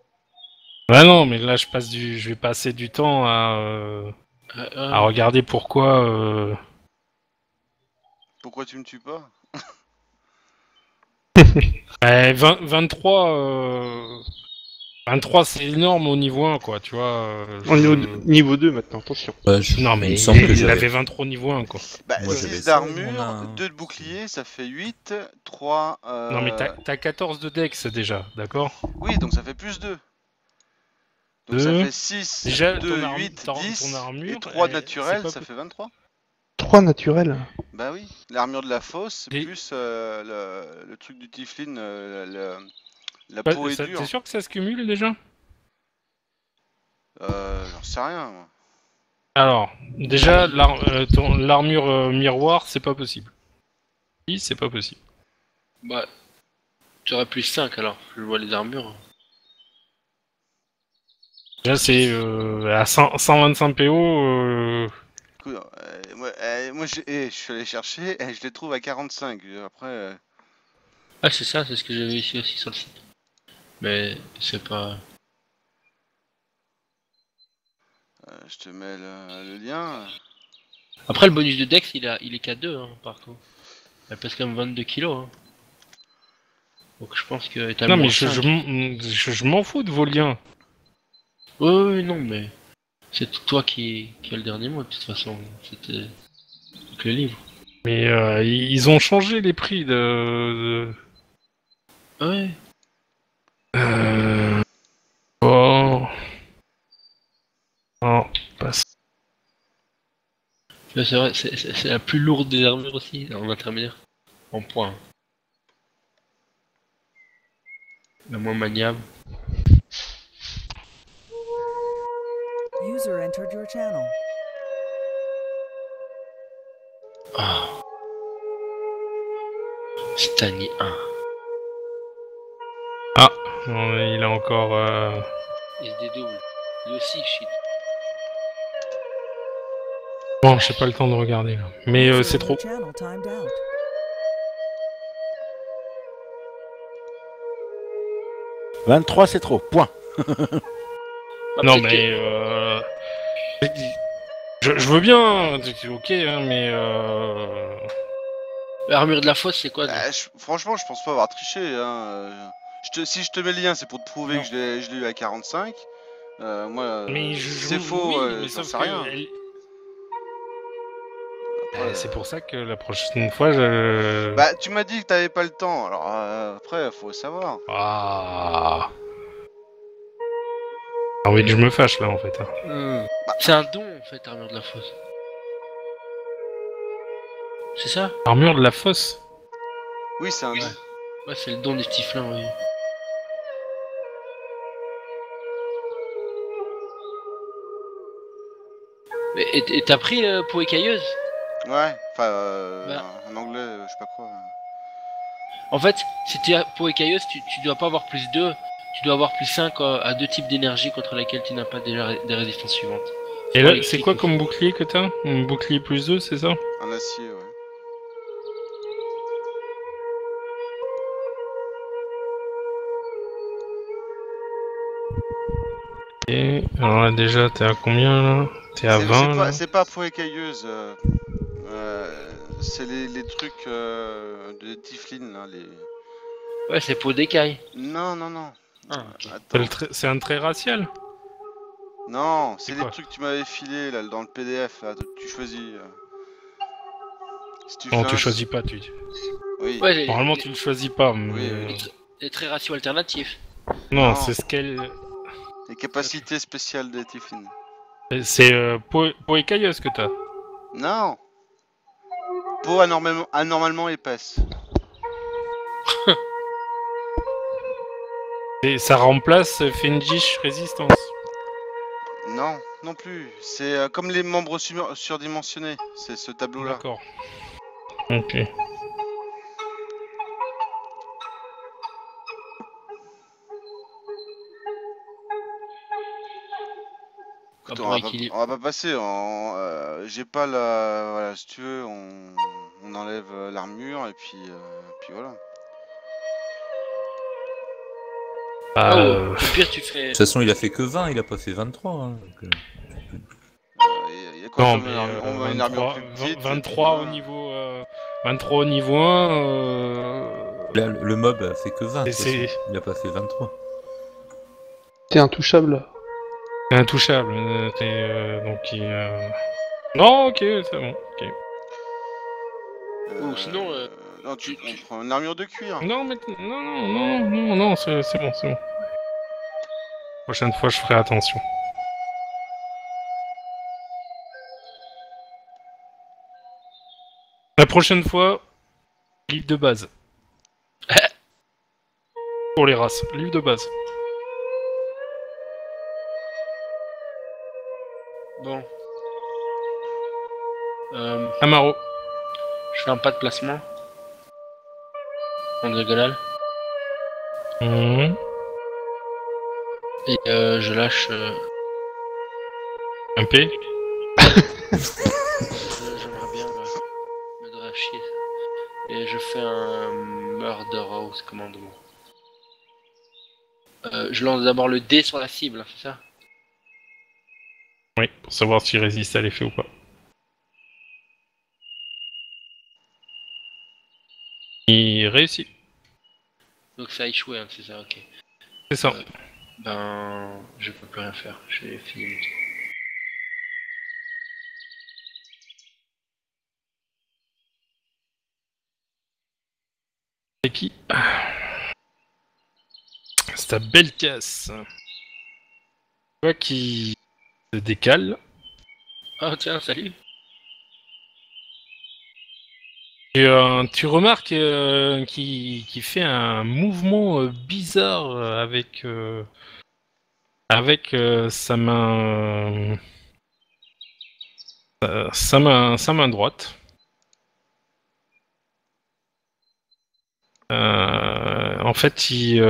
Bah non, mais là, je passe du, je vais passer du temps à, euh, Euh, euh, à regarder pourquoi. euh, Pourquoi tu me tues pas? Eh, 20 23. Euh, 23, c'est énorme au niveau 1, quoi, tu vois. euh, Au niveau, je- niveau 2 maintenant, attention. Ouais, je- Non, il mais me semble que il j'avais- avait 23 au niveau 1, quoi. Bah Moi, j'avais 6 ça, on d'armure, a un- 2 de bouclier, ça fait 8, 3... Euh... Non, mais t'as t'as 14 de dex déjà, d'accord? Oui, donc ça fait plus 2. Donc ça Deux. fait 6, Déjà, 2, ton arme- 8, ton- ton 10, armure, et 3 elle- naturels, c'est pas ça fait 23. 3 naturels. Bah oui, l'armure de la fosse, Et- plus euh, le, le truc du Tiflin, euh, le- la Bah, peau est ça- dure. T'es sûr que ça se cumule déjà Euh, J'en sais rien, moi. Alors, déjà, l'ar- euh, ton- l'armure euh, miroir, c'est pas possible. Si, c'est pas possible. Bah, tu aurais plus 5 alors, je vois les armures. Déjà, c'est euh, à 100 125 PO. euh, Écoute, euh, moi, euh, eh, je suis allé chercher et je les trouve à 45. Après, euh, Ah, c'est ça, c'est ce que j'avais ici aussi sur le site. Mais c'est pas. euh, je te mets le, le lien. Après, le bonus de Dex, il, a, il est qu'à 2, hein, par contre. Il pèse quand même 22 kilos. Hein. Donc je pense que. t'as Non, mais je, je je- m'en fous de vos liens. Ouais, ouais, ouais, non, mais. C'est toi qui, qui a le dernier mot, de toute façon. C'était. avec le livre. Mais euh, ils ils ont changé les prix de. de- Ouais. Euh... Oh. Non, passe. Ouais, C'est vrai, c'est- c'est c'est la plus lourde des armures aussi, en intermédiaire. En point. La moins maniable. User entered your channel. Ah. Stani 1. Non, il a encore. euh, Il se dédouble. Lui aussi, shit. Bon, j'ai pas le temps de regarder là. Mais euh, c'est trop. your channel timed out. « 23, c'est trop. Point. Non, mais. Euh... Je, je veux bien, ok, hein, mais. Euh... L'armure de la fosse, c'est quoi Bah, je- franchement, je pense pas avoir triché. Hein. Je te, si je te mets le lien, c'est pour te prouver Non. que je l'ai eu à 45. Euh, moi, euh, c'est faux, oui, euh, j'en sais rien. elle- Après, c'est pour ça que la prochaine fois, je. Bah, tu m'as dit que t'avais pas le temps. Alors euh, après, faut savoir. Ah. Ah oui, je me fâche là en fait. hein. Hmm. C'est un don en fait, armure de la fosse. C'est ça? Armure de la fosse? Oui, c'est un. Oui. Ouais, c'est le don des Tiflins, oui. Mais et t'as pris euh, peau écailleuse Ouais, enfin, euh, Bah. en anglais, euh, je sais pas quoi. En fait, si tu as peau écailleuse, tu, tu dois pas avoir plus 2, tu dois avoir plus 5 à deux types d'énergie contre lesquels tu n'as pas des, ré- des résistances suivantes. Et Pour là, c'est quoi comme bouclier que t'as? Un bouclier plus 2, c'est ça? En acier, ouais. Et alors là, déjà, t'es à combien là? T'es à C'est- 20 c'est là pas, pas peau écailleuse. euh, euh, c'est les, les trucs euh, de Tiflin, là. Les... Ouais, c'est peau d'écaille. Non, non, non. Ah. C'est un trait racial Non, c'est les trucs que tu m'avais filé là dans le PDF là, tu choisis. euh. Si tu Non, tu un- choisis pas, tu. Oui. Ouais, Normalement, les- tu le choisis pas, mais... Oui, oui. les, tra- les traits raciaux alternatifs. Non, Non. c'est ce qu'elle... Les capacités spéciales des Tiflin. C'est euh, peau, peau écailleuse que t'as. Non. Peau anormalement, anormalement épaisse. Et ça remplace Fenjish Résistance. Non, non plus. C'est euh, comme les membres sur- surdimensionnés. C'est ce tableau-là. D'accord. Ok. Écoute, on, va pas, équilibrer. on va pas passer. euh, J'ai pas la. Voilà, si tu veux, on, on enlève euh, l'armure et puis, euh, puis voilà. Bah, Ah, euh, au pire, tu fais. De toute façon, il a fait que 20, il a pas fait 23. hein, donc, euh. Il y, a quoi non, mais euh, On va une 23, armure plus petite. 23 au et puis niveau... euh, 23 au niveau 1... Euh... Là, le mob a fait que 20. de Et toute c'est- façon. Il a pas fait 23. T'es intouchable. Intouchable. euh, t'es, euh, donc, il, euh... Non, ok, c'est bon. ok. Ou sinon, euh, non, tu, tu- tu- on prend une armure de cuir. Non, mais non, non, non, non, non, c'est c'est bon, c'est bon. Prochaine fois, je ferai attention. La prochaine fois, livre de base. Pour les races, livre de base. Bon. Euh, Amaro. je fais un pas de placement. En diagonale. Mhm. Et euh, je lâche. euh, Un P. J'aimerais bien me donner à chier. Et je fais un Murder House commandement. Euh, je lance d'abord le dé sur la cible, c'est ça? Oui, pour savoir s'il résiste à l'effet ou pas. Il réussit. Donc ça a échoué, hein, c'est ça, ok. C'est ça. Euh, Ben, je peux plus rien faire. J'ai fini mon tour. C'est qui? C'est ta belle casse. Tu vois qui se décale. Ah tiens, salut. Et euh, tu remarques euh, qu'il qu'il fait un mouvement euh, bizarre euh, avec avec sa main sa main sa main droite. En fait, il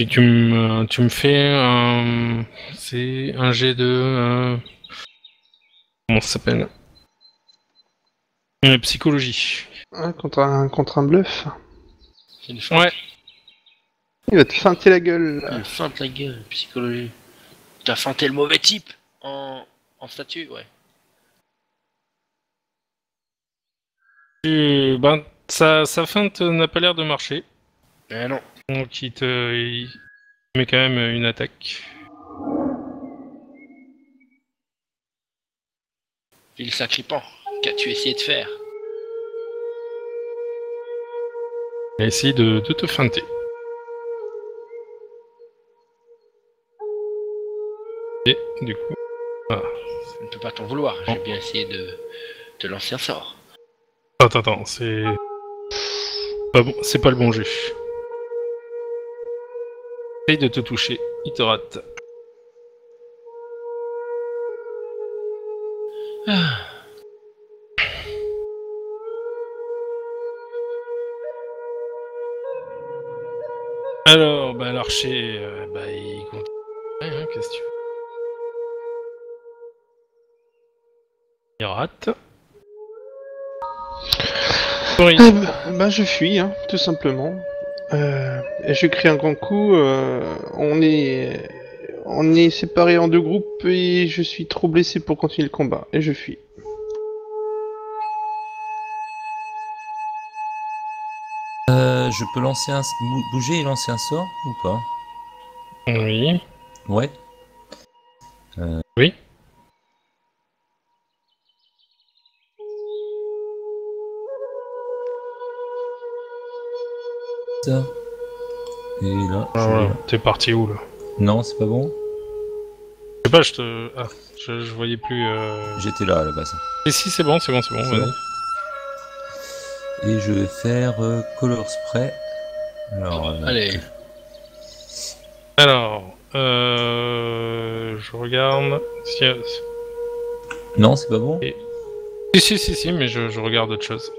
et tu me tu me fais un c'est un G de Comment ça s'appelle? Euh, Psychologie. Contre, un, contre un bluff. Ouais. Il va te feinter la gueule. là. Feinte la gueule, psychologie. T'as feinté le mauvais type en, en statut, ouais. Tu- ben, sa, sa feinte n'a pas l'air de marcher. Mais non. Donc il te il met quand même une attaque. Vil sacripant. Qu'as-tu essayé de faire? Il essaye de, de te feinter. Et du coup. Ah, Je ne peux pas t'en vouloir. J'ai bien essayé de te lancer un sort. Attends, attends, c'est. Pas bon, c'est pas le bon jeu. Essaye de te toucher, il te rate. Ah. Alors, bah l'archer, euh, bah il compte. Hein, qu'est-ce Il rate. Oui. Ah bah, bah, je fuis, hein, tout simplement. Euh, je crie un grand coup. euh, on est, on est séparés en deux groupes et je suis trop blessé pour continuer le combat. Et je fuis. Euh, je peux lancer un bou- bouger et lancer un sort ou pas? Oui. Ouais. Oui. Et là. Ah. T'es parti où là Non, c'est pas bon. Je sais pas, je te. Ah, je, je voyais plus. Euh... J'étais là à la base. Et si, c'est bon, c'est bon, c'est bon, C'est vas-y. bon. Et je vais faire euh, Color Spray. Alors, euh, Allez. Alors, euh, je regarde. Si, Non, c'est pas bon. si, si, si, si, mais je, je regarde autre chose.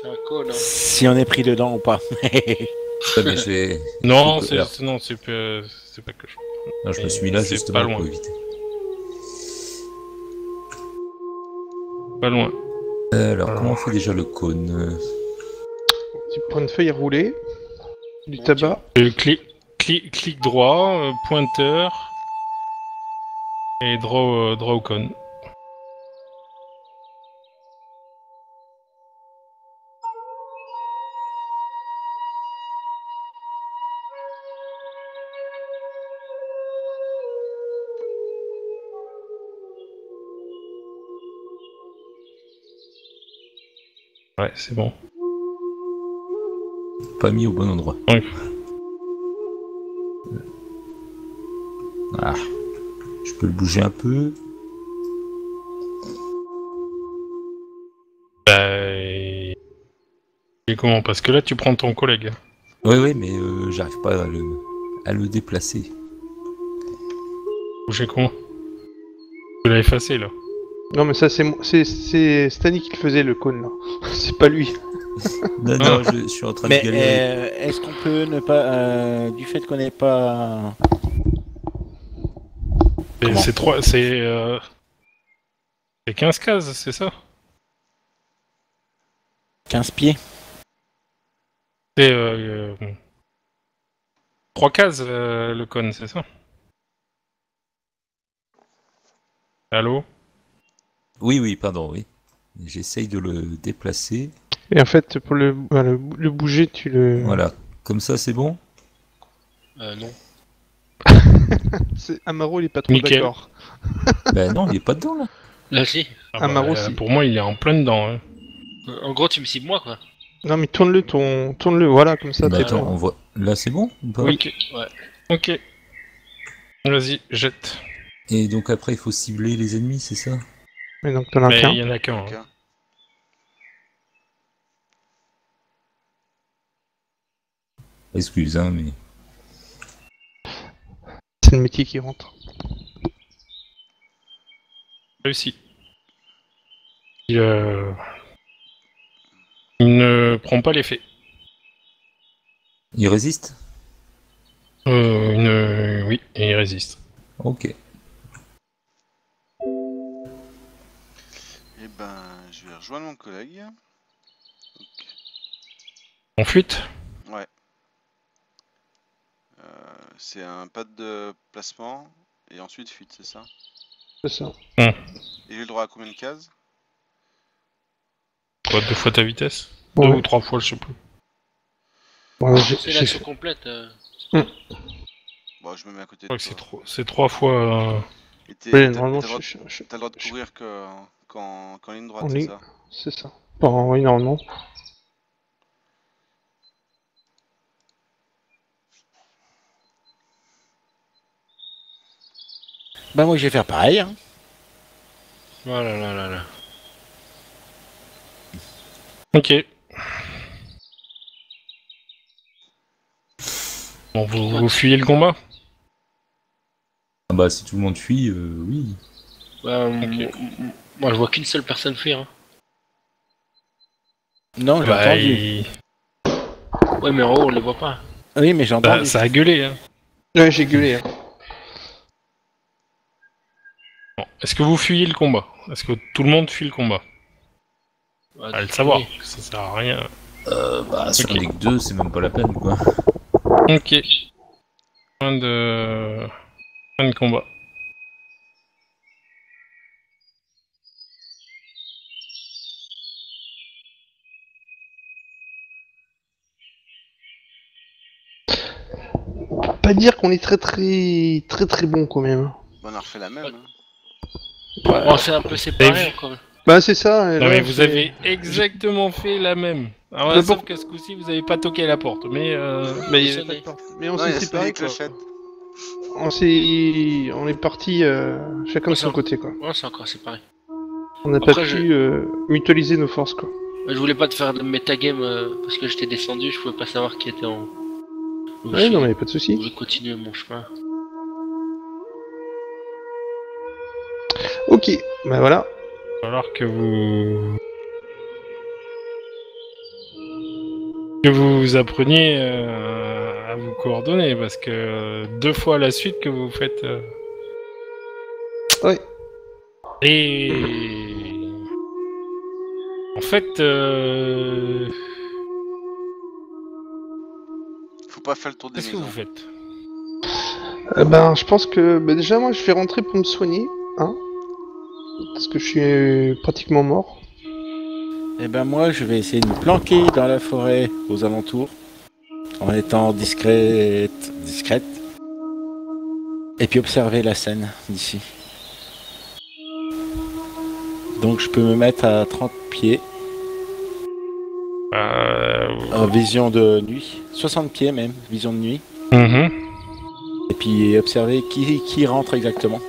C'est un con, hein. Si on est pris dedans ou pas. Mais Non, c'est non, c'est pas, c'est pas que je. Non, je me suis mis là c'est justement pas loin. pour éviter. Pas loin. Euh, Alors, comment on fait déjà le cône? Tu prends une feuille roulée, du tabac. Euh, clic, clic, clic droit, euh, pointeur et draw, euh, draw con. Ouais, c'est bon. Pas mis au bon endroit. Ouais. Ah. Je peux le bouger un peu. Bah, et et comment? Parce que là, tu prends ton collègue. Oui, oui, mais euh, j'arrive pas à le, à le déplacer. Bouger comment Tu l'as effacé là. Non, mais ça, c'est mo- c'est c'est Stanley qui le faisait, le cône, là. c'est pas lui. Non, non, je, je suis en train Mais de galérer. euh, est-ce qu'on peut ne pas, euh, du fait qu'on n'est pas, C'est trois, c'est euh... c'est 15 cases, c'est ça? 15 pieds C'est euh, euh, trois cases euh, le con, c'est ça? Allô? Oui, oui, pardon, oui. J'essaye de le déplacer. Et en fait, pour le, bah, le, le bouger, tu le. Voilà. Comme ça, c'est bon? Euh, non. Amaro, il est pas trop d'accord. Ben non, il est pas dedans, là. Là, si. Ah Un maro aussi. Pour moi, il est en plein dedans. hein. Euh, En gros, tu me cibles moi, quoi. Non, mais tourne-le, ton... tourne-le, voilà, comme ça, Bah, t'es attends, on voit. Là, c'est bon ou pas? Oui. Ok, ouais. Ok. Vas-y, jette. Et donc après, il faut cibler les ennemis, c'est ça? Mais donc, t'en as qu'un. il y en a qu'un. hein. Excuse, hein, mais. C'est le métier qui rentre. Réussi. Il, euh, il ne prend pas l'effet. Il résiste? Euh, il ne- Oui, et il résiste. Ok. Ben, je vais rejoindre mon collègue. Donc, En fuite ouais. Euh, c'est un pas de placement et ensuite fuite, c'est ça? C'est ça. Et j'ai le droit à combien de cases? Quoi, deux fois ta vitesse? Ouais. Deux ou trois fois, je sais plus. Bon, C'est l'action complète. euh. Bon, je me mets à côté Je crois de que c'est toi. trois, c'est trois fois. euh, Et t'es- Oui, t'as- le droit de courir que qu'en qu'en ligne droite, c'est ça? C'est ça. Bon, oui, normalement. Bah moi je vais faire pareil. hein. Voilà, là, là, là. Ok. Bon, vous, vous fuyez le combat? Ah bah si tout le monde fuit, euh, oui. Bah, m- moi, je vois qu'une seule personne fuir. Hein. Non, j'ai Bah, entendu. il- Ouais, mais en haut, on les voit pas. Oui, mais j'ai bah, ça a gueulé. Hein. Ouais, j'ai gueulé. hein. Bon, Est-ce que vous fuyez le combat? Est-ce que tout le monde fuit le combat? Ouais, À le savoir, oui. ça sert à rien. Euh, bah si Ok. on est que deux, c'est même pas la peine quoi. Ok. Fin de... Fin de combat. Pas dire qu'on est très très très très bon quand même. On a refait la même. hein. On s'est un peu séparés Dave. encore. Bah c'est ça. Non là, mais vous c'est- avez exactement fait la même. Alors, Mais sauf que ce coup-ci, vous avez pas toqué à la porte. Mais euh... Mais, il y Sonné. avait pas de porte. Mais on s'est séparés quoi. On s'est on est parti euh, chacun de son côté quoi. Ouais, c'est encore séparé. On n'a pas pu je- euh, mutualiser nos forces quoi. Je voulais pas te faire de metagame euh, parce que j'étais descendu, je pouvais pas savoir qui était en. Je- non mais pas de souci. Je vais continuer mon chemin. Ok. Bah voilà. il va falloir que vous... Que vous appreniez euh, à vous coordonner, parce que euh, deux fois à la suite que vous faites... euh, Ouais. Et... En fait... pas faire le tour des Qu'est-ce que maisons. vous faites Euh, ben je pense que bah, déjà moi je vais rentrer pour me soigner, hein. Parce que je suis euh, pratiquement mort. Eh ben moi, je vais essayer de me planquer dans la forêt aux alentours, en étant discrète, discrète, et puis observer la scène d'ici. Donc je peux me mettre à 30 pieds, euh... en vision de nuit, 60 pieds même, vision de nuit, mhm. et puis observer qui, qui rentre exactement.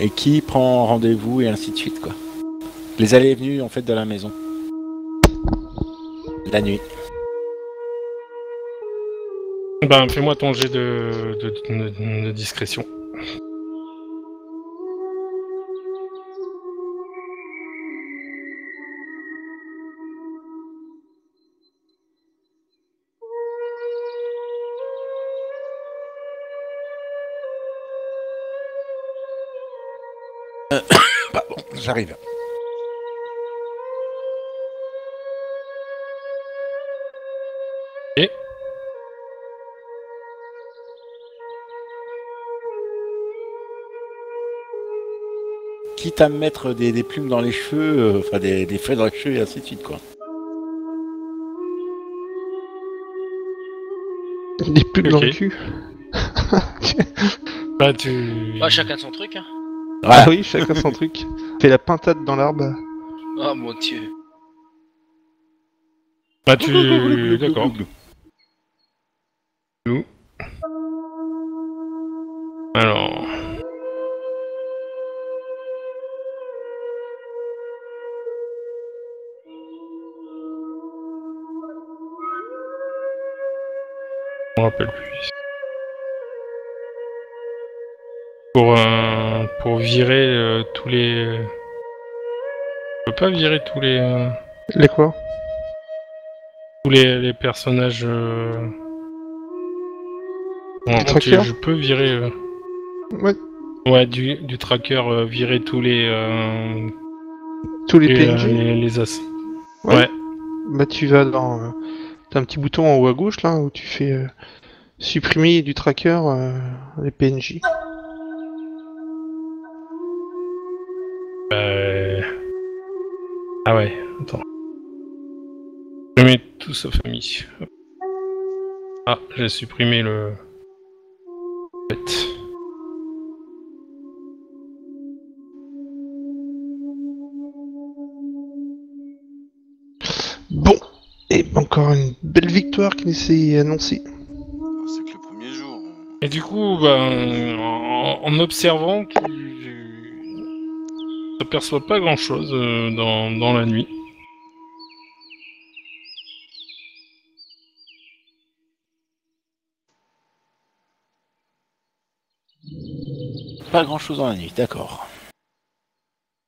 Et qui prend rendez-vous et ainsi de suite quoi. Les allées et venues en fait de la maison. La nuit. Ben, fais-moi ton jet de, de, de- de discrétion. J'arrive. Et Quitte à me mettre des, des plumes dans les cheveux, euh, enfin des, des feuilles dans les cheveux et ainsi de suite quoi. Des pubs dans le Ok. cul. Bah, tu... Bah, chacun son truc, hein. Ah oui, chacun son truc. Fait la pintade dans l'arbre. Oh mon dieu. Bah, tu... D'accord. Nous. Alors... Je me rappelle plus. Pour, euh, pour virer euh, tous les... Je peux pas virer tous les... euh, Les quoi? tous les, les personnages. Euh... Bon, tracker? je peux virer. euh, Ouais. Ouais, du, du tracker, euh, virer tous les. Euh... Tous les les, PNJ. euh, les, les as. Ouais. Ouais. Bah tu vas dans... euh, T'as un petit bouton en haut à gauche là où tu fais euh, supprimer du tracker euh, les PNJ. Euh... Ah ouais, attends. Je mets tout sa famille. Ah, j'ai supprimé le. Bête. Bon, et encore une belle victoire qui nous est annoncée. C'est que le premier jour. Et du coup, ben, en, en observant, tu, s'aperçoit pas grand chose dans, dans la nuit. Pas grand chose dans la nuit, d'accord.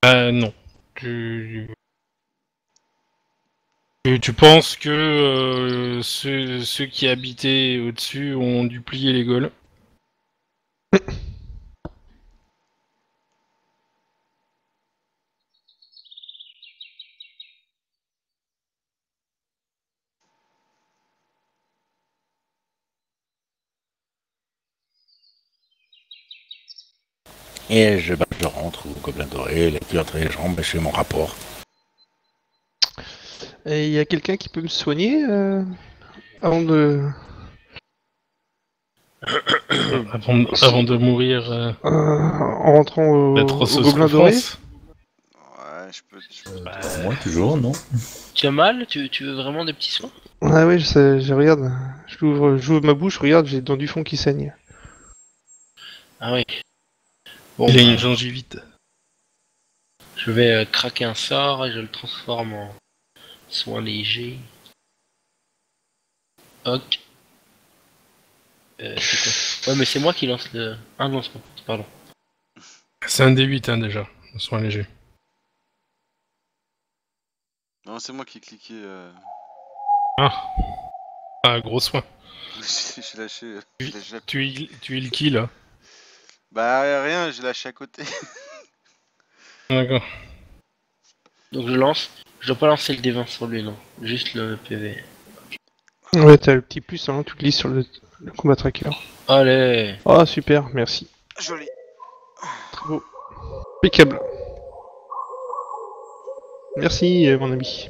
Euh, non. Tu... tu, tu penses que euh, ceux, ceux qui habitaient au-dessus ont dû plier les gaules? Et je, bah, je rentre au Gobelin Doré, les pieds entre les jambes, je fais mon rapport. Et il y a quelqu'un qui peut me soigner euh, avant de. avant, de- avant de mourir euh, euh, en rentrant au, au Gobelin Doré. Ouais, je peux. je peux- Bah, Moi, toujours, non? Tu as mal? Tu, tu veux vraiment des petits soins? Ah ouais, je, sais, je regarde. J'ouvre, ma bouche, regarde, j'ai dents du fond qui saignent. Ah oui. Bon, il a bah, une gingivite. je vais euh, craquer un sort et je le transforme en soin léger. Ok. Euh, c'est quoi? Ouais, mais c'est moi qui lance le. Ah non, c'est pas. Pardon. C'est un D8 hein, déjà, un soin léger. Non, c'est moi qui ai cliqué. euh, Ah, ah gros soin. j'ai lâché. tu es le qui là? Bah, rien, j'ai lâché à côté. D'accord. Donc je lance. Je dois pas lancer le D20 sur lui, non. Juste le PV. Ouais, t'as le petit plus, hein, tu glisses sur le, le combat tracker. Allez Ah, super, merci. Joli. Très beau. Impeccable. Merci, euh, mon ami.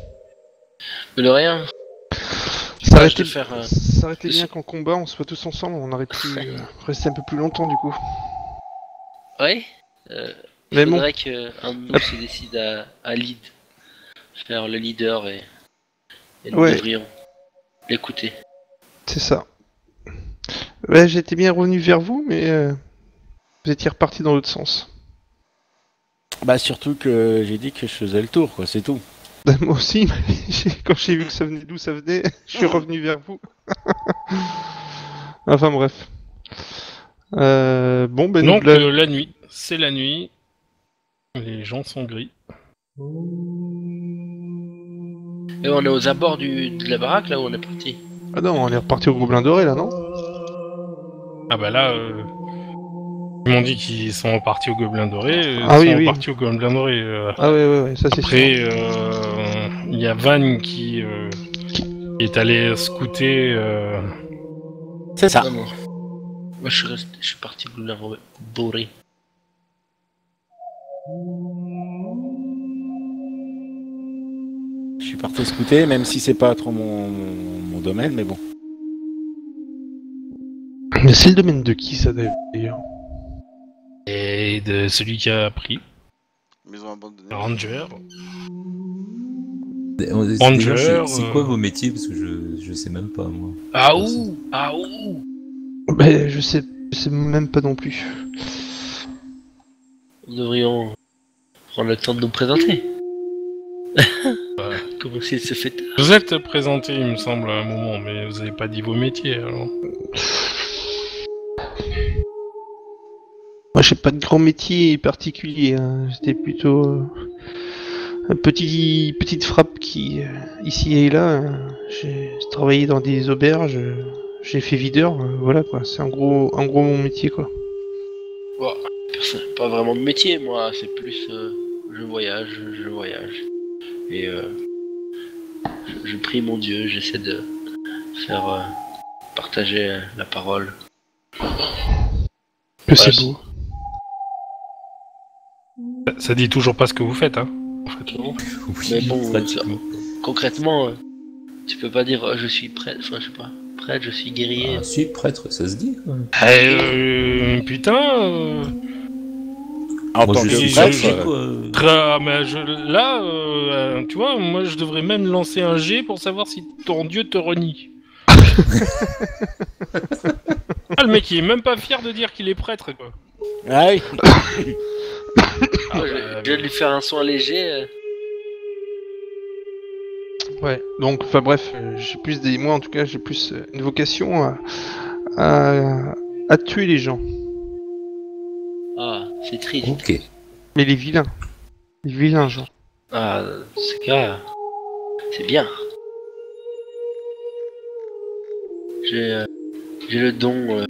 De rien. Ça aurait je été, faire, euh, ça aurait été le bien qu'en combat on soit tous ensemble, on aurait pu euh, rester un peu plus longtemps du coup. Ouais euh, Il Mais faudrait qu'un de nous se décide à, à lead. Faire le leader et, et nous Ouais. devrions l'écouter. C'est ça. Ouais, j'étais bien revenu vers vous, mais euh, vous étiez reparti dans l'autre sens. Bah surtout que j'ai dit que je faisais le tour, quoi, c'est tout. Bah, moi aussi, j'ai- quand j'ai vu que ça venait d'où ça venait, je suis revenu vers vous. enfin bref. Euh, bon, ben Donc euh, la nuit, c'est la nuit. Les gens sont gris. Et on est aux abords du, de la baraque là où on est parti. Ah non, on est reparti au Gobelin Doré là, non? Ah bah là, euh, ils m'ont dit qu'ils sont repartis au Gobelin Doré. Ils Ah sont oui, oui. repartis au Gobelin Doré. euh. Ah ouais, ouais, ouais, ça c'est sûr. Après, euh, il y a Van qui, euh, qui est allé scouter. euh, C'est ça. Moi je suis resté, je suis parti Blue Doré. Je suis parti scouter, même si c'est pas trop mon, mon domaine, mais bon. Mais c'est le domaine de qui ça d'ailleurs? Et de celui qui a pris, Maison abandonnée. Ranger. Ranger, c'est- C'est quoi euh, vos métiers? Parce que je, je sais même pas, moi. Ah ouh Ah ouh Ben je sais, je sais même pas non plus. Nous devrions prendre le temps de nous présenter. Bah, Comment s'il se fait Vous êtes présenté, il me semble, à un moment, mais vous avez pas dit vos métiers alors. Moi j'ai pas de grand métier particulier, hein. j'étais plutôt euh, un petit petite frappe qui euh, ici et là. euh, j'ai travaillé dans des auberges, euh, j'ai fait videur, euh, voilà quoi. C'est en gros, en gros mon métier quoi. Pas vraiment de métier, moi, c'est plus euh, je voyage, je voyage. Et euh, je, je prie mon Dieu, j'essaie de faire euh, partager la parole. Que c'est beau. Ça, ça dit toujours pas ce que vous faites, hein. en fait. Non Oui, Mais bon. Concrètement, tu peux pas dire je suis prêtre, enfin je sais pas, prêtre, je suis guerrier. Ah, si, prêtre, ça se dit. quoi. Euh, putain. euh, En Moi, tant je que suis prêtre, prêtre, euh, quoi. tra- mais je- là, euh, euh, tu vois, moi je devrais même lancer un G pour savoir si ton dieu te renie. ah, le mec il est même pas fier de dire qu'il est prêtre quoi. ah oui. Ah, avez- Je vais lui faire un soin léger. Ouais, donc, enfin bref, euh, j'ai plus des. Moi en tout cas, j'ai plus euh, une vocation à, à, à tuer les gens. Ah, c'est triste. Ok. Mais les vilains. Les vilains gens. Ah, c'est grave. C'est bien. J'ai euh, j'ai le don, euh,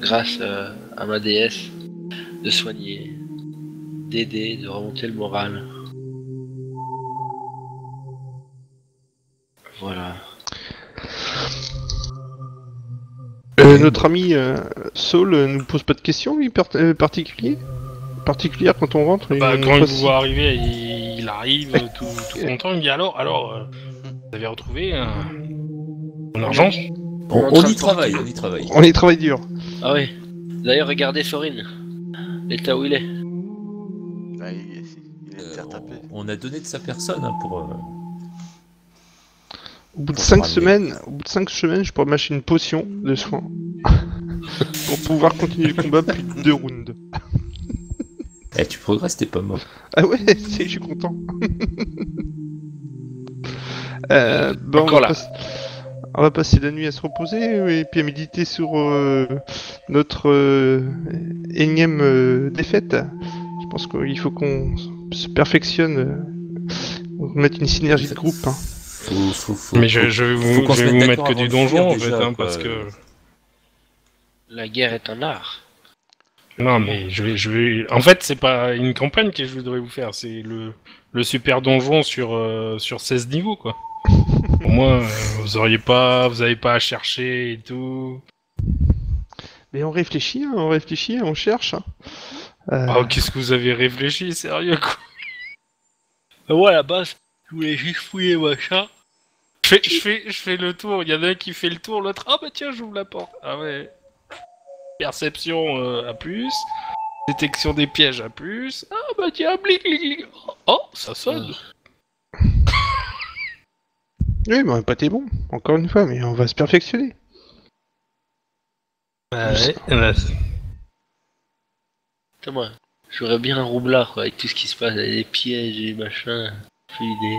grâce euh, à ma déesse, de soigner, d'aider, de remonter le moral. Voilà. Euh, notre ami euh, Saul euh, nous pose pas de questions, lui, par- euh, particulier particulière quand on rentre. Bah, quand il vous voit arriver, il, il arrive tout, tout content. Il me dit alors, alors, euh, vous avez retrouvé mon argent On, y travaille, on y travaille. On y travaille dur. Ah oui. D'ailleurs, regardez Sorine. L'état où il est. Bah, il, il est Euh, tapé. on, on a donné de sa personne hein, pour. Au bout de Pour 5 ramener. semaines, au bout de cinq semaines, je pourrais m'acheter une potion de soin pour pouvoir continuer le combat plus de deux rounds. Eh, tu progresses, t'es pas mort. Ah ouais, je suis content. euh, bon, on Encore va, là. passer, on va passer la nuit à se reposer et puis à méditer sur euh, notre euh, énième défaite. Je pense qu'il faut qu'on se perfectionne, on mette une synergie de groupe. hein. Faut, faut, faut, Mais je, vais faut vous, je vais mettre que du donjon en fait, hein, parce que La guerre est un art. non, mais je vais, je vais. En fait, c'est pas une campagne que je voudrais vous faire, c'est le le super donjon sur euh, sur 16 niveaux quoi. Au moins, euh, vous auriez pas, vous avez pas à chercher et tout. Mais on réfléchit, hein, on réfléchit, on cherche. hein. Euh, Oh, qu'est-ce que vous avez réfléchi, sérieux quoi moi, à la base, je voulais juste fouiller machin. Je fais, je fais, je fais le tour. Il y en a un qui fait le tour, l'autre. Ah bah tiens, j'ouvre la porte. Ah ouais. Perception euh, à plus. Détection des pièges à plus. Ah bah tiens, blic, blic, blic. Oh, ça sonne. Oui, mais on n'a pas été bon, encore une fois, mais on va se perfectionner. Bah ouais, bah, moi, j'aurais bien un roublard, quoi, avec tout ce qui se passe, avec les pièges et machin. Idée.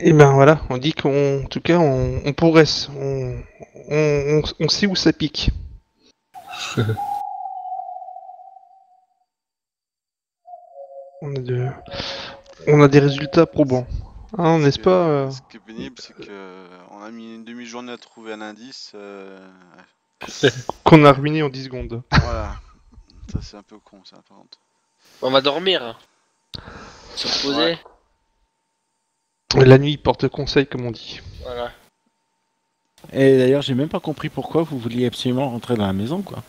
Et ben voilà, on dit qu'en tout cas, on, on progresse, on, on, on- on sait où ça pique. on, a de, on a des résultats probants. Hein, n'est-ce Ce pas euh, Ce qui est pénible, c'est que on a mis une demi-journée à trouver un indice. euh, qu'on a ruiné en 10 secondes voilà. ça, c'est un peu con, ça, par contre. On va dormir. hein. Se reposer. Ouais. La nuit porte conseil, comme on dit. Voilà. Et d'ailleurs, j'ai même pas compris pourquoi vous vouliez absolument rentrer dans la maison, quoi.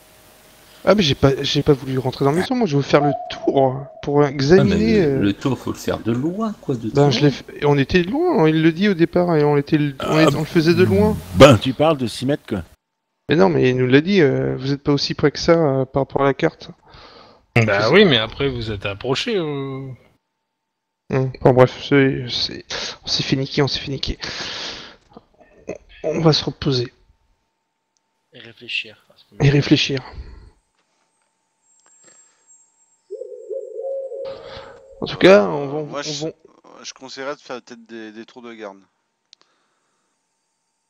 Ah, mais j'ai pas, j'ai pas voulu rentrer dans la maison, moi je veux faire le tour pour Ah, mais examiner. le, euh, le tour, faut le faire de loin, quoi. De Ben, je on était loin, hein, il le dit au départ, et on, était, on, Ah, on le faisait de loin. Ben, tu parles de 6 mètres, quoi. Mais non, mais il nous l'a dit, euh, vous êtes pas aussi près que ça euh, par rapport à la carte. bah oui, mais après vous êtes approché. euh. Hum, Bon, bref, c'est, c'est- on s'est fait niquer, on s'est fait niquer. On va se reposer Et réfléchir. à ce et réfléchir. En tout cas, on va. Moi, on je, va- je conseillerais de faire peut-être des, des tours de garde.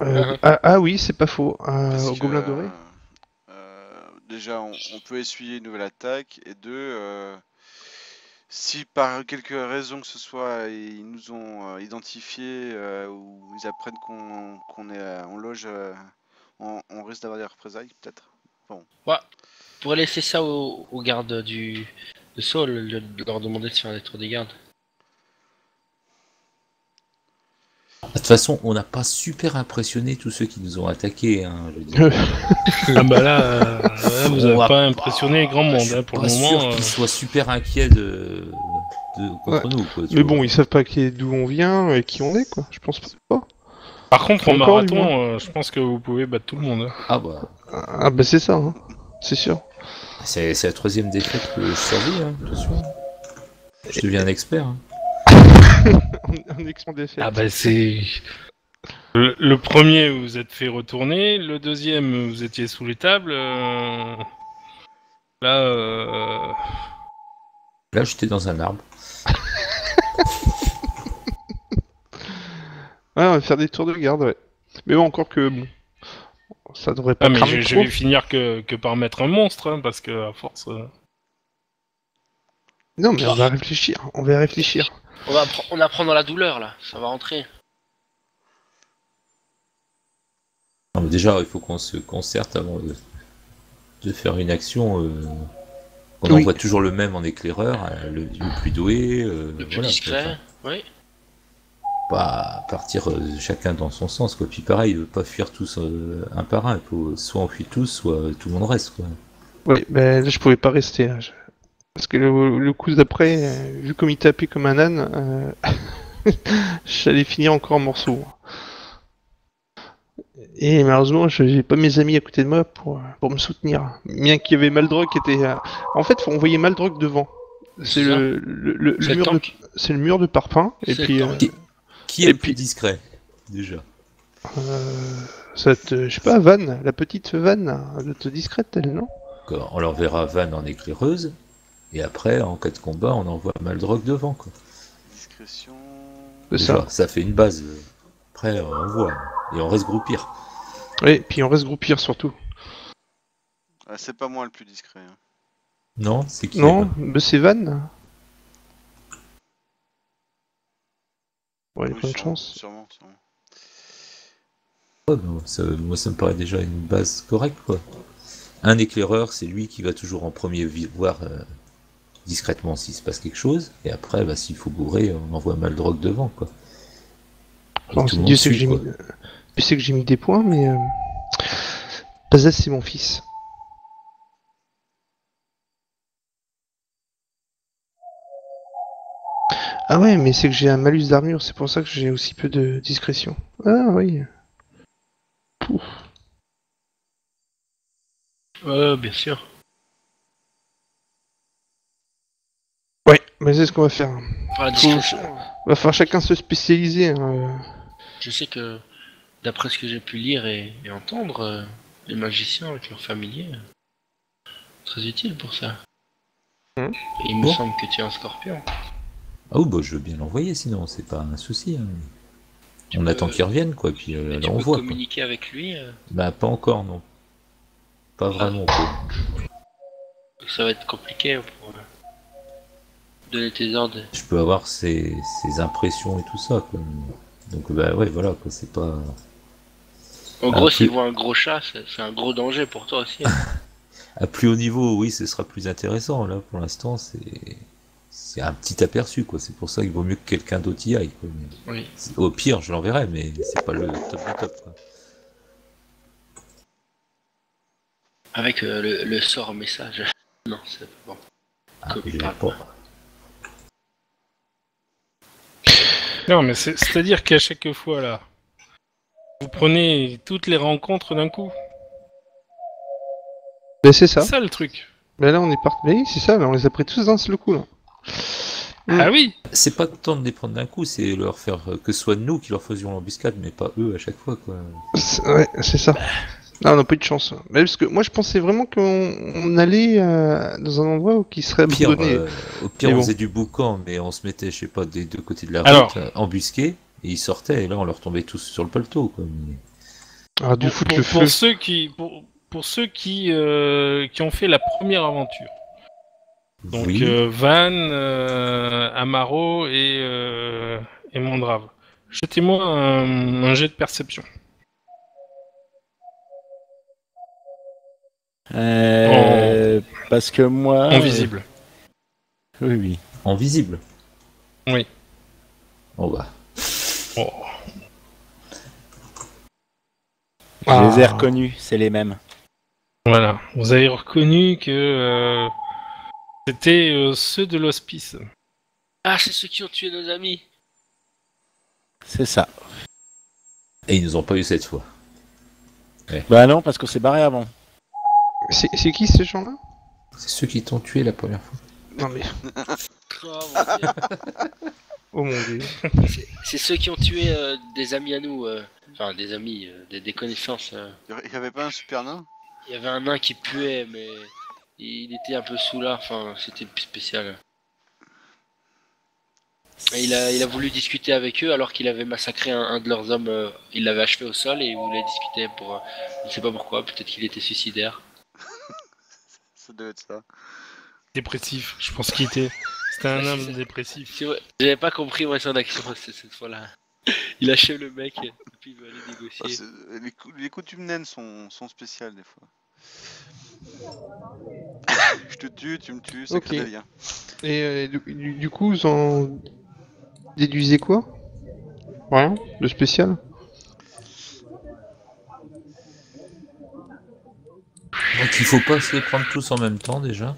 euh, ah, ah oui, c'est pas faux. euh, au Gobelin Doré. euh, déjà, on, on peut essuyer une nouvelle attaque. Et deux, euh, si par quelque raison que ce soit, ils nous ont euh, identifiés euh, ou ils apprennent qu'on est euh, en loge, euh, on, on risque d'avoir des représailles, peut-être. On pourrait laisser ça aux, gardes du de Saul, le- leur demander de faire des tours des gardes. De toute façon, on n'a pas super impressionné tous ceux qui nous ont attaqués. Hein, je veux dire. Ah bah là, euh, là, vous On avez va pas impressionné grand Je monde suis hein, pour pas le sûr moment. euh. qu'ils soient super inquiets de, de contre nous. Quoi, Mais vois. bon, ils savent pas d'où on vient et qui on est, quoi. Je pense pas. Par contre, en Encore marathon, euh, je pense que vous pouvez battre tout le monde. hein. Ah bah, Ah, bah, c'est ça, hein. c'est sûr. c'est c'est la troisième défaite que je survis, hein, attention. Je deviens un expert. hein. Des Ah bah c'est... Le, le premier, vous vous êtes fait retourner. Le deuxième, vous étiez sous les tables. euh, Là, euh, Là, j'étais dans un arbre. Ouais, on va faire des tours de garde, ouais. Mais bon, encore que bon. Ça devrait pas Ah, mais je, vais finir que, que par mettre un monstre, hein, parce que à force. euh, Non, mais on va réfléchir. On va réfléchir. On va on apprend dans la douleur là, ça va rentrer. Non, mais déjà, il faut qu'on se concerte avant de, de faire une action. euh, on Oui. envoie toujours le même en éclaireur, euh, le, le plus doué. euh, Le plus voilà, discret, oui. Pas partir euh, chacun dans son sens, quoi. Puis pareil, euh, pas fuir tous euh, un par un. Il faut soit on fuit tous, soit tout le monde reste, quoi. Ouais, ben là, je pouvais pas rester. là. Je- Parce que le, le coup d'après, euh, vu comme il tapait comme un âne, euh, j'allais finir encore en morceaux. Et malheureusement, je j'ai pas mes amis à côté de moi pour, pour me soutenir. Bien qu'il y avait Maldrock qui était. euh, En fait, on voyait Maldrock devant. C'est le, le, mur de, c'est le mur de parpaing. Et puis, euh. Qui est Et le plus puis- discret, déjà euh, cette, je sais pas, Van, la petite Van, elle être discrète, elle, non? On l'enverra Van en éclaireuse, et après, en cas de combat, on envoie Maldrock devant, quoi. Discrétion. Déjà, ça. ça fait une base. Après, on voit. Et on reste groupir. Oui, puis on reste groupir surtout. Ah, c'est pas moi le plus discret. hein. Non C'est qui Non, c'est Van. Ouais, il a Oui, plein de chance. Sûrement, sûrement. Ouais, ça- moi, ça me paraît déjà une base correcte, quoi. Un éclaireur, c'est lui qui va toujours en premier voir euh, discrètement s'il se passe quelque chose, et après, bah, s'il faut bourrer, on envoie Maldrock devant, quoi. Le Dieu sait que j'ai mis... J'ai mis des points, mais... Euh... Pazas, c'est mon fils. Ah ouais, mais c'est que j'ai un malus d'armure, c'est pour ça que j'ai aussi peu de discrétion. Ah oui. Pouf. Euh, bien sûr. Ouais, mais c'est ce qu'on va faire. Par la Faut- discrétion. Va falloir chacun se spécialiser. hein, euh. Je sais que, d'après ce que j'ai pu lire et, et entendre, euh, les magiciens avec leurs familiers, euh, très utile pour ça. Et il me semble que tu es un scorpion. Ah oui, bah, je veux bien l'envoyer, sinon, c'est pas un souci. hein. On peux- attend qu'il revienne, quoi, puis euh, Et là, tu on peux voit, quoi. communiquer avec lui. euh, Bah, pas encore, non. Pas vraiment, quoi. ça va être compliqué pour euh, donner tes ordres. Je peux avoir ses, ses impressions et tout ça, quoi. Donc, bah, ouais, voilà, quoi, c'est pas... En gros, plus- s'il voit un gros chat, c'est un gros danger pour toi aussi. hein. À plus haut niveau, oui, ce sera plus intéressant. Là, pour l'instant, c'est c'est un petit aperçu, quoi. C'est pour ça qu'il vaut mieux que quelqu'un d'autre y aille. quoi. Oui. Au pire, je l'enverrai, mais c'est pas le top du top. Quoi. Avec euh, le, le sort message. Non, c'est bon. Ah, Comme je il l'ai parle pas. Non, mais c'est- c'est-à-dire qu'à chaque fois, là, vous prenez toutes les rencontres d'un coup. Ben, c'est ça. C'est ça le truc. Ben là, on est parti. Mais oui, c'est ça, là, on les a pris tous d'un seul coup, là. Mm. Ah oui C'est pas tant de les prendre d'un coup, c'est leur faire que ce soit nous qui leur faisions l'embuscade, mais pas eux à chaque fois, quoi. Ouais, c'est ça. Non, on n'a pas eu de chance. Mais parce que moi, je pensais vraiment qu'on on allait euh, dans un endroit où qui serait Au pire, abandonné. euh, au pire Mais on bon. faisait du boucan, mais on se mettait, je sais pas, des deux côtés de la Alors. route, euh, embusqués, et ils sortaient, et là on leur tombait tous sur le paletot, quoi. Ah, du pour, foot pour- le pour feu. ceux qui pour, pour ceux qui euh, qui ont fait la première aventure. Donc oui, euh, Van, euh, Amaro et euh, et Mondrave. Jetez-moi un, un jet de perception. Euh, Parce que moi. En visible. euh, oui, oui. en visible. Oui. Oh bah. Oh. Je Ah. les ai reconnus, c'est les mêmes. Voilà. Vous avez reconnu que euh, c'était euh, ceux de l'hospice. Ah, c'est ceux qui ont tué nos amis. C'est ça. Et ils nous ont pas eu cette fois. Bah non, parce qu'on s'est barré avant. C'est qui ces gens-là? C'est ceux qui t'ont tué la première fois. Non, mais. Oh, mon Dieu. Oh mon dieu. C'est- c'est ceux qui ont tué euh, des amis à nous. euh, Enfin, des amis, euh, des, des connaissances. euh. Il y avait pas un super nain? Il y avait un nain qui puait, mais il était un peu sous là. Enfin, c'était spécial. Et Il a, il a voulu discuter avec eux alors qu'il avait massacré un, un de leurs hommes. euh, il l'avait achevé au sol et il voulait discuter pour. euh, je ne sais pas pourquoi, peut-être qu'il était suicidaire. Ça doit être ça. Dépressif, je pense qu'il était. C'était un homme dépressif. J'avais pas compris moi son action cette, cette fois-là. Il achève le mec et puis il veut aller Ah, négocier. c'est- les, cou- les coutumes naines sont, sont spéciales des fois. Je te tue, tu me tues, ça Ok. crée des liens. Et euh, du, du- du coup, vous en déduisez quoi? Rien? De spécial? Donc il faut pas se les prendre tous en même temps déjà.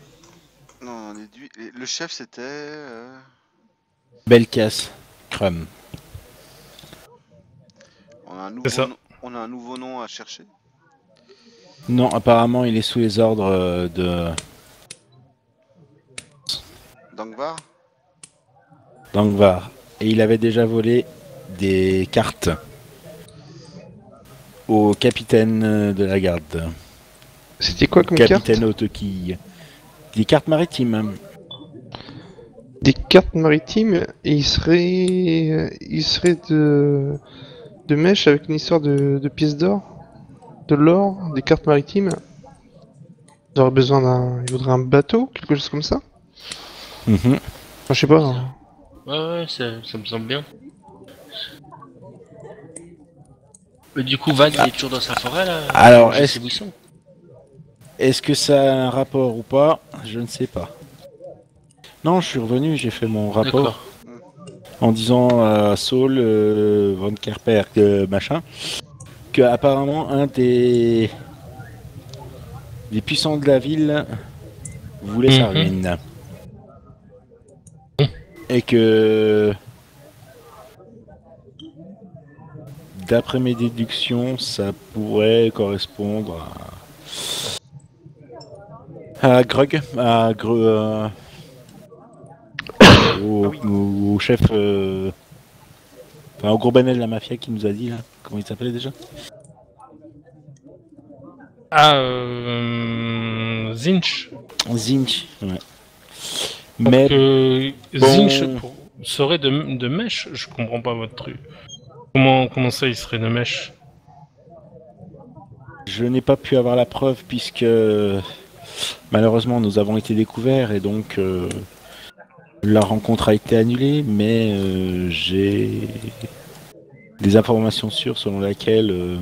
Non, les du- le chef c'était. euh, Belkas. Crum. On, a un C'est ça. nouveau nom- on a un nouveau nom à chercher. Non, apparemment, il est sous les ordres euh, de Dangvar d'Angvar. Et il avait déjà volé des cartes au capitaine de la garde. C'était quoi comme carte capitaine Autoquille. Des cartes maritimes. Des cartes maritimes et il serait, il serait de, de mèche avec une histoire de, de pièces d'or, de l'or, des cartes maritimes. Il aurait besoin d'un, il voudrait un bateau, quelque chose comme ça. Mhm. Enfin, je sais pas. hein. Ouais, ouais, ça, ça me semble bien. Mais du coup, Van, il est toujours dans sa forêt là Alors, est-ce-. Est-ce que ça a un rapport ou pas? Je ne sais pas. Non, je suis revenu, j'ai fait mon rapport en disant à Saul, euh, Van Kerper, que machin, que apparemment un des des puissants de la ville voulait sa Mhm. ruine. Et que d'après mes déductions, ça pourrait correspondre à à Grug, à Gre- euh, au, au- chef, euh, enfin au gros banel de la mafia qui nous a dit là, comment il s'appelait déjà? Ah, euh, Zinch. Zinch. Ouais. Donc, Mais euh, bon. Zinch pour- serait de, de mèche Je comprends pas votre truc. Comment, comment ça, il serait de mèche? Je n'ai pas pu avoir la preuve puisque malheureusement nous avons été découverts et donc euh, la rencontre a été annulée. Mais euh, j'ai des informations sûres selon lesquelles euh,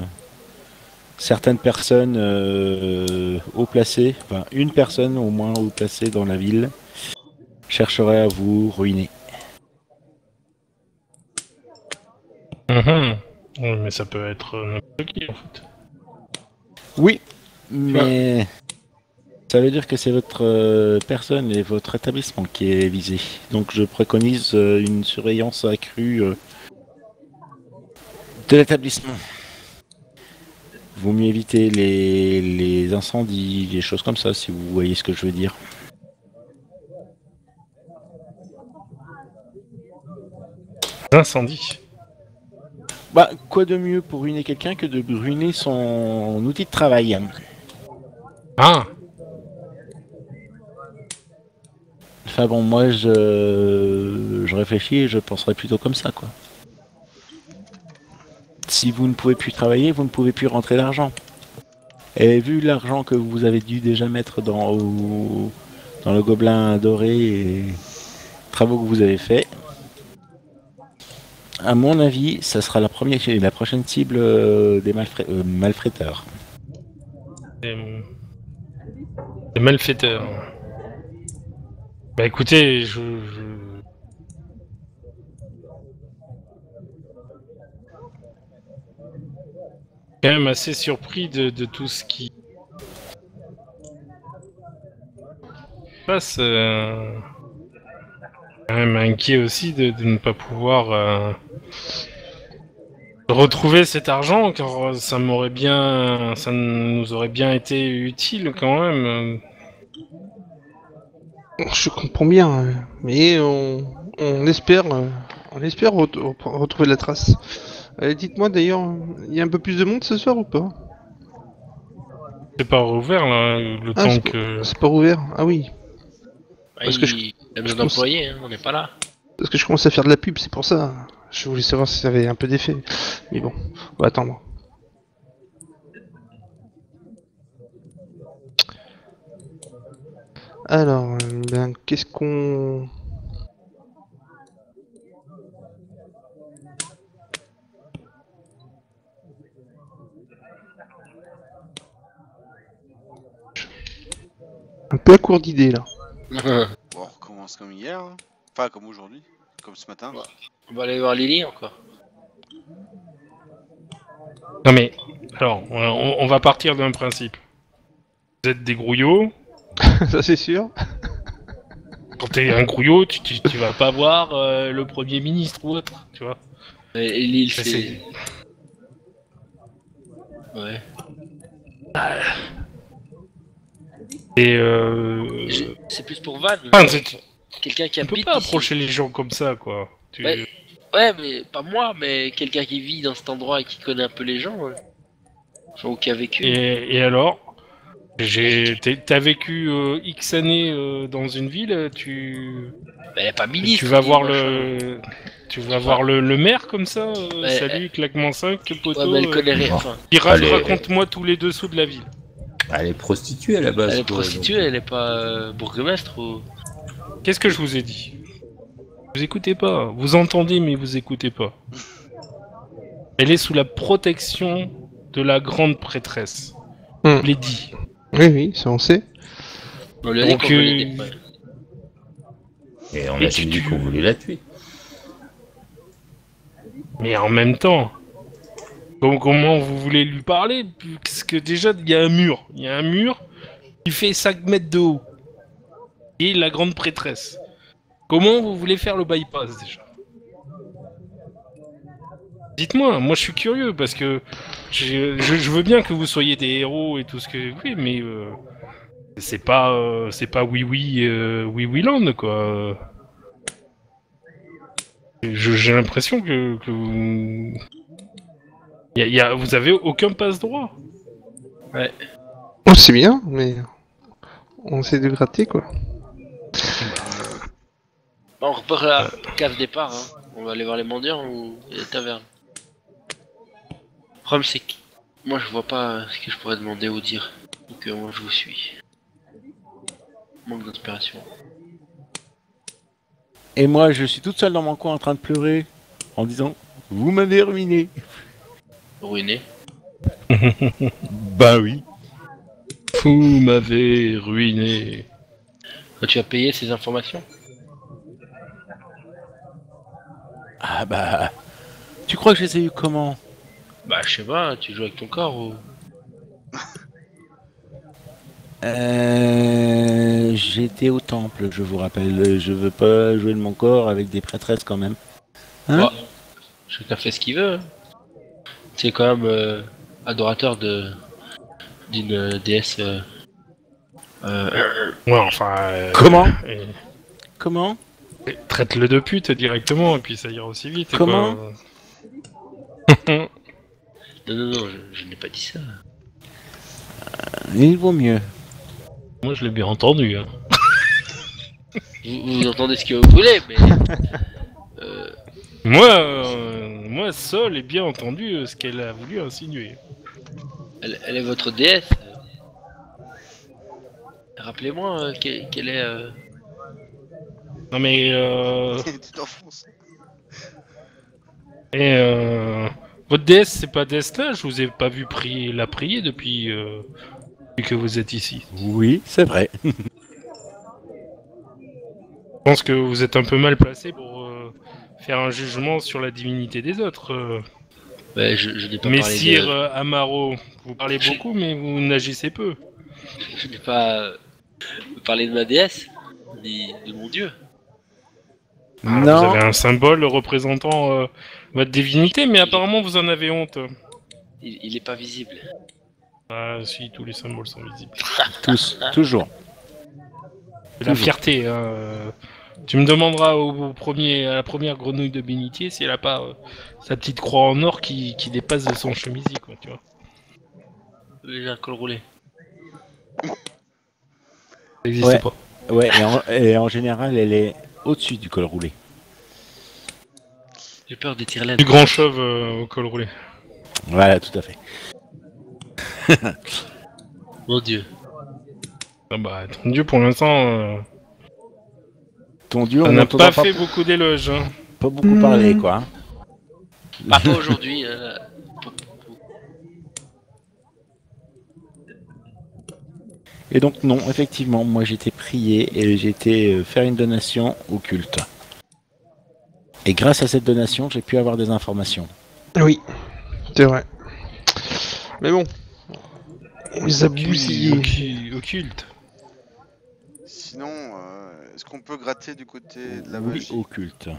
certaines personnes haut placées, enfin une personne au moins haut placée dans la ville, chercherait à vous ruiner. Mhm. Oui, Mais ça peut être n'importe qui en fait. Oui, mais ça veut dire que c'est votre euh, personne et votre établissement qui est visé. Donc je préconise euh, une surveillance accrue euh, de l'établissement. Vaut mieux éviter les, les incendies, les choses comme ça, si vous voyez ce que je veux dire. Incendie. Bah, quoi de mieux pour ruiner quelqu'un que de ruiner son outil de travail? Ah Enfin bon, moi je, réfléchis et je penserais plutôt comme ça, quoi. Si vous ne pouvez plus travailler, vous ne pouvez plus rentrer d'argent. Et vu l'argent que vous avez dû déjà mettre dans, le gobelin doré et travaux que vous avez faits, à mon avis, ça sera la première, la prochaine cible euh, des malfra- euh. Des, des malfaiteurs. Bah écoutez, je... je- quand même assez surpris de, de tout ce qui se passe. euh, Quand même inquiet aussi de, de ne pas pouvoir euh, retrouver cet argent, car ça m'aurait bien, ça nous aurait bien été utile quand même. Je comprends bien, euh, mais on, on espère, euh, on espère ret- retrouver la trace. Euh, Dites-moi d'ailleurs, il y a un peu plus de monde ce soir ou pas? C'est pas rouvert là, le Ah, temps c'est que. C'est pas ouvert Ah oui. Bah, Parce il, que je- il a je besoin d'employés, hein, on n'est pas là. Parce que je commence à faire de la pub, c'est pour ça. Je voulais savoir si ça avait un peu d'effet. Mais bon, on va attendre. Alors, euh, ben, qu'est-ce qu'on... Un peu à court d'idées là. Bon, on recommence comme hier. hein. Enfin, comme aujourd'hui. Comme ce matin. Ouais. On va aller voir Lily encore. Non mais, alors, on, on va partir d'un principe. Vous êtes des grouillots. ça c'est sûr. Quand t'es un grouillot, tu, tu, tu vas pas voir euh, le Premier ministre ou autre, tu vois. Et, et Lille, Mais c'est. Ouais. Et euh... C'est plus pour Van. enfin, Quelqu'un qui tu peux pas ici. approcher les gens comme ça, quoi. Tu- Ouais. Ouais, mais pas moi, mais quelqu'un qui vit dans cet endroit et qui connaît un peu les gens. Ouais. Genre, ou qui a vécu. Et, et alors? T'as vécu euh, X années euh, dans une ville, tu, Bah, elle est pas ministre. tu vas voir le, tu vas voir le, le maire comme ça. euh, salut, claquement 5, poteau. Ouais, mais elle euh, connaît rien. Enfin, raconte-moi tous les dessous de la ville. Elle est prostituée à la base. elle est quoi, prostituée, elle est pas euh, bourgmestre ou. Qu'est-ce que je vous ai dit? Vous écoutez pas. Vous entendez, mais vous écoutez pas. Elle est sous la protection de la grande prêtresse. L'ai dit. Oui, oui, ça on sait. On lui a dit Donc, qu'on voulait euh, des-. Et on Et a tu- jamais dit tu- qu'on voulait la tuer. Mais en même temps, com- comment vous voulez lui parler? Parce que déjà, il y a un mur. Il y a un mur qui fait 5 mètres de haut. Et la grande prêtresse. Comment vous voulez faire le bypass déjà? Dites-moi, moi je suis curieux parce que je, je veux bien que vous soyez des héros et tout ce que oui, mais euh, c'est pas euh, c'est pas oui oui euh, oui oui land quoi. Je- J'ai l'impression que, que vous... Y a- y a- vous avez aucun passe droit. On sait bien, mais on essaie de gratter quoi. Bon, on repart à la cave départ. Hein. On va aller voir les mendiants ou les tavernes. Le problème, c'est que moi je vois pas ce que je pourrais demander ou dire. Donc, euh, moi je vous suis. Manque d'inspiration. Et moi, je suis toute seule dans mon coin en train de pleurer en disant Vous m'avez ruiné. Ruiné. Bah oui. Vous m'avez ruiné. Toi, tu as payé ces informations? Ah bah. Tu crois que je les ai eu comment? Bah, je sais pas, tu joues avec ton corps ou? Euh. J'étais au temple, je vous rappelle. Je veux pas jouer de mon corps avec des prêtresses quand même. Hein? Bah, chacun fait ce qu'il veut. hein. C'est quand même euh, adorateur de d'une euh, déesse. euh, euh, Ouais, enfin. euh, Comment? euh, Comment? Traite-le de pute directement et puis ça ira aussi vite. Comment? quoi. Non, non, non, je, je n'ai pas dit ça. Il vaut mieux. Moi je l'ai bien entendu. Hein. Vous, vous entendez ce que vous voulez, mais. euh, Moi, euh, moi seul ai bien entendu euh, ce qu'elle a voulu insinuer. elle, elle est votre déesse. Rappelez-moi euh, que- quelle est. euh, Non mais euh, tu t'enfonces. et euh, votre déesse c'est pas Destin, je vous ai pas vu prier la prier depuis, euh, depuis que vous êtes ici. Oui, c'est vrai. Je pense que vous êtes un peu mal placé pour euh, faire un jugement sur la divinité des autres. euh. ouais, je, je n'ai pas Messire parlé euh, Amaro, vous parlez beaucoup mais vous n'agissez peu. Je n'ai pas euh, parlé de ma déesse, ni de mon dieu. Ah, non. Vous avez un symbole représentant euh, votre divinité, mais apparemment vous en avez honte. Il, il est pas visible. Ah si, tous les symboles sont visibles. Tous, toujours. La Toujours. fierté. hein, euh. Tu me demanderas au, au premier, à la première grenouille de bénitier si elle a pas euh, sa petite croix en or qui, qui dépasse de son chemisier, quoi, tu vois. Un col roulé. Ça n'existe Ouais. pas. Ouais, et en, et en général, elle est au-dessus du col roulé. J'ai peur des tire Du grand chauve euh, au col roulé. Voilà, tout à fait. Mon dieu. Ah bah, ton dieu, pour l'instant, euh, Ton dieu, on n'a pas pas, fait beaucoup d'éloges. hein. pas beaucoup parler, quoi. hein. Pas, pas aujourd'hui. euh, Et donc non, effectivement, moi j'étais prié et j'étais euh, faire une donation au culte. Et grâce à cette donation, j'ai pu avoir des informations. Oui, c'est vrai. Mais bon, on les a bousillés. occu- Occulte. Sinon, euh, est-ce qu'on peut gratter du côté de la Oui, magie? au culte.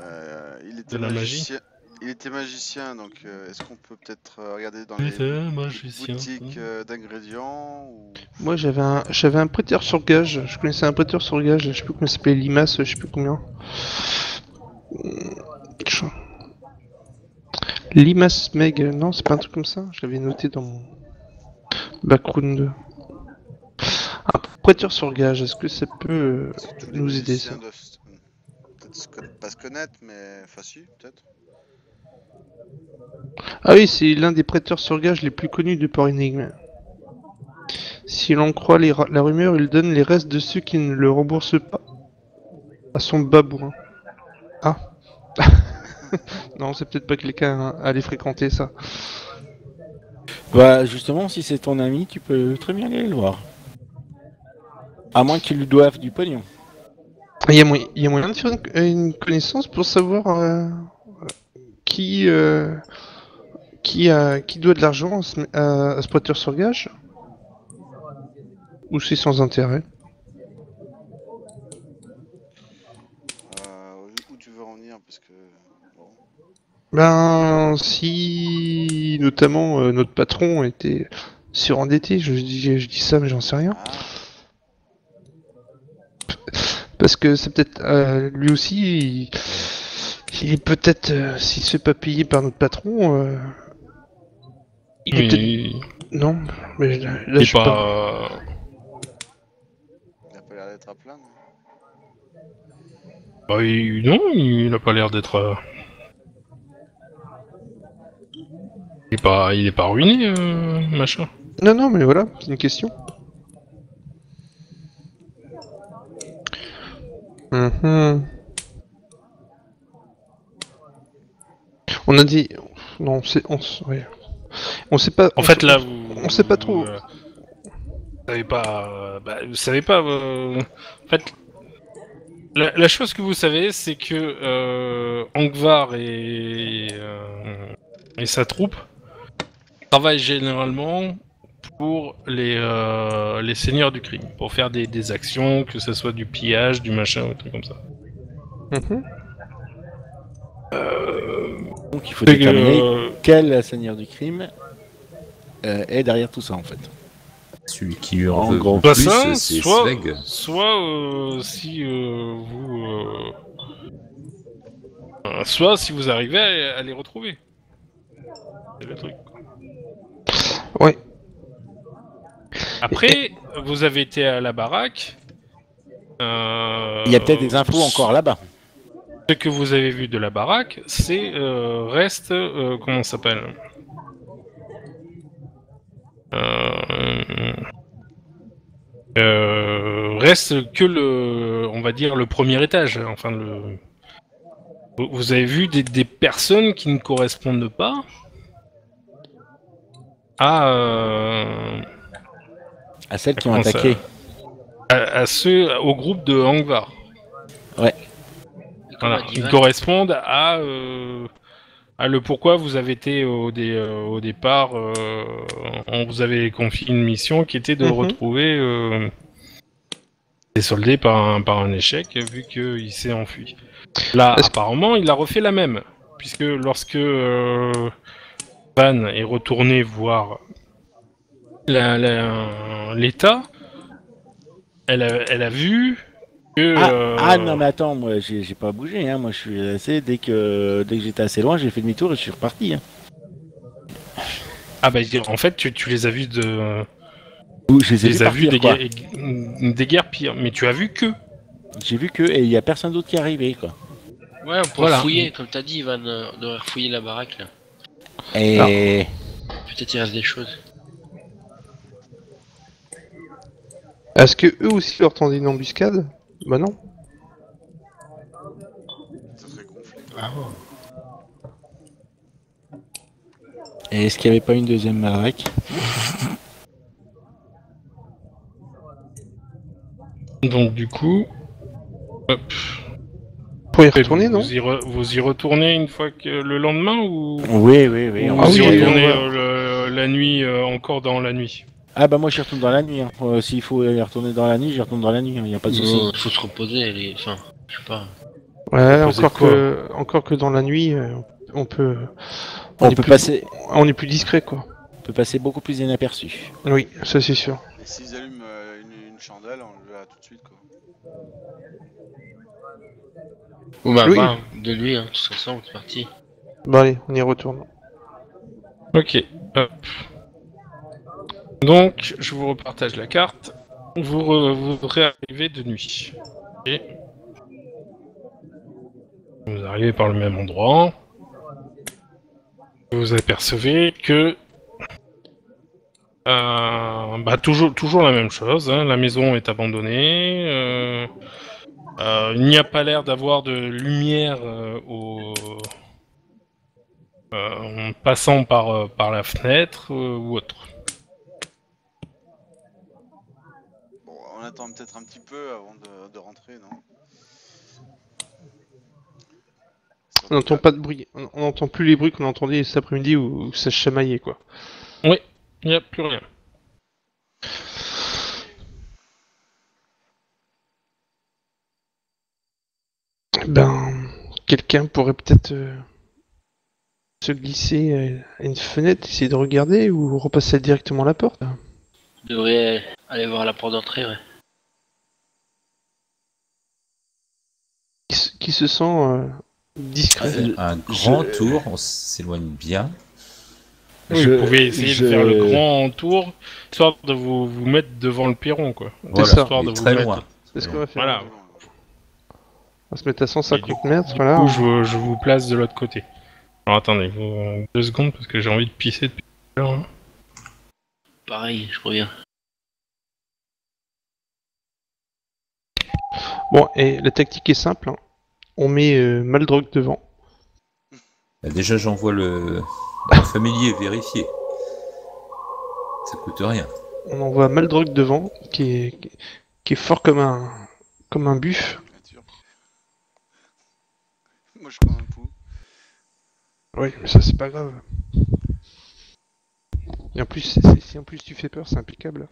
Euh, il était De la magie? magicien. Il était magicien, donc euh, est-ce qu'on peut peut-être euh, regarder dans les magicien. boutiques euh, d'ingrédients ou... Moi j'avais un, j'avais un prêteur sur gage. Je connaissais un prêteur sur gage. Je sais plus comment il s'appelait, Limas, je sais plus combien. Limas Meg, non, c'est pas un truc comme ça. Je l'avais noté dans mon background. Un prêteur sur gage. Est-ce que ça peut euh, les nous aider ça? doivent Peut-être pas se connaître, mais enfin si, peut-être. Ah oui, c'est l'un des prêteurs sur gage les plus connus de Port Énigme. Si l'on croit les la rumeur, il donne les restes de ceux qui ne le remboursent pas à son babouin. Ah Non, c'est peut-être pas quelqu'un à aller fréquenter ça. Bah justement, si c'est ton ami, tu peux très bien aller le voir. À moins qu'il lui doive du pognon. Il y a, moyen, il y a moyen de faire une, une connaissance pour savoir euh, qui, euh, qui, a, qui doit de l'argent à, à- prêteur sur gage? Ou c'est sans intérêt? Euh, où- tu veux en venir Parce que. Bon. Ben, si notamment euh, notre patron était surendetté, je dis, je dis ça, mais j'en sais rien. Ah, Parce que c'est peut-être euh, lui aussi, il, il est peut-être, euh, s'il se fait pas payer par notre patron, euh, il est peut-être. Non, mais là, là, il je est suis pas. pas. il a pas l'air d'être à plaindre. Bah, il- Non, il a pas l'air d'être. euh, Il est pas, il est pas ruiné, euh, machin. Non, non, mais voilà, c'est une question. Mhm. On a dit, non, c'est, on, s- ouais. on sait pas. En fait, sait- là, vous. on sait pas trop. Vous, euh, vous savez pas. euh, bah, vous savez pas. euh, En fait, la, la chose que vous savez, c'est que euh, Angvar et, euh, et sa troupe travaillent généralement pour les, les seigneurs du crime, pour faire des, des actions, que ce soit du pillage, du machin, ou des trucs comme ça. Mhm. Donc il faut que, déterminer euh, quel seigneur du crime euh, est derrière tout ça en fait. Celui qui en En veut Soit plus, ça, c'est soit, Sveg. soit euh, si euh, vous, euh, euh, soit si vous arrivez à, à les retrouver. C'est le truc. Ouais. Après, vous avez été à la baraque. Euh, Il y a peut-être des infos encore là-bas. Ce que vous avez vu de la baraque, c'est euh, reste euh, comment ça s'appelle? Euh, Reste que le, on va dire le premier étage. Enfin le. Vous- avez vu des, des personnes qui ne correspondent pas à, À celles qui ont attaqué. à, à ceux au groupe de Hangvar. Voilà, qui correspondent à, euh, à le pourquoi vous avez été au, dé- euh, au départ, euh, on vous avait confié une mission qui était de Mhm. retrouver euh, des soldés par un, par un échec, vu qu'il s'est enfui. Là, apparemment, il a refait la même, puisque lorsque euh, Van est retourné voir l'État, elle, a, elle a vu que... Ah, euh, ah, non mais attends, moi j'ai pas bougé, hein. moi je suis resté dès que dès que j'étais assez loin, j'ai fait demi-tour et je suis reparti. Hein. Ah bah en fait tu, tu les as vus de Ou je les ai les vus as vus pires mais tu as vu que J'ai vu que et il y a personne d'autre qui est arrivé quoi. Ouais, on pourrait Voilà. fouiller, comme t'as dit, Ivan, euh, on devrait refouiller la baraque là. Et Peut-être il reste des choses. Est-ce que eux aussi leur tendaient une embuscade Bah non. Ça serait gonflé. Et est-ce qu'il n'y avait pas une deuxième baraque Donc du coup, hop, Pour y retourner, non vous, y re- vous y retournez une fois que le lendemain ou Oui, oui, oui. Ah vous y oui, va- retournez euh, le- la nuit euh, encore dans la nuit Ah bah moi j'y retourne dans la nuit. hein. Euh, S'il faut y retourner dans la nuit, j'y retourne dans la nuit. Il n'y a pas de souci. Il faut se reposer, les... enfin, je sais pas. Ouais, encore que, encore que dans la nuit, euh, on peut, On, est peut plus- passer, on est plus discret, quoi. on peut passer beaucoup plus inaperçu. Oui, ça c'est sûr. Et s'ils allument euh, une, une chandelle, on le verra tout de suite quoi. Ou bah, Oui. bah, de nuit, hein, tous ensemble, c'est parti. Bon allez, on y retourne. Ok. hop. Donc, je vous repartage la carte. Vous, re- vous réarrivez de nuit. Vous arrivez par le même endroit. Vous apercevez que... euh, bah, toujours, toujours la même chose. hein. La maison est abandonnée. euh, euh, il n'y a pas l'air d'avoir de lumière au... en passant par, par la fenêtre ou autre. Bon, on attend peut-être un petit peu avant de, de rentrer, non? On n'entend pas de bruit. On n'entend plus les bruits qu'on entendait cet après-midi où, où ça chamaillait, quoi. Il n'y a plus rien. Ben, quelqu'un pourrait peut-être euh, se glisser euh, à une fenêtre, essayer de regarder ou repasser directement à la porte. Je devrais aller voir la porte d'entrée, ouais. Qui, se- qui se sent euh, discret. Euh, Un grand je- tour, on s'éloigne bien. Oui, Je- vous pouvez essayer je- de faire le grand tour, histoire de vous, vous mettre devant le perron, quoi. Voilà, ça. Histoire de vous très mettre- loin. C'est ce qu'on va faire. Voilà. On va se mettre à 150 Et du- mètres, Du voilà. coup, je, vous- je vous place de l'autre côté. Alors attendez, vous- deux secondes parce que j'ai envie de pisser depuis tout à l'heure. hein. Pareil, je reviens. Bon, et la tactique est simple. hein. On met euh, Maldrogue devant. Bah, Déjà, j'envoie le... le familier vérifier. Ça coûte rien. On envoie Maldrogue devant, qui est, qui est fort comme un, comme un buff. Moi je prends un pou. Oui, mais ça c'est pas grave. Et en plus, si en plus tu fais peur, c'est impeccable.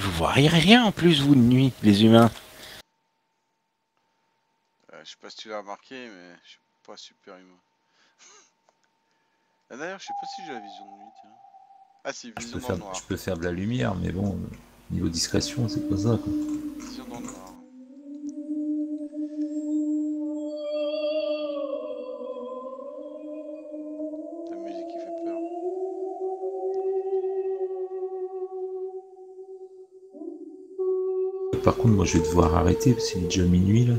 Vous voyez rien en plus, vous, de nuit, les humains. Euh, je sais pas si tu l'as remarqué, mais je suis pas super humain. Ah, D'ailleurs, je sais pas si j'ai la vision de nuit, tiens. Ah si, Je vision peux, dans le faire, noir. je peux faire de la lumière, mais bon, niveau discrétion, c'est pas ça. Quoi. Vision dans le noir. Contre, moi, je vais devoir arrêter parce qu'il est déjà minuit là.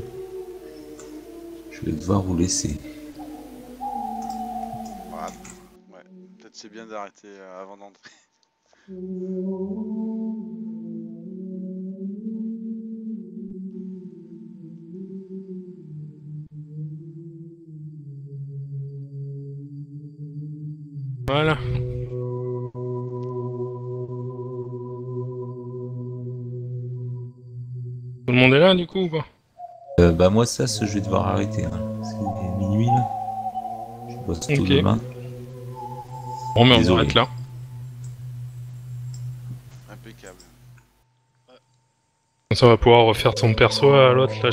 Je vais devoir vous laisser. Ah, ouais, peut-être c'est bien d'arrêter euh, avant d'entrer. Voilà. Monde est là du coup ou pas? Euh, bah, moi, ça, ce, je vais devoir arrêter. Hein, parce qu'il est minuit là. Je bosse tout Ok. demain. Bon, mais on Désolé. arrête là. Impeccable. Ça va pouvoir refaire son perso à l'autre là.